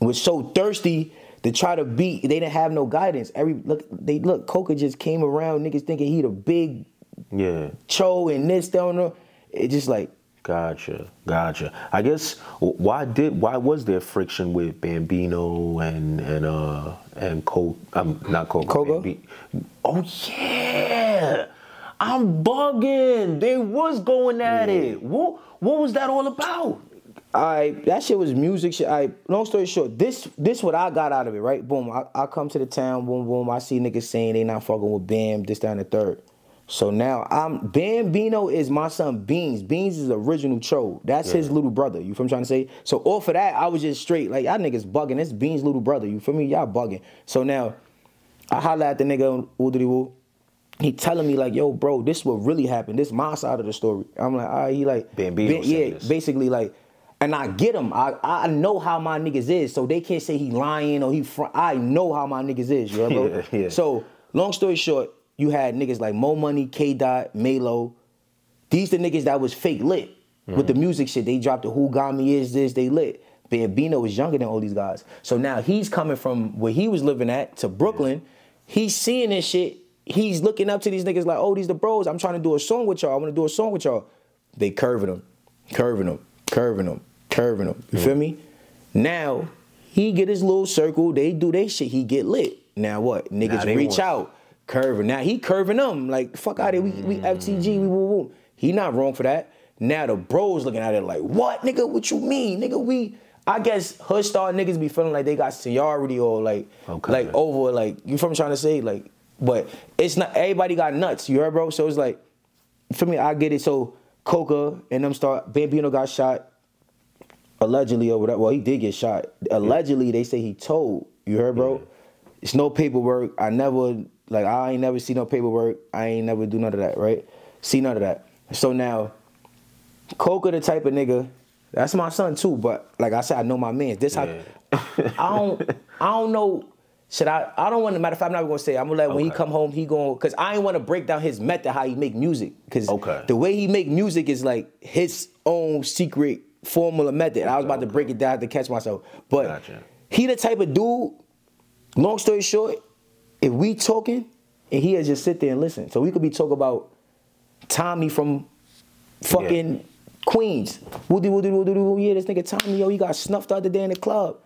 was so thirsty to try to beat. They didn't have no guidance. Every look, they look. Coca just came around. Niggas thinking he the big, yeah, Choo and this down there. It just like. Gotcha, gotcha. I guess why did why was there friction with Bam Bino and and uh and Coke? I'm um, not Coke. Koga. Oh yeah. I'm bugging. They was going at yeah. it. What what was that all about? I that shit was music shit. I long story short, this this what I got out of it, right? Boom. I, I come to the town, boom, boom. I see niggas saying they not fucking with Bam, this, down the third. So now I'm Bam Bino is my son Beans. Beans is original Choo. That's yeah. his little brother. You feel I'm trying to say? So off of that, I was just straight like y'all niggas bugging. It's Beans little brother. You feel me? Y'all bugging. So now I holla at the nigga Woodity Woo. he telling me like, yo, bro, this what really happened. This my side of the story. I'm like, all right, he like, Bam Bino yeah, this. basically like, and I get him. I I know how my niggas is, so they can't say he lying or he. Fr- I know how my niggas is, you know. Yeah, yeah. So long story short, you had niggas like Mo Money, K Dot, Melo. These the niggas that was fake lit with the Mm-hmm. music shit. They dropped the Who Got Me Is This, they lit. Bam Bino was younger than all these guys. So now he's coming from where he was living at to Brooklyn. He's seeing this shit. He's looking up to these niggas like, oh, these the bros. I'm trying to do a song with y'all. I want to do a song with y'all. They curving him, curving him, curving them, curving them. You feel me? Now he get his little circle. They do they shit. He get lit. Now what? Niggas reach want- out, curving. Now he curving them like fuck out of here. We, we FTG. We woo woo. He not wrong for that. Now the bros looking at it like, what nigga? What you mean, nigga? We. I guess hood star niggas be feeling like they got seniority or like Okay. like over like you from trying to say like, but it's not everybody got nuts. You heard, bro? So it's like for me, I get it. So Coca and them start Bam Bino got shot allegedly or whatever. Well, he did get shot. Allegedly, they say he told. You heard, bro? It's no paperwork. I never like I ain't never see no paperwork. I ain't never do none of that, right? See none of that. So now, Coca the type of nigga. That's my son too, but like I said, I know my man. This Yeah. how I don't I don't know. Should I? I don't want to. Matter of fact, I'm not gonna say. I'm gonna let when he come home, he going because I ain't want to break down his method how he make music. Because Okay. the way he make music is like his own secret formula method. I was about to break it down to catch myself, but Gotcha. he the type of dude. Long story short, if we talking and he'll just sit there and listen, so we could be talking about Tommy from fucking Queens. Woody woody woody woody. Yeah, this nigga Tommy, yo, he got snuffed the other day in the club.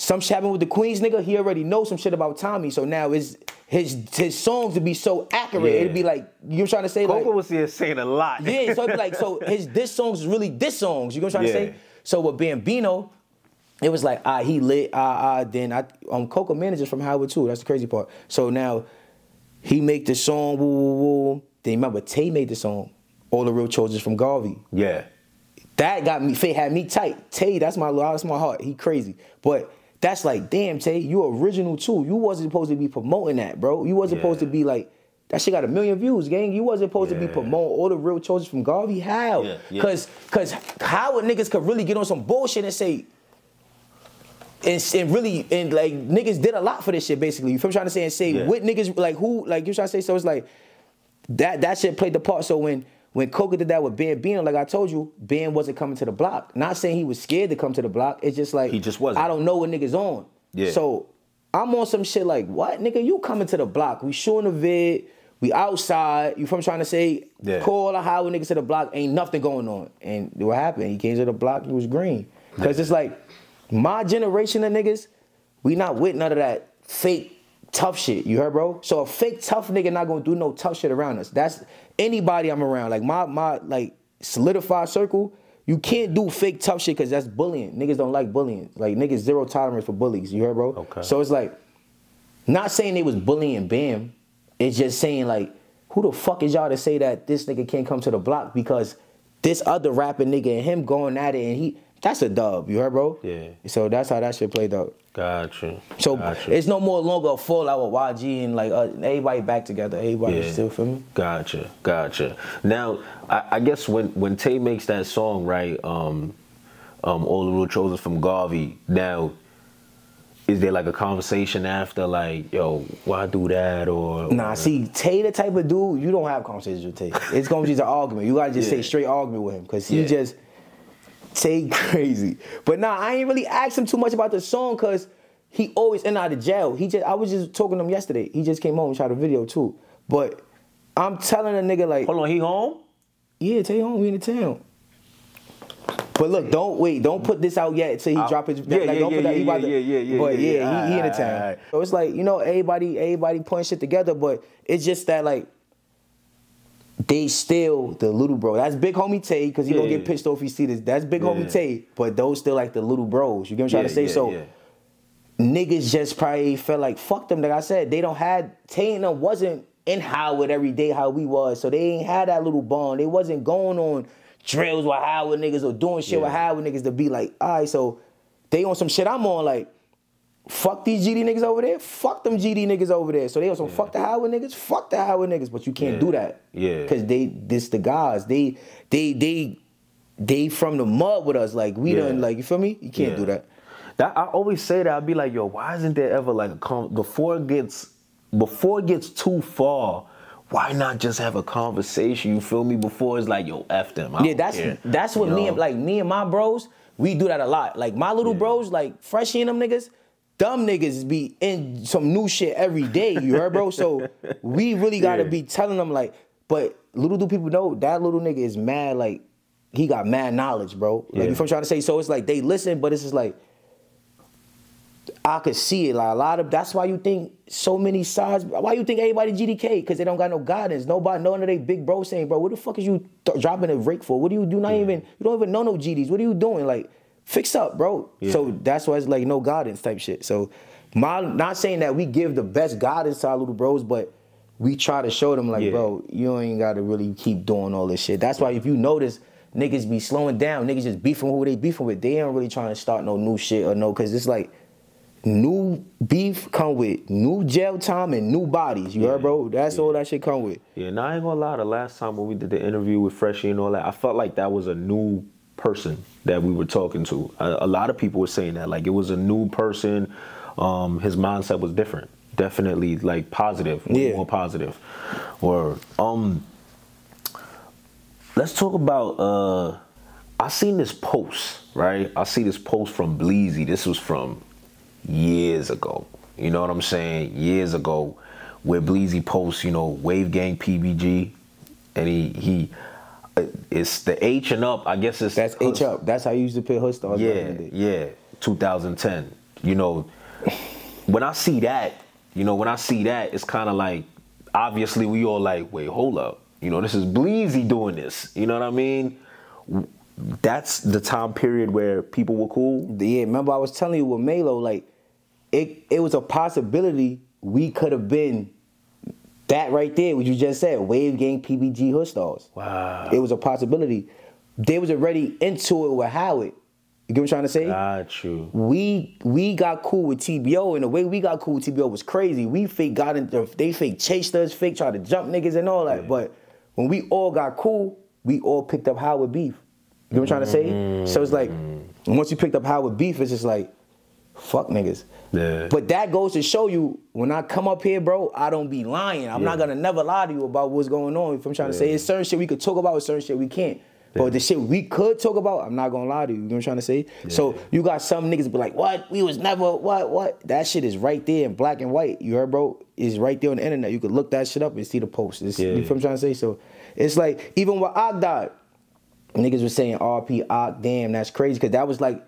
Some shit happened with the Queens nigga. He already knows some shit about Tommy, so now his his his songs would be so accurate. Yeah. It'd be like you trying to say like Coco was here saying a lot. yeah, so it'd be like so his diss songs is really diss songs. You know what I'm trying to Yeah. say? So with Bam Bino, it was like ah he lit ah ah. Then I um Coco managers from Howard too. That's the crazy part. So now he make the song woo woo woo. Then remember Tay made the song. All the real children from Garvey. Yeah. That got me, Faye had me tight. Tay, that's my that's my heart. He crazy. But that's like, damn, Tay, you original too. You wasn't supposed to be promoting that, bro. You wasn't supposed to be like, that shit got a million views, gang. You wasn't supposed to be promoting all the real choices from Garvey. How? Yeah, yeah. Cause cause how would niggas could really get on some bullshit and say, and, and really and like niggas did a lot for this shit basically. You feel what I'm trying to say and say Yeah. what niggas like who like you trying to say so it's like that that shit played the part. So when when Coca did that with Ben Bam Bino, like I told you, Ben wasn't coming to the block. Not saying he was scared to come to the block. It's just like He just wasn't. I don't know what niggas on. Yeah. So I'm on some shit like what nigga? You coming to the block? We shooting a vid. We outside. You from trying to say Yeah. call a highway niggas to the block? Ain't nothing going on. And what happened? He came to the block. He was green. Cause it's like my generation of niggas, we not with none of that fake tough shit. You heard, bro? So a fake tough nigga not gonna do no tough shit around us. That's anybody I'm around. Like my my like solidified circle. You can't do fake tough shit because that's bullying. Niggas don't like bullying. Like niggas zero tolerance for bullies. You heard, bro? Okay. So it's like, not saying they was bullying Bam. It's just saying like, who the fuck is y'all to say that this nigga can't come to the block because this other rapping nigga and him going at it and he that's a dub. You heard, bro? Yeah. So that's how that shit played out. Gotcha. So it's no more longer a fallout with YG and like uh, everybody back together. Everybody Yeah. still for me? Gotcha, gotcha. Now, I, I guess when when Tay makes that song, right? Um, um, all the real chosen from Garvey. Now, is there like a conversation after, like, yo, why do that, or Nah, see, Tay the type of dude, you don't have conversations with Tay. It's gonna be just an argument. You gotta just say straight argument with him. Cause he Yeah. just Tay crazy. But nah, I ain't really asked him too much about the song cause he always in and out of jail. He just I was just talking to him yesterday. He just came home and shot a video too. But I'm telling a nigga like, Hold on, he home? yeah, Tay home, we in the town. But look, don't wait, don't put this out yet until he Uh, drop his. yeah, like, yeah, don't put yeah, that. he yeah, to- yeah, yeah, yeah, But yeah, yeah, yeah. he, he in the town. aight. So it's like you know, everybody, everybody putting shit together, but it's just that like they still the little bro. That's big homie Tay because he gonna Yeah. get pissed off if he see this. That's big Yeah. homie Tay, but those still like the little bros. You get what I'm trying to say? so niggas just probably felt like fuck them. Like I said, they don't had Tay and them wasn't in Howard every day how we was, so they ain't had that little bond. They wasn't going on drills with Howard niggas or doing shit with Howard niggas to be like, all right, so they on some shit I'm on like. Fuck these GD niggas over there, fuck them GD niggas over there. So they also yeah. fuck the Howard niggas, fuck the Howard niggas, but you can't yeah. do that. Yeah. Cause they this the guys. They they they they from the mud with us. Like we yeah. done like you feel me? You can't do that. That I always say that I'd be like, yo, why isn't there ever like a con- before it gets before it gets too far? Why not just have a conversation? You feel me? Before it's like, yo, f them. yeah, that's care. that's what you me know? and like me and my bros, we do that a lot. Like my little yeah. bros, like Freshie and them niggas, dumb niggas be in some new shit every day. You heard, bro? So we really gotta yeah. be telling them like, but little do people know that little nigga is mad. Like he got mad knowledge, bro. Like yeah. you from trying to say. So it's like they listen, but it's just like I could see it. Like a lot of that's why you think so many sides. Why you think everybody GDK? Because they don't got no guidance. Nobody, none of they big bro saying, bro, what the fuck is you dropping a rake for? What do you do? Not yeah. even you don't even know no GDs. What are you doing? Like fix up, bro. Yeah. So that's why it's like no guidance type shit. So my not saying that we give the best guidance to our little bros, but we try to show them like, yeah. bro, you ain't gotta really keep doing all this shit. That's why if you notice, niggas be slowing down, niggas just beefing who they beefing with. They ain't really trying to start no new shit or no, cause it's like new beef come with new jail time and new bodies. You yeah. heard, bro? That's yeah. all that shit come with. Yeah, now I ain't gonna lie. The last time when we did the interview with Freshie and all that, I felt like that was a new person that we were talking to. A, a lot of people were saying that, like it was a new person. Um, his mindset was different. Definitely like positive, yeah. more positive. Or um, let's talk about. uh I seen this post, right? I see this post from Bleezy. This was from years ago. You know what I'm saying? Years ago, where Bleezy posts, you know, Wave Gang PBG, and he he it's the H and up. I guess it's that's H up. That's how you used to put Hoodstarz. Yeah, yeah. 2010. You know, when I see that, you know, when I see that, it's kind of like obviously we all like, wait, hold up. You know, this is Bleezy doing this. You know what I mean? That's the time period where people were cool. Yeah, remember I was telling you with Melo, like it it was a possibility we could have been that right there, what you just said, Wave Gang PBG Hoodstarz. Wow. It was a possibility. They was already into it with Howard. You get what I'm trying to say? Got you. We we got cool with TBO, and the way we got cool with TBO was crazy. We fake got into they fake chased us, fake tried to jump niggas and all that. Yeah. But when we all got cool, we all picked up Howard beef. You know what I'm trying to say? Mm-hmm. So it's like once you picked up Howard beef, it's just like fuck niggas. Yeah. But that goes to show you when I come up here, bro, I don't be lying. I'm yeah. not gonna never lie to you about what's going on. If I'm trying to say it's certain shit we could talk about, with certain shit we can't. But the shit we could talk about, I'm not gonna lie to you. You know what I'm trying to say? So you got some niggas be like, what? We was never what what? That shit is right there in black and white. You heard, bro? Is right there on the internet. You could look that shit up and see the post. It's, you know what I'm trying to say? So it's like even when I died, niggas was saying RP Ock, damn, that's crazy. Cause that was like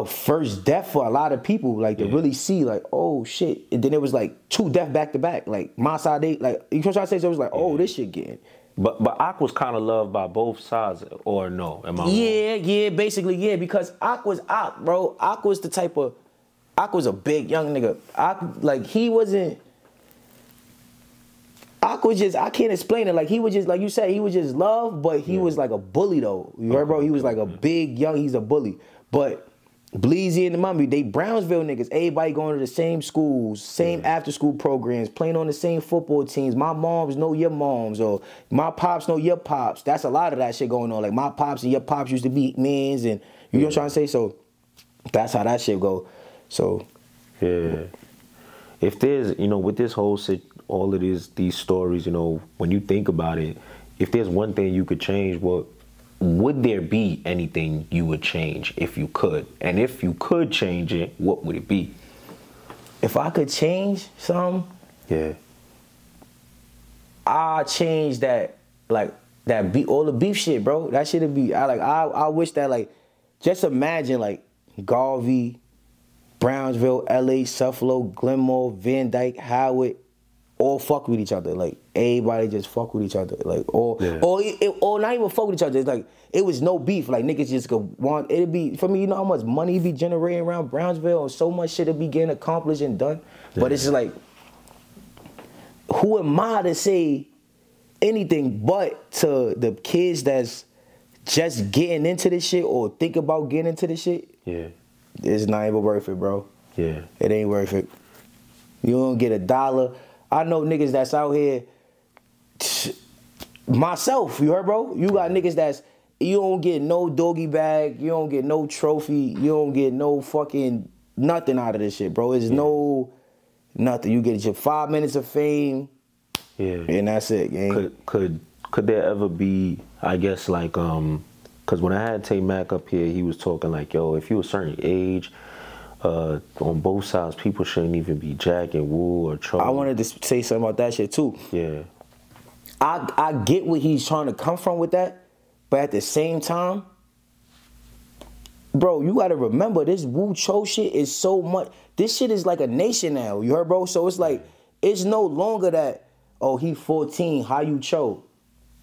a first death for a lot of people, like to really see, like, oh shit. And then it was like two death back to back, like my side, they like you know what I'm say? So it was like, oh, this shit getting. But but Ock was kind of loved by both sides, or no? Am I yeah, wrong? yeah, basically yeah, because Ock was Ock, bro. Ock was the type of Ock was a big young nigga. Ock like he wasn't. Ock was just I can't explain it. Like he was just like you said, he was just love, but he yeah. was like a bully though. You heard, bro? He was like a big young. He's a bully, but Bleezy and the Mummy, they Brownsville niggas. Everybody going to the same schools, same yeah. after school programs, playing on the same football teams. My moms know your moms, or my pops know your pops. That's a lot of that shit going on. Like my pops and your pops used to be mans, and you know what I'm trying to say. So that's how that shit go. So yeah, if there's you know with this whole shit all of these these stories, you know, when you think about it, if there's one thing you could change, what would there be anything you would change if you could? And if you could change it, what would it be? If I could change some, yeah, I change that like that beat all the beef shit, bro. That shit'd be I like I I wish that like just imagine like Garvey, Brownsville, LA, Suffalo, Glenmore, Van Dyke, Howard, all fuck with each other. Like everybody just fuck with each other. Like or yeah. or it, or not even fuck with each other. It's like it was no beef. Like niggas just go want it'd be for me. You know how much money be generating around Brownsville and so much shit to be getting accomplished and done. Yeah. But it's just like who am I to say anything but to the kids that's just getting into this shit or think about getting into this shit? Yeah. It's not even worth it, bro. Yeah. It ain't worth it. You don't get a dollar. I know niggas that's out here. Myself, you heard, bro? You got niggas that's you don't get no doggy bag, you don't get no trophy, you don't get no fucking nothing out of this shit, bro. It's yeah. no nothing. You get your five minutes of fame, yeah, and that's it. Gang. Could could could there ever be? I guess like um, cause when I had Tey Mack up here, he was talking like, yo, if you a certain age. Uh, on both sides, people shouldn't even be jacking Woo or Choo. I wanted to say something about that shit too. Yeah. I I get what he's trying to come from with that, but at the same time, bro, you gotta remember this Woo Choo shit is so much. This shit is like a nation now. You heard, bro? So it's like it's no longer that oh he 14, how you Choo.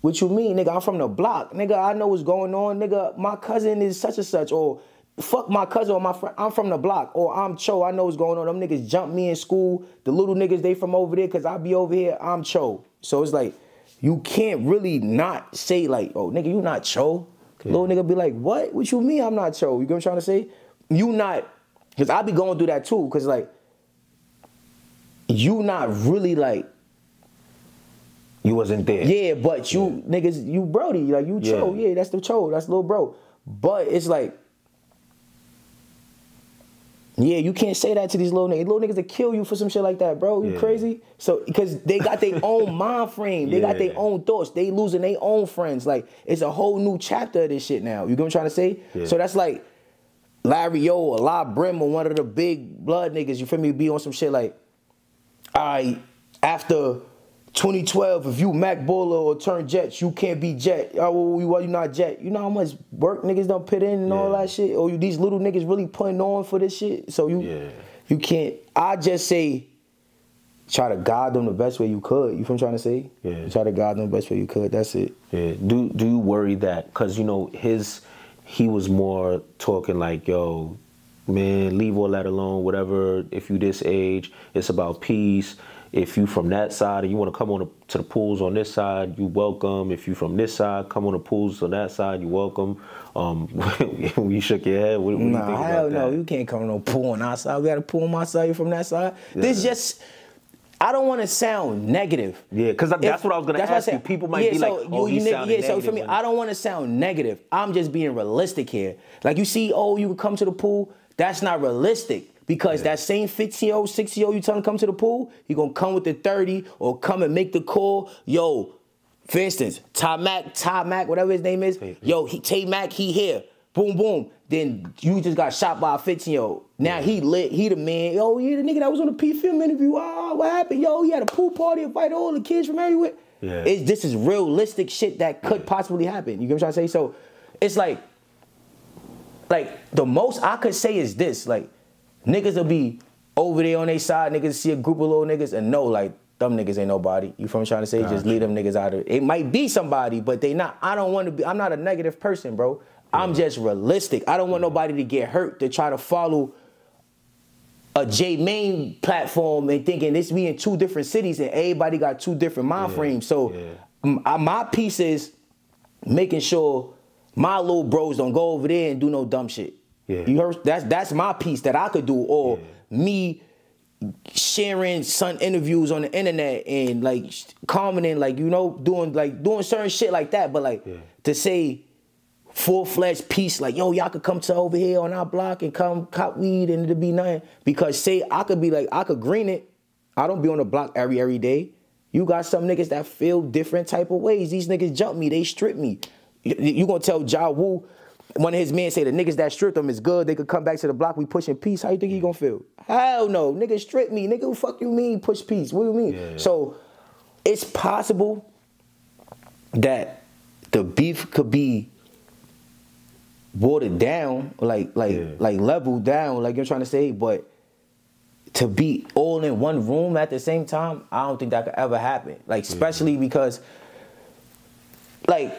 What you mean, nigga? I'm from the block, nigga. I know what's going on, nigga. My cousin is such and such, or fuck my cousin or my friend. I'm from the block, or I'm Choo. I know what's going on. Them niggas jump me in school. The little niggas they from over there, cause I be over here. I'm Choo. So it's like you can't really not say like, oh nigga, you not Choo. Yeah. Little nigga be like, what? What you mean I'm not Choo? You get what I'm trying to say? You not, cause I be going through that too, cause like, you not really like, you wasn't there. Yeah, but you yeah. niggas, you Brody, like you Choo, yeah. yeah, that's the Choo, that's little bro. But it's like, yeah, you can't say that to these little niggas. Little niggas that kill you for some shit like that, bro. You yeah. crazy? So because they got their own mind frame, they yeah. got their own thoughts. They losing their own friends. Like it's a whole new chapter of this shit now. You get what I'm trying to say? Yeah. So that's like Larry Yo or La Brim or one of the big blood niggas. You feel me? Be on some shit like, all right, after 2012, if you Mac or turn Jets, you can't be Jet. Oh, why you not Jet? You know how much work niggas don't put in and yeah. all that shit? Or you, these little niggas really putting on for this shit? So you yeah. you can't. I just say, try to guide them the best way you could. You from trying to say? Yeah. Try to guide them the best way you could. That's it. Yeah. Do do you worry that because you know his he was more talking like yo man, leave all that alone, whatever. If you this age, it's about peace. If you from that side and you want to come on to the pools on this side, you welcome. If you from this side, come on the pools on that side, you welcome. Um, you shook your head. What, what nah, you hell no, you can't come no pool on our side. We got a pool on my side. You from that side. Yeah. This just. I don't want to sound negative. Yeah, because that's what I was going to ask you. People might yeah, be so like, "Oh, you, you, Yeah, so for me, I don't want to sound negative. I'm just being realistic here. Like you see, oh, you could come to the pool. That's not realistic. Because yeah. that same 15 year old, 60 year old you tell him to come to the pool, he gonna come with the 30 or come and make the call. Yo, for instance, Ty Mac, Ty Mac, whatever his name is, yo, he Tey Mack, he here. Boom, boom. Then you just got shot by a 15 year old. Now yeah. he lit, he the man. Yo, he the nigga that was on the P film interview. Oh, what happened? Yo, he had a pool party, invite all the kids from everywhere. Yeah. It's, this is realistic shit that could yeah. possibly happen. You get what I'm trying to say? So it's like, like the most I could say is this, like, Niggas will be over there on their side, niggas see a group of little niggas and know like them niggas ain't nobody. You from trying to say? Gotcha. Just leave them niggas out of it. It might be somebody, but they not. I don't want to be. I'm not a negative person, bro. Yeah. I'm just realistic. I don't want nobody to get hurt to try to follow a J main platform and thinking this me in two different cities and everybody got two different mind yeah. frames. So my piece is making sure my little bros don't go over there and do no dumb shit. Yeah. You heard that's that's my piece that I could do, or yeah. me sharing some interviews on the internet and like commenting, like you know, doing like doing certain shit like that. But like yeah. to say full fledged piece, like yo, y'all could come to over here on our block and come cop weed and it'll be nothing. Because say I could be like I could green it. I don't be on the block every every day. You got some niggas that feel different type of ways. These niggas jump me, they strip me. You, you gonna tell Jah Woo one of his men say the niggas that stripped him is good. They could come back to the block. We pushing peace. How you think he gonna feel? Hell no, nigga strip me. Nigga, who fuck you mean push peace? What do you mean? Yeah. So it's possible that the beef could be watered down, like like yeah. like leveled down, like you're trying to say, but to be all in one room at the same time, I don't think that could ever happen. Like especially yeah. because like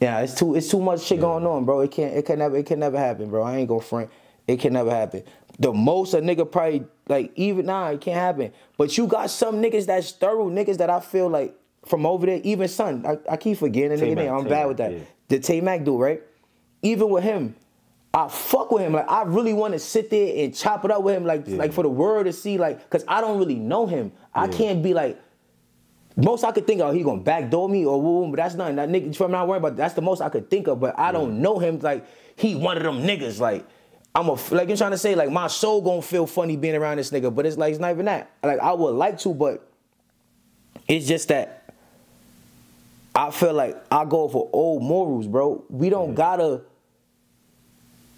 Yeah, it's too it's too much shit yeah. going on, bro. It can't it can never it can never happen, bro. I ain't gonna front. It can never happen. The most a nigga probably like even now nah, it can't happen. But you got some niggas that's thorough niggas that I feel like from over there, even son, I, I keep forgetting the nigga name. I'm bad with that. Yeah. The Tey Mack dude, right? Even with him, I fuck with him. Like I really want to sit there and chop it up with him, like yeah. like for the world to see, like, cause I don't really know him. Yeah. I can't be like. Most I could think of, he gonna backdoor me or woo, but that's nothing. That nigga, I'm not worried about. That's the most I could think of, but I don't know him. Like he one of them niggas. Like I'm a like you're trying to say, like my soul gonna feel funny being around this nigga, but it's like it's not even that. Like I would like to, but it's just that I feel like I go for old morals, bro. We don't gotta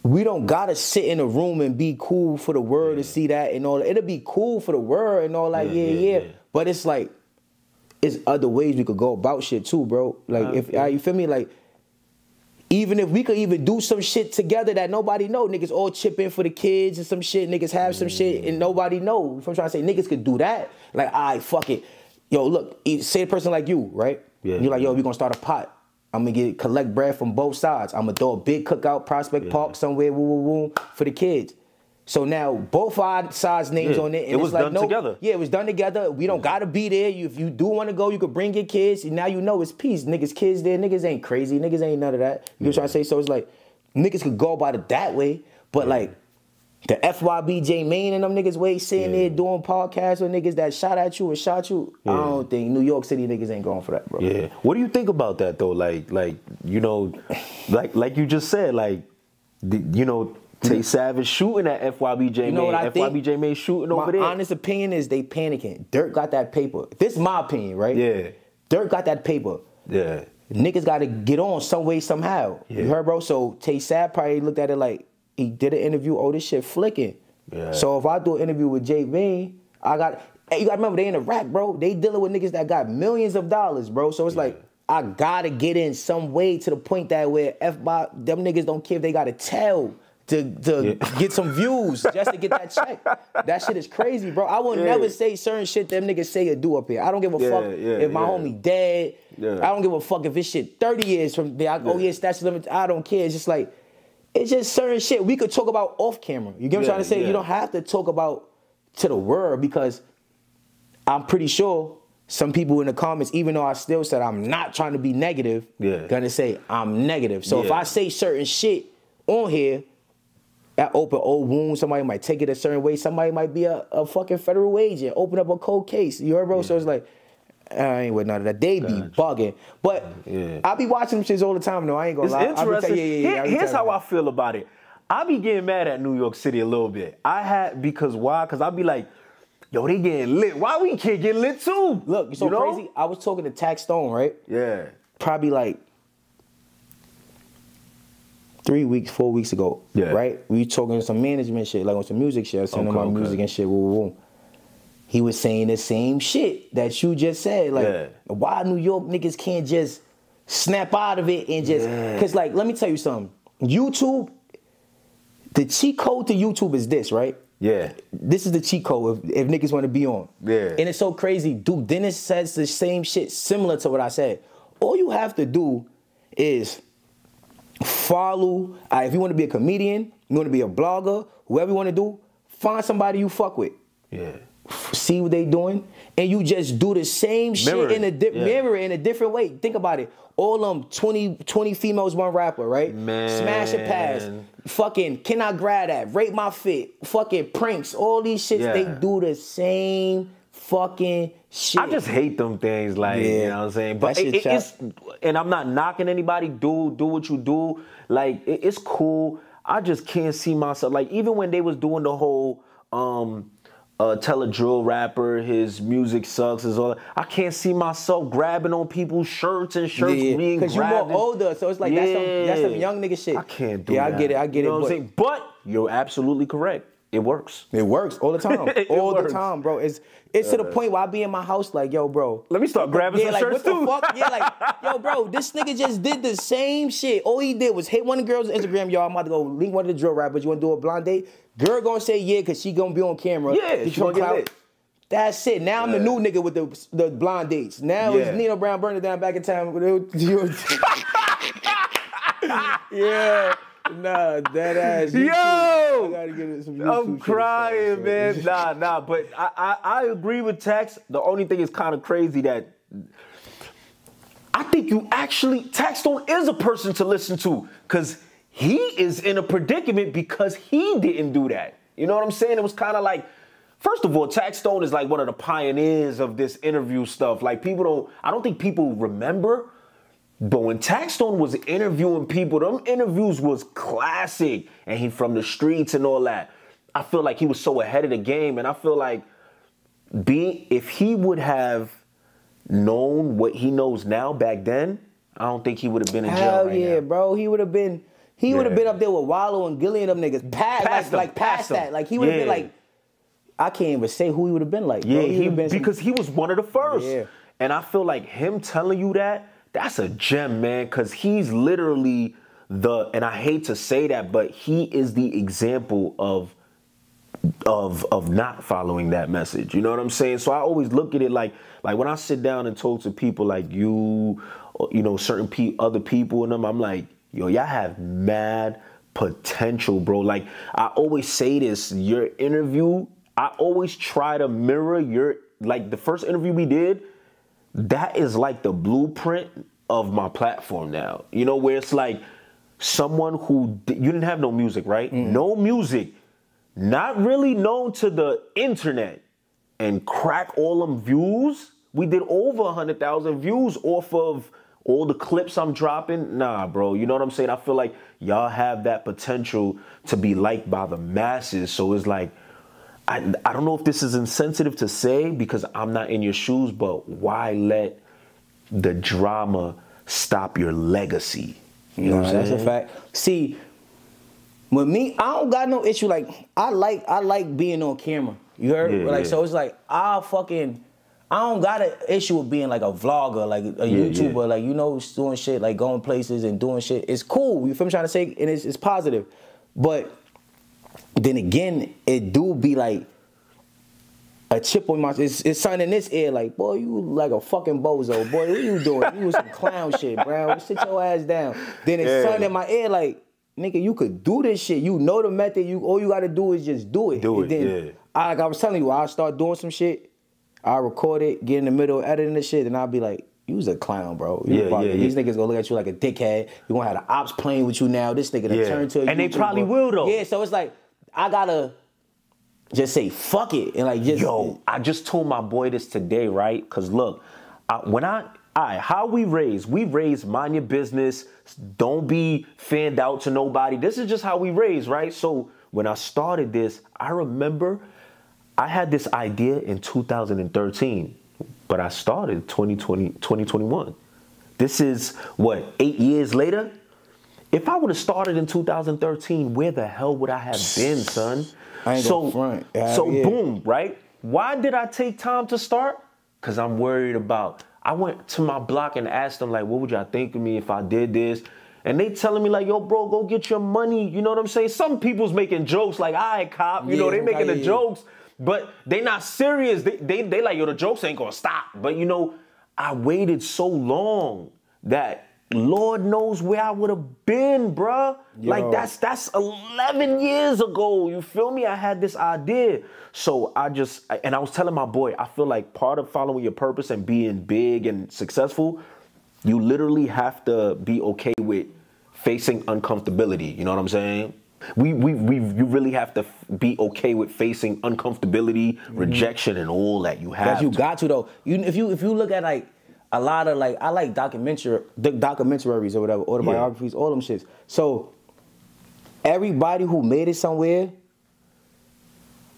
we don't gotta sit in a room and be cool for the world yeah. to see that and all. It'll be cool for the world and all like yeah, yeah, yeah. But it's like it's other ways we could go about shit too, bro. Like uh, if yeah. you feel me, like even if we could even do some shit together that nobody know, niggas all chip in for the kids and some shit, niggas have some shit and nobody know. If I'm trying to say niggas could do that, like I right, fuck it. Yo, look, say a person like you, right? Yeah. You're like, yo, we gonna start a pot. I'm gonna get collect bread from both sides. I'm gonna throw a big cookout, Prospect yeah. Park somewhere, woo, woo, woo, for the kids. So now both our sides names yeah. on it. And it was like, done no, together. Yeah, it was done together. We don't yeah. gotta be there. You, if you do want to go, you could bring your kids. Now you know it's peace. Niggas, kids there. Niggas ain't crazy. Niggas ain't none of that. You trying to say? So it's like niggas could go about it that way. But like the FYB J Mane and them niggas way sitting yeah. there doing podcasts with niggas that shot at you and shot you. Yeah. I don't think New York City niggas ain't going for that, bro. Yeah. What do you think about that though? Like, like you know, like like you just said, like, you know, Tay Savage shooting at FYBJ you know What I FYBJ think? Maine shooting My over there. honest opinion is they panicking. Durk got that paper. This is my opinion, right? Yeah. Durk got that paper. Yeah. Niggas got to get on some way somehow. Yeah. You heard, bro? So Tay Sav probably looked at it like he did an interview. Oh, this shit flicking. Yeah. So if I do an interview with Jake Vane, I got. Hey, you got to remember they in the rack, bro. They dealing with niggas that got millions of dollars, bro. So it's yeah. like I gotta get in some way to the point that where F by them niggas don't care if they gotta tell to, to yeah. get some views just to get that check. That shit is crazy, bro. I will yeah. never say certain shit them niggas say or do up here. I don't give a yeah, fuck if my homie dead. I don't give a fuck if this shit 30 years from there. I, oh yeah, statute limit. I don't care. It's just like it's just certain shit we could talk about off camera. You get what I'm trying to say? You don't have to talk about to the world because I'm pretty sure some people in the comments, even though I still said I'm not trying to be negative, yeah. gonna say I'm negative. So if I say certain shit on here that open old wound. Somebody might take it a certain way. Somebody might be a, a fucking federal agent, open up a cold case. You heard, bro? Yeah. So it's like, I ain't with none of that. They be bugging. But yeah. I be watching them shits all the time, though. I ain't gonna it's lie. Interesting. Yeah, yeah, Here, here's how I feel about it. I be getting mad at New York City a little bit. I had, because why? Because I be like, yo, they getting lit. Why we can't get lit too? Look, so you know? crazy. I was talking to Taxstone, right? Yeah. Probably like three weeks, four weeks ago. Yeah. Right? We talking some management shit, like on some music shit, sending okay, my okay. music and shit. Woo, woo. He was saying the same shit that you just said. Like, yeah. why New York niggas can't just snap out of it and just yeah. cause like let me tell you something. YouTube, the cheat code to YouTube is this, right? Yeah. This is the cheat code if, if niggas want to be on. Yeah. And it's so crazy. Dude, Dennis says the same shit similar to what I said. All you have to do is follow. Uh, if you want to be a comedian, you want to be a blogger, whoever you want to do, find somebody you fuck with. Yeah. See what they doing, and you just do the same mirror. shit in a di- yeah. mirror in a different way. Think about it. All them 20, 20 females, one rapper, right? Man. Smash and pass. Fucking can I grab that? Rate my fit. Fucking pranks. All these shits, yeah. they do the same fucking shit. I just hate them things, like yeah. you know what I'm saying. But it, it, it's and I'm not knocking anybody. Do do what you do. Like it, it's cool. I just can't see myself. Like even when they was doing the whole um uh, tell a drill rapper his music sucks is all. I can't see myself grabbing on people's shirts and shirts yeah, being Because you're more older, so it's like yeah. that's, some, that's some young nigga shit. I can't do yeah, that. I get it. I get you know it. What I'm saying? but you're absolutely correct. It works. It works all the time. all works. the time, bro. It's it's uh, to the point where I be in my house like, yo, bro. Let me start grabbing yeah, some like, shirts what too. The fuck? Yeah, like, yo, bro, this nigga just did the same shit. All he did was hit one of the girls on Instagram, yo, I'm about to go link one of the drill rappers. You wanna do a blind date? Girl gonna say yeah, cause she gonna be on camera. Yeah, she gonna get lit. That's it. Now I'm the new nigga with the the blind dates. Now yeah. it's Neno Brown burning down back in time. yeah. Nah, that ass. Yo, I gotta get it some I'm crying, man. nah, nah, but I, I, I agree with Tax. The only thing is kind of crazy that I think you actually Taxstone is a person to listen to because he is in a predicament because he didn't do that. You know what I'm saying? It was kind of like, first of all, Taxstone is like one of the pioneers of this interview stuff. Like people don't, I don't think people remember, but when Taxstone was interviewing people, them interviews was classic, and he from the streets and all that. I feel like he was so ahead of the game, and I feel like being if he would have known what he knows now back then, I don't think he would have been in jail. Hell right yeah, now. bro. He would have been. He Yeah. would have been up there with Wallo and Gillian and them niggas. Past, Past like, them, like past past them. that. Like he would have been like. I can't even say who he would have been like. Yeah, bro. he, would've been some- because he was one of the first. Yeah. And I feel like him telling you that, that's a gem, man, because he's literally the, and I hate to say that, but he is the example of of of not following that message. You know what I'm saying? So I always look at it like like when I sit down and talk to people like you, or, you know, certain pe- other people and them, I'm like, yo, y'all have mad potential, bro. Like I always say this, your interview, I always try to mirror your like the first interview we did, that is like the blueprint of my platform now. You know, where it's like someone who you didn't have no music, right? Mm-hmm. No music, not really known to the internet, and crack all them views. We did over a hundred thousand views off of all the clips I'm dropping. Nah, bro, you know what I'm saying? I feel like y'all have that potential to be liked by the masses. So it's like. I, I don't know if this is insensitive to say because I'm not in your shoes, but why let the drama stop your legacy? You know I'm that's saying? a fact. See, with me, I don't got no issue. Like I like I like being on camera. You heard? Yeah, like yeah. so, it's like I fucking. I don't got an issue with being like a vlogger, like a Yeah, YouTuber, like you know, doing shit, like going places and doing shit. It's cool. You feel me? Trying to say, and it's, it's positive. But then again, it do be like a chip on my. It's, it's something in this ear, like boy, you like a fucking bozo, boy. What you doing? You was some clown shit, bro. Sit your ass down. Then it's Yeah. something in my ear, like nigga, you could do this shit. You know the method. You all you gotta do is just do it. Do And it, Then, yeah. I, like I was telling you, I start doing some shit. I record it, get in the middle of editing the shit, and I'll be like. You was a clown, bro. You Yeah, a yeah, These yeah. niggas gonna look at you like a dickhead. You gonna have the ops playing with you now. This nigga done Yeah. turn to a And they YouTuber. probably will, though. Yeah, so it's like I gotta just say fuck it and like just Yo, I just told my boy this today, right? Cause look, I, when I, I, how we raise, we raise mind your business. Don't be fanned out to nobody. This is just how we raise, right? So when I started this, I remember I had this idea in 2013, but I started 2020, 2021. This is what eight years later. If I would have started in 2013, where the hell would I have been, son? I ain't so, front. Yeah, so yeah. boom, right? Why did I take time to start? Cause I'm worried about. I went to my block and asked them like, what would y'all think of me if I did this? And they telling me like, yo, bro, go get your money. You know what I'm saying? Some people's making jokes like, all right, cop. You know, they making the yeah, yeah. jokes, but they not serious. They, they they like, yo, the jokes ain't gonna stop. But you know, I waited so long that Lord knows where I would have been, bruh. Like that's that's 11 years ago. You feel me? I had this idea. So I just and I was telling my boy, I feel like part of following your purpose and being big and successful, you literally have to be okay with facing uncomfortability. You know what I'm saying? We, we, we, you really have to be okay with facing uncomfortability, mm-hmm. rejection, and all that. You have That you to. got to though. You if you if you look at like a lot of like I like documentary documentaries or whatever, autobiographies, all them shits. So everybody who made it somewhere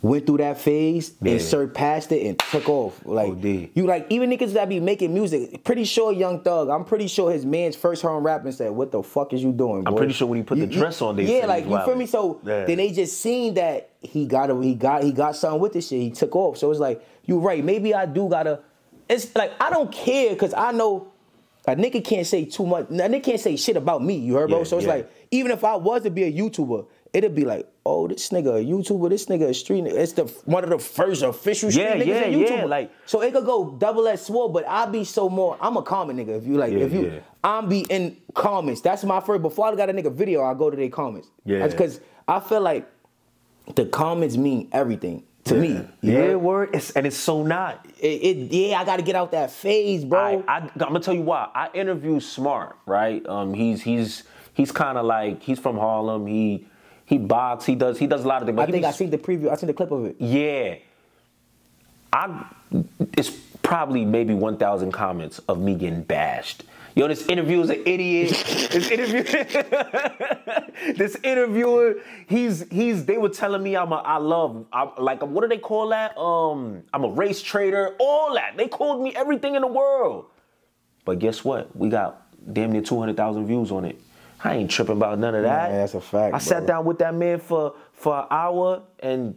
went through that phase Yeah. and surpassed it and took off. Like OD. you like even niggas that be making music. Pretty sure Young Thug. I'm pretty sure his man's first heard home rapping said, "What the fuck is you doing?" I'm pretty sure when he put the You- dress on, they yeah, like you feel me. So Yeah. then they just seen that he got a, he got he got something with this shit. He took off. So it's like you right. Maybe I do gotta. It's like I don't care because I know a nigga can't say too much. A nigga can't say shit about me. You heard, bro. Yeah, so it's yeah. like even if I was to be a YouTuber, it'd be like, oh, this nigga a YouTuber. This nigga a street. nigga. It's the one of the first official street Yeah, niggas yeah, a yeah, like- so it could go double edged sword, but I be so more. I'm a comment nigga. If you like, if you. I'm be in comments. That's my first. Before I got a nigga video, I go to their comments. Yeah. because I feel like the comments mean everything to me. You Yeah, word. It's, and it's so not. It, it, yeah, I got to get out that phase, bro. I, am gonna tell you why. I interviewed Smart, right? Um, he's he's he's kind of like he's from Harlem. He he box. He does he does a lot of things. I think I seen the preview. I seen the clip of it. Yeah, I it's probably maybe one thousand comments of me getting bashed. Yo, this interviewer is an idiot. this interview, this interviewer, he's he's. They were telling me I'm a, I love, I, like what do they call that? Um, I'm a race trader. All that they called me everything in the world. But guess what? We got damn near two hundred thousand views on it. I ain't tripping about none of that. Yeah, that's a fact. I bro. sat down with that man for for an hour and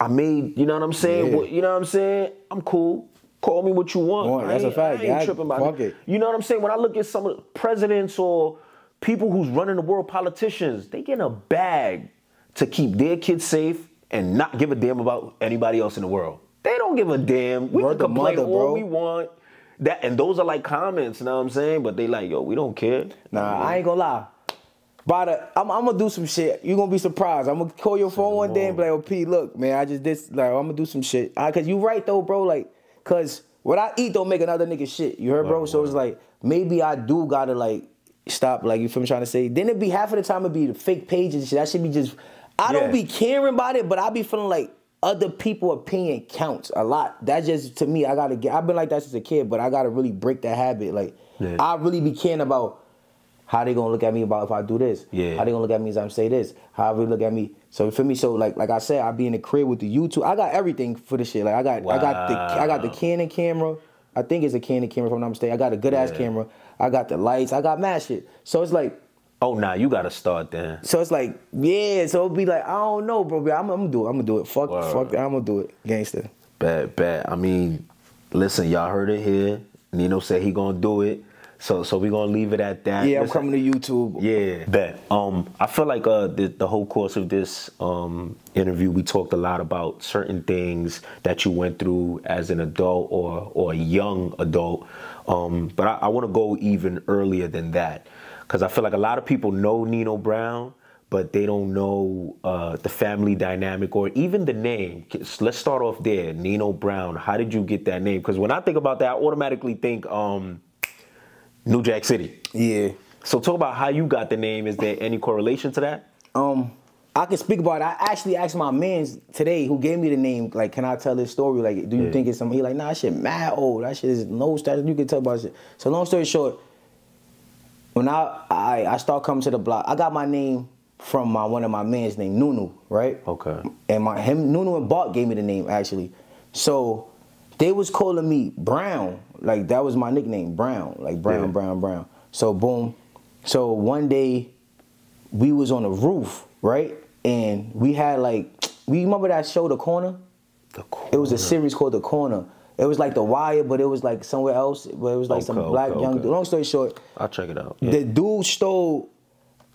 I made, you know what I'm saying? Yeah. You know what I'm saying? I'm cool. Call me what you want. Want, that's a fact. I ain't tripping about it. You know what I'm saying? When I look at some of the presidents or people who's running the world, politicians, they get in a bag to keep their kids safe and not give a damn about anybody else in the world. They don't give a damn. We Word can complain mother, all bro. we want. That and those are like comments, you know what I'm saying? But they like, yo, we don't care. Nah, I ain't gonna lie. By the, I'm, I'm gonna do some shit. You gonna be surprised. I'm gonna call your phone one day and be like, "Oh, P, look, man, I just this like I'm gonna do some shit." Cause you right though, bro. Like, cause what I eat don't make another nigga shit. You heard, bro? So it's like maybe I do gotta like stop. Like you feel me trying to say? Then it be half of the time it be the fake pages and shit. That should be just. I Yeah. don't be caring about it, but I be feeling like other people opinion counts a lot. That just to me, I gotta get. I've been like that since a kid, but I gotta really break that habit. Like Yeah. I really be caring about how they gonna look at me about if I do this. Yeah. How they gonna look at me as I'm say this. How they look at me. So for me, so like like I said, I be in the crib with the YouTube. I got everything for the shit. Like I got I got the I got the Canon camera. I think it's a Canon camera if I'm not mistaken. I got a good ass Yeah. camera. I got the lights. I got mad shit. So it's like Oh nah, you gotta start then. so it's like yeah. So it'll be like I don't know, bro. I'm, I'm gonna do it. I'm gonna do it. Fuck Word. fuck. I'm gonna do it. Gangster. Bad, bad. I mean, listen, y'all heard it here. Neno said he gonna do it. So so we gonna leave it at that. Yeah, I'm Listen- coming to YouTube. Yeah, bet. Um, I feel like uh, the, the whole course of this um, interview, we talked a lot about certain things that you went through as an adult or or a young adult. Um, but I, I want to go even earlier than that because I feel like a lot of people know Neno Brown, but they don't know uh, the family dynamic or even the name. Let's start off there. Neno Brown. How did you get that name? Because when I think about that, I automatically think um, New Jack City. Yeah. So talk about how you got the name. Is there any correlation to that? Um, I can speak about it. I actually asked my mans today who gave me the name, like, can I tell this story? Like, do you Yeah. think it's something? He like, nah, that shit mad old. That shit is no status. You can tell about shit. So long story short, when I I, I start coming to the block, I got my name from my one of my mans named Nunu, right? Okay. And my him Nunu and Bart gave me the name actually. So they was calling me Brown. Like that was my nickname, Brown. Like Brown, Yeah. Brown, Brown. So boom. So one day we was on the roof, right? And we had like we remember that show The Corner? The Corner. It was a series called The Corner. It was like The Wire, but it was like somewhere else. But it was like some black okay, young. okay. Long story short, I'll check it out. Yeah. the dude stole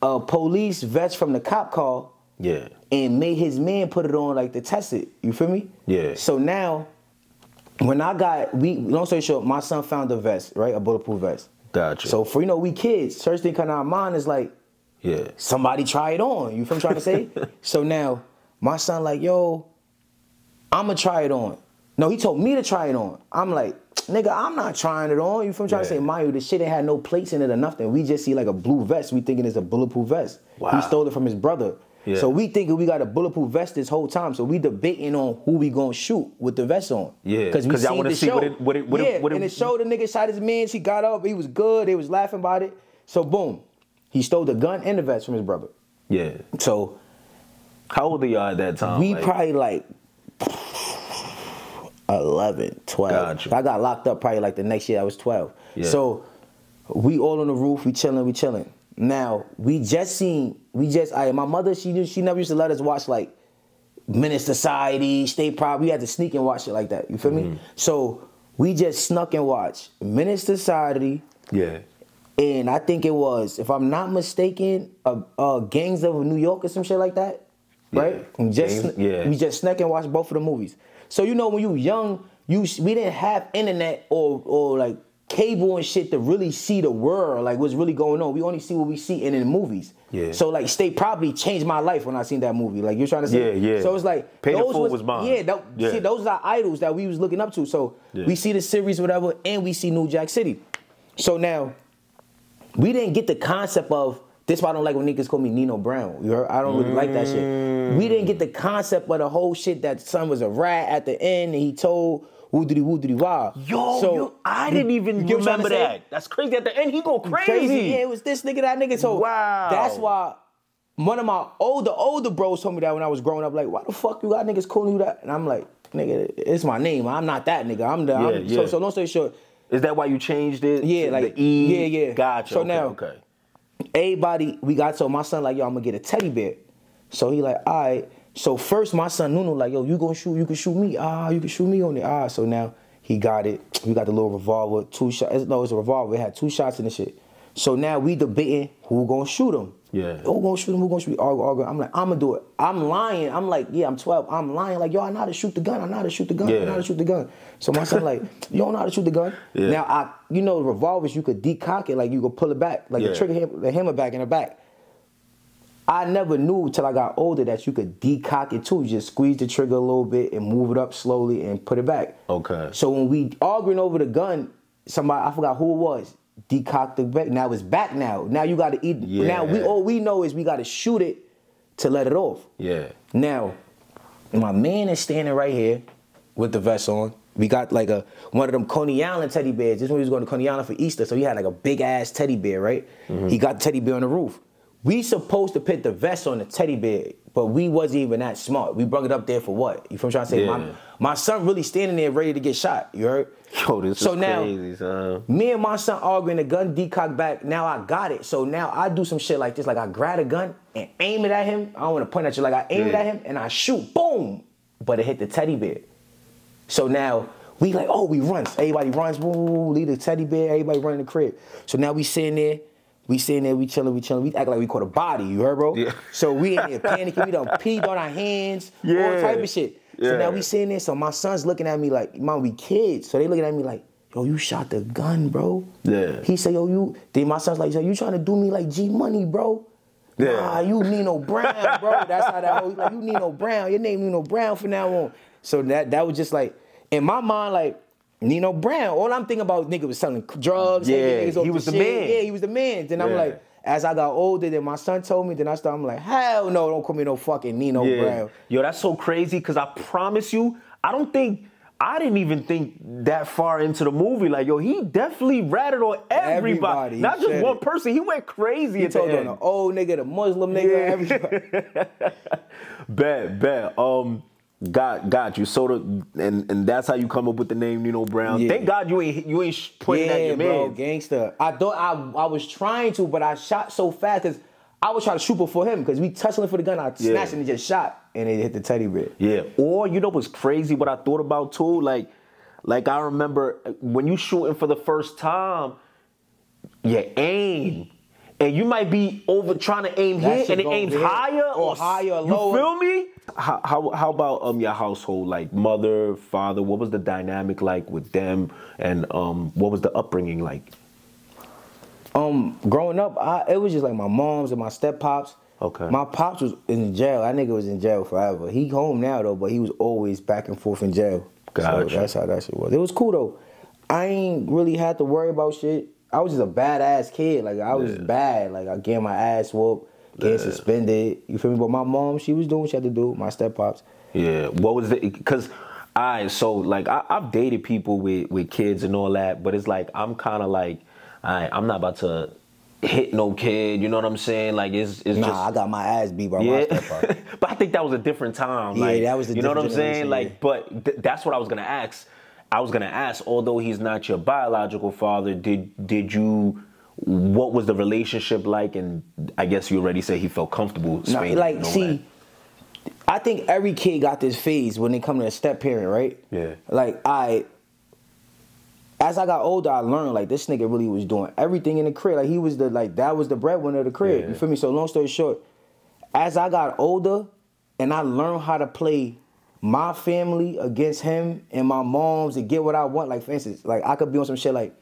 a police vest from the cop car yeah. and made his man put it on like to test it. You feel me? Yeah. So now, when I got we long story short, my son found a vest, right, a bulletproof vest. Gotcha. So for you know we kids, first thing out of mind is like Yeah. somebody try it on. You feel what I'm trying to say? so now my son like, yo, I'ma try it on. No, he told me to try it on. I'm like, nigga, I'm not trying it on. You feel what I'm trying to say? You, the shit ain't had no plates in it or nothing. We just see like a blue vest. We thinking it's a bulletproof vest. Wow. He stole it from his brother. Yeah. So we thinking we got a bulletproof vest this whole time. So we debating on who we gonna shoot with the vest on. Yeah, Because we y'all seen wanna the see show. what it- what it- what it- yeah, what it- and the show, the nigga shot his man. He got up. He was good. They was laughing about it. So boom, he stole the gun and the vest from his brother. Yeah. So How old are y'all at that time? we Like, probably like 11, 12. Gotcha. I got locked up probably like the next year I was 12. Yeah. So we all on the roof, we chilling, we chilling. Now, we just seen, we just, I, my mother, she she never used to let us watch like Menace Society, State Prop. We had to sneak and watch it like that. You feel Mm-hmm. me? So we just snuck and watched Menace Society, Yeah. and I think it was, if I'm not mistaken, uh, uh, Gangs of New York or some shit like that, right? Yeah. We just Gangs- yeah. we just snuck and watched both of the movies. So you know when you young, you we didn't have internet or or like cable and shit to really see the world, like what's really going on. We only see what we see in the movies. Yeah. So like State probably changed my life when I seen that movie. Like you're trying to say. Yeah, yeah. So it's like Pay the those Fool was mine. Yeah, that, Yeah. See, those are idols that we was looking up to. So Yeah. we see the series, whatever, and we see New Jack City. So now we didn't get the concept of This why I don't like when niggas call me Nino Brown. You heard? I don't really mm. like that shit. We didn't get the concept of the whole shit that son was a rat at the end and he told woodity woodity wah. Yo, so, yo, I didn't even remember that. That's crazy. At the end, he go crazy. crazy. Yeah, it was this nigga, that nigga. So wow. that's why one of my older, older bros told me that when I was growing up, like, why the fuck you got niggas calling you that? And I'm like, nigga, it's my name. I'm not that nigga. I'm the yeah, I'm, yeah. So, so long story short. Is that why you changed it? Yeah, like the E. Yeah, yeah. Gotcha. So okay, now, okay. Everybody, we got so my son like, yo, I'm gonna get a teddy bear. So he like, all right. So first my son Nuno like, yo, you gonna shoot, you can shoot me. Ah, you can shoot me on it. Ah, so now he got it. We got the little revolver, two shots. No, it's a revolver. It had two shots in the shit. So now we debating who gonna shoot him. Yeah. Who gonna shoot him? Who gonna shoot? Argue, argue. I'm like, I'm gonna do it. I'm lying. I'm like, yeah, I'm 12. I'm lying. Like, yo, I know how to shoot the gun. I know how to shoot the gun. Yeah. I know how to shoot the gun. So my son like, you don't know how to shoot the gun. Yeah. Now I, you know, revolvers you could decock it, like you could pull it back, like yeah. the trigger, the hammer back in the back. I never knew till I got older that you could decock it too. You just squeeze the trigger a little bit and move it up slowly and put it back. Okay. So when we arguing over the gun, somebody I forgot who it was, decocked the back. Now it's back now. Now you gotta eat yeah. now we all we know is we gotta shoot it to let it off. Yeah. Now, my man is standing right here with the vest on. We got like a one of them Coney Island teddy bears. This one he was going to Coney Island for Easter, so he had like a big ass teddy bear, right? Mm-hmm. He got the teddy bear on the roof. We supposed to put the vest on the teddy bear, but we wasn't even that smart. We brought it up there for what? You from trying to say yeah. my my son really standing there ready to get shot. You heard? Yo, this so is now, crazy, son. Me and my son arguing, the gun decocked back. Now I got it. So now I do some shit like this. Like I grab a gun and aim it at him. I don't want to point at you. Like I aim yeah. it at him and I shoot. Boom! But it hit the teddy bear. So now we like, oh, we run. Everybody runs. Woo, leave the teddy bear. Everybody running the crib. So now we sitting there. We sitting there, we chilling, we chilling. We act like we caught a body, you heard, bro? Yeah. So we in here panicking. We done peed on our hands, yeah. all type of shit. Yeah. So now we sitting there. So my son's looking at me like, mom, we kids. So they looking at me like, yo, you shot the gun, bro. Yeah. He said, yo, you. Then my son's like, yo, you trying to do me like G Money, bro? Yeah. Nah, you Nino Brown, bro. That's how that whole like you Nino Brown. Your name Nino Brown from now on. So that that was just like in my mind, like Nino Brown. All I'm thinking about nigga was selling drugs. Yeah, he was the, the man. Yeah, he was the man. Then yeah. I'm like, as I got older, then my son told me, then I started, I'm like, hell no, don't call me no fucking Nino yeah. Brown. Yo, that's so crazy, because I promise you, I don't think, I didn't even think that far into the movie. Like, yo, he definitely ratted on everybody. everybody Not just one it. person. He went crazy. He told on the old nigga, the Muslim nigga, yeah. everybody. bet, bet. Um, Got got you. So the and and that's how you come up with the name Nino Brown. Yeah. Thank God you ain't you ain't pointing yeah, at your bro, man. gangster. I thought I I was trying to, but I shot so fast because I was trying to shoot before him because we touched him for the gun. I yeah. snatched and just shot and it hit the teddy bear. Yeah. Or you know what's crazy? What I thought about too, like like I remember when you shooting for the first time, your aim and you might be over trying to aim here and it aims higher or, or higher or lower. You feel me? How, how, how about um your household? Like mother father what was the dynamic like with them? And um what was the upbringing like? Um growing up I, it was just like my mom's and my step pops. Okay. My pops was in jail. That nigga was in jail forever. He home now though but he was always back and forth in jail. Gotcha. so that's how that shit was. It was cool though. I ain't really had to worry about shit I was just a badass kid like I was yeah. bad like I get my ass whooped getting yeah. suspended. You feel me? But my mom, she was doing what she had to do. My step pops. Yeah. What was it? Because I so like I, have dated people with with kids and all that, but it's like I'm kind of like I I'm not about to hit no kid. You know what I'm saying? Like it's it's nah, just. I got my ass beat by yeah. my step but I think that was a different time. Yeah, like, that was. you know what I'm saying? Like, but th- that's what I was gonna ask. I was gonna ask. Although he's not your biological father, did did you? what was the relationship like? And I guess you already said he felt comfortable. No, like, see, I think every kid got this phase when they come to a step parent, right? Yeah. Like I, as I got older, I learned like this nigga really was doing everything in the crib. Like he was the like that was the breadwinner of the crib. Yeah. You feel me? So long story short, as I got older, and I learned how to play my family against him and my mom's to get what I want. Like for instance, like I could be on some shit like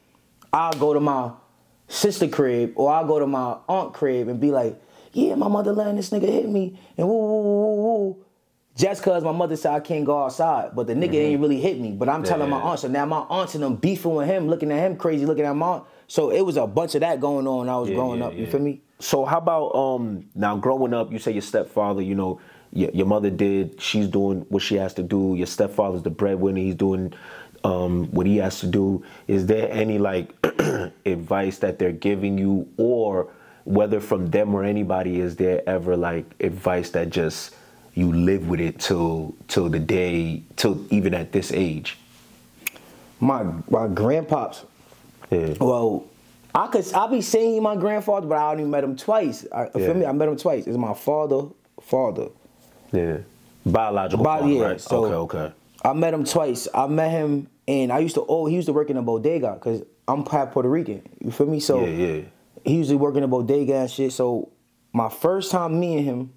I'll go to my sister crib or I'll go to my aunt crib and be like, yeah, my mother letting this nigga hit me and woo, woo, woo, woo. just cause my mother said I can't go outside, but the nigga mm-hmm. ain't really hit me. But I'm yeah, telling my aunt, so now my aunts and them beefing with him, looking at him crazy, looking at my aunt. So it was a bunch of that going on when I was yeah, growing yeah, up. You feel me? So how about um now growing up? You say your stepfather, you know, your, your mother did. She's doing what she has to do. Your stepfather's the breadwinner. He's doing um, what he has to do. Is there any like advice that they're giving you, or whether from them or anybody, is there ever like advice that just you live with it till till the day till even at this age? My my grandpops. Yeah. Well, I could I be saying my grandfather, but I only met him twice. I, yeah. Feel me? I met him twice. It's my father, father. Yeah. Biological. Bi- yeah. Right? So okay, okay. I met him twice. I met him, and I used to. Oh, he used to work in a bodega because I'm half Puerto Rican. You feel me? So yeah, yeah. He used to work in a bodega and shit. So my first time meeting him,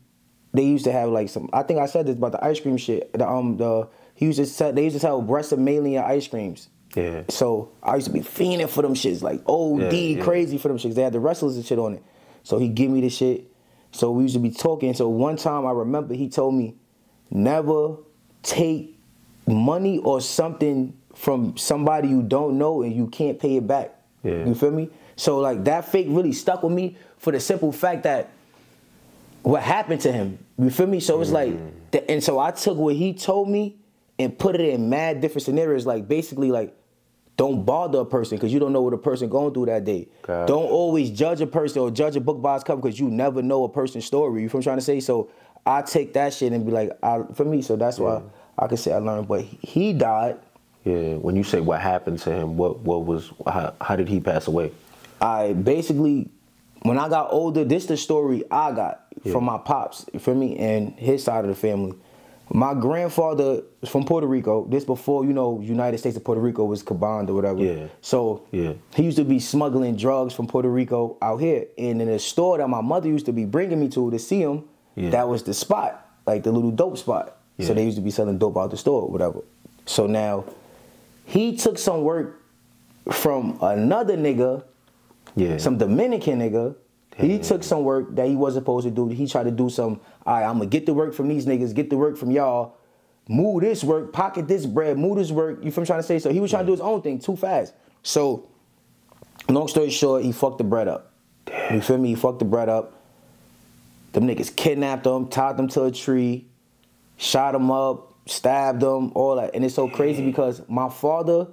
they used to have like some. I think I said this about the ice cream shit. The um the he used to sell, they used to sell Malia ice creams. Yeah. So I used to be fiending for them shits, like OD yeah, yeah. crazy for them shits. They had the wrestlers and shit on it. So he give me the shit. So we used to be talking. So one time I remember he told me, never take money or something from somebody you don't know and you can't pay it back. Yeah. You feel me? So like that fake really stuck with me for the simple fact that what happened to him. You feel me? So it's mm. like, and so I took what he told me and put it in mad different scenarios. Like basically, like don't bother a person because you don't know what a person going through that day. Don't always judge a person or judge a book by its cover because you never know a person's story. You from trying to say? So I take that shit and be like, I, for me. So that's yeah. why I can say I learned. But he died. Yeah. When you say what happened to him, what what was how, how did he pass away? I basically when I got older, this the story I got yeah. from my pops, for me, and his side of the family. My grandfather was from Puerto Rico. This before, you know, United States of Puerto Rico was combined or whatever. Yeah. So yeah. he used to be smuggling drugs from Puerto Rico out here. And in a store that my mother used to be bringing me to to see him, yeah. that was the spot, like the little dope spot. Yeah. So they used to be selling dope out the store or whatever. So now he took some work from another nigga, yeah. some Dominican nigga, he took some work that he wasn't supposed to do. He tried to do some, all right, I'm gonna get the work from these niggas, get the work from y'all, move this work, pocket this bread, move this work. You from trying to say? So he was trying to do his own thing too fast. So, long story short, he fucked the bread up. You feel me? He fucked the bread up. Them niggas kidnapped him, tied them to a tree, shot him up, stabbed him, all that. And it's so crazy because my father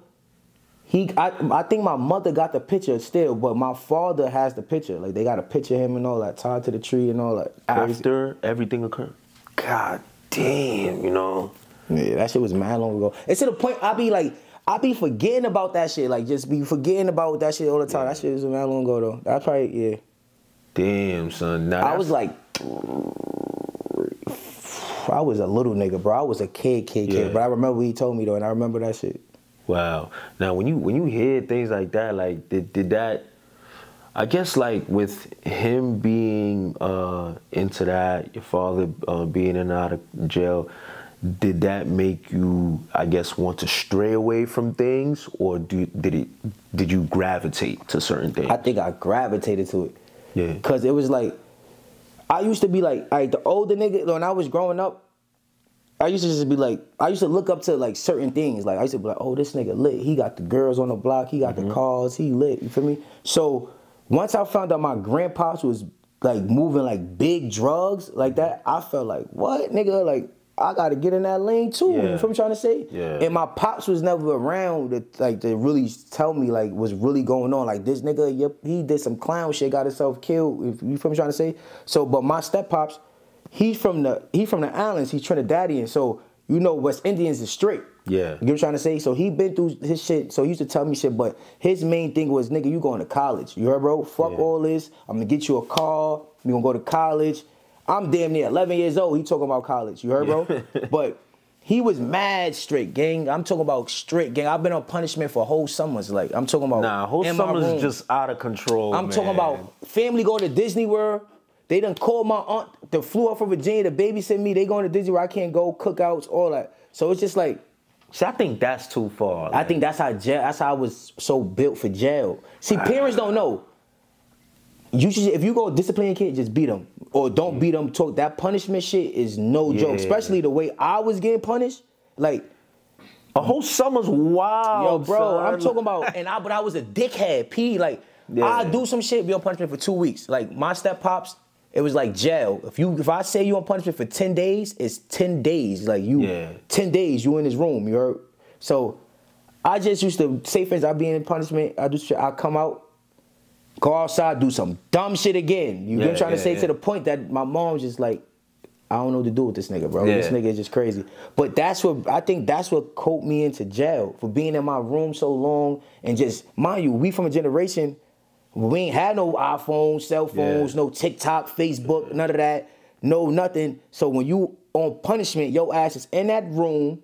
he I, I think my mother got the picture still, but my father has the picture. Like they got a picture of him and all that, tied to the tree and all that. Crazy. After everything occurred. God damn, you know. Yeah, that shit was mad long ago. It's to the point I be like, I be forgetting about that shit. Like just be forgetting about that shit all the time. Yeah. That shit was mad long ago though. That probably yeah. Damn, son. Now I was like I was a little nigga, bro. I was a kid, kid, kid. But I remember what he told me though, and I remember that shit. Wow. Now, when you when you hear things like that, like did did that? I guess like with him being uh, into that, your father uh, being in and out of jail, did that make you, I guess, want to stray away from things, or do, did it? Did you gravitate to certain things? I think I gravitated to it. Yeah. Cause it was like, I used to be like, like the older nigga when I was growing up. I used to just be like, I used to look up to like certain things. Like I used to be like, oh, this nigga lit. He got the girls on the block. He got mm-hmm. the cars. He lit. You feel me? So once I found out my grandpa's was like moving like big drugs like that, I felt like, what nigga? Like I gotta get in that lane too. Yeah. You feel I'm trying to say? Yeah. And my pops was never around to like to really tell me like what's really going on. Like this nigga, yep, he did some clown shit, got himself killed. If You feel I'm trying to say? So, but my step pops he's from the he from the islands. He's Trinidadian, so you know West Indians is straight. Yeah. You know what I'm trying to say? So he been through his shit. So he used to tell me shit, but his main thing was, nigga, you going to college. You heard, bro? Fuck yeah. all this. I'm gonna get you a car. We gonna go to college. I'm damn near 11 years old. He talking about college. You heard, bro? but he was mad straight, gang. I'm talking about straight, gang. I've been on punishment for whole summers. Like I'm talking about. Nah, whole summers just out of control. I'm man. talking about family going to Disney World. They done called my aunt that flew up from Virginia to babysit me. They going to Disney where I can't go, cookouts, all that. So it's just like. See, I think that's too far. I think that's how jail. That's how I was so built for jail. See, parents don't know. you should if you go discipline your kid, just beat them or don't mm. beat them. Talk that punishment shit is no yeah. joke, especially the way I was getting punished. Like a whole summer's wild. Yo, bro, son. I'm talking about, and I but I was a dickhead. P like yeah. I do some shit, be on punishment for two weeks. Like my step pops, it was like jail. If you if I say you on punishment for ten days, it's ten days. Like you, yeah. ten days you in this room. You heard? So I just used to say things. I be in punishment. I do. I come out, go outside, do some dumb shit again. You yeah, know what I'm trying yeah, to say to the point that my mom's just like, I don't know what to do with this nigga, bro. This nigga is just crazy. But that's what I think. That's what coped me into jail for being in my room so long and just mind you, we from a generation we ain't had no iPhones, cell phones, yeah. no TikTok, Facebook, none of that. No nothing. So when you on punishment, your ass is in that room.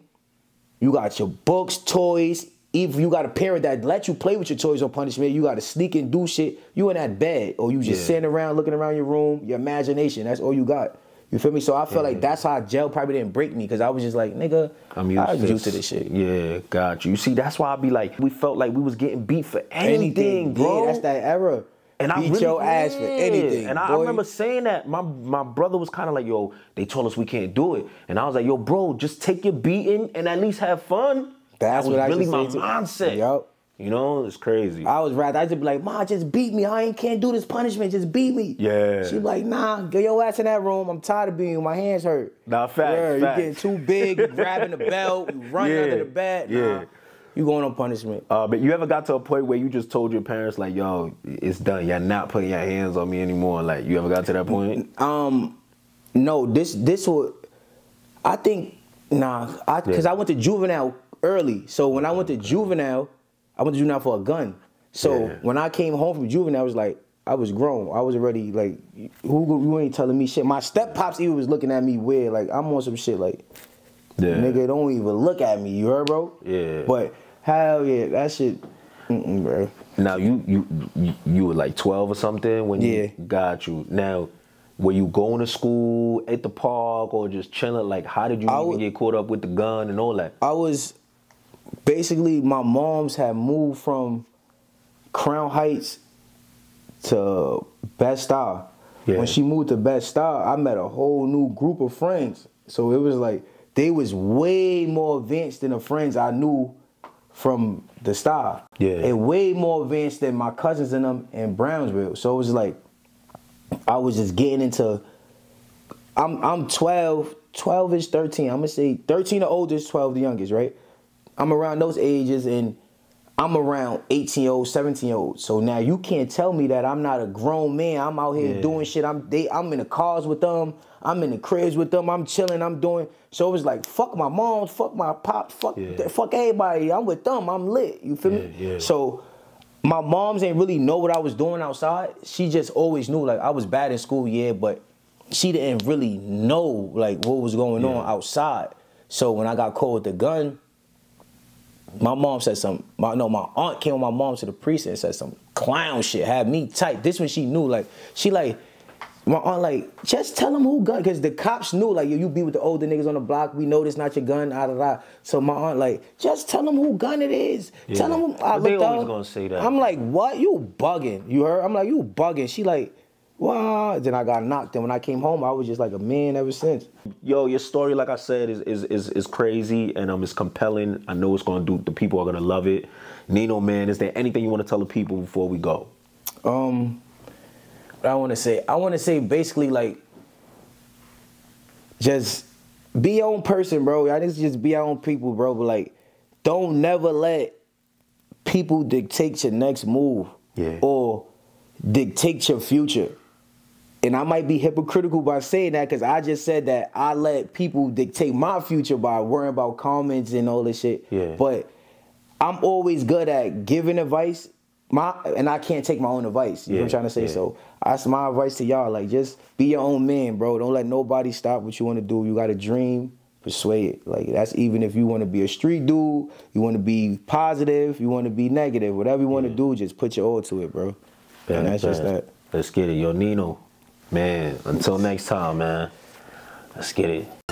You got your books, toys. If you got a parent that let you play with your toys on punishment, you got to sneak and do shit. You in that bed, or you just yeah. sitting around looking around your room. Your imagination. That's all you got. You feel me? So I feel like that's how jail probably didn't break me because I was just like, nigga, I'm used, I was to used to this shit. Yeah, got you. You see, that's why I be like, we felt like we was getting beat for anything, anything bro. Yeah, that's that era. And I beat really your ass for anything. And I, I, remember saying that. My my brother was kind of like, yo, they told us we can't do it. And I was like, yo, bro, just take your beating and at least have fun. That's that was what really my mindset. Yep. You know, it's crazy. I was rather I just be like, Ma, just beat me. I ain't can't do this punishment. Just beat me. Yeah. She be like, Nah, get your ass in that room. I'm tired of being. My hands hurt. Nah, fact. Yeah, you getting too big. You grabbing the belt. You running yeah. under the bed. Nah. Yeah. You going on punishment. Uh, but you ever got to a point where you just told your parents like, "Yo, it's done. You're not putting your hands on me anymore." Like, you ever got to that point? Um, no. This this would. I think nah. I because yeah. I went to juvenile early. So when I went to juvenile, I went to juvenile for a gun. So yeah. when I came home from juvenile, I was like, I was grown. I was already like, who you ain't telling me shit. My step pops even was looking at me weird. Like I'm on some shit. Like, yeah. nigga, don't even look at me. You heard, bro? Yeah. But hell yeah, that shit, bro. Now you you you were like 12 or something when you got you. Now were you going to school at the park or just chilling? Like, how did you I even get caught up with the gun and all that? I was basically my mom's had moved from Crown Heights to Bed-Stuy. Yeah. When she moved to Bed-Stuy, I met a whole new group of friends. So it was like they was way more advanced than the friends I knew from the star. Yeah. And way more advanced than my cousins and them in Brownsville. So it was like I was just getting into I'm I'm 12, 12 ish, 13. I'm gonna say 13 the oldest, 12 the youngest, right? I'm around those ages and I'm around 18 year old, 17 year old. So now you can't tell me that I'm not a grown man. I'm out here yeah. doing shit. I'm they I'm in the cars with them. I'm in the cribs with them. I'm chilling. I'm doing. So it was like fuck my mom, fuck my pops, fuck yeah. fuck everybody. I'm with them. I'm lit. You feel yeah, me? So my moms ain't really know what I was doing outside. She just always knew like I was bad in school, yeah, but she didn't really know like what was going on outside. So when I got caught with the gun, my mom said some. My no, my aunt came with my mom to the precinct and said some clown shit. Had me tight. This one she knew. Like she like. My aunt like, just tell them who gun, because the cops knew, like, yo, you be with the older niggas on the block. We know this not your gun, da da da. So my aunt like, just tell them who gun it is. Yeah. Tell them. I they always gonna say that. I'm like, what? You bugging? You heard? I'm like, you bugging? She like, wow. Then I got knocked. And when I came home, I was just like a man ever since. Yo, your story, like I said, is is is, is crazy and um, it's compelling. I know it's gonna do. The people are gonna love it. Neno, man, is there anything you want to tell the people before we go? Um, I want to say, I want to say basically like, just be your own person, bro. I just just be your own people, bro. But like, don't never let people dictate your next move. Yeah. Or dictate your future and I might be hypocritical by saying that because I just said that I let people dictate my future by worrying about comments and all this shit. Yeah. But I'm always good at giving advice. My and I can't take my own advice. You yeah. know what I'm trying to say? Yeah. So that's my advice to y'all. Like just be your own man, bro. Don't let nobody stop what you want to do. You got a dream, persuade it. Like that's even if you want to be a street dude, you want to be positive, you want to be negative, whatever you want to do, just put your all to it, bro. and that's just that. Let's get it. Yo, Neno. Man, until next time, man. Let's get it.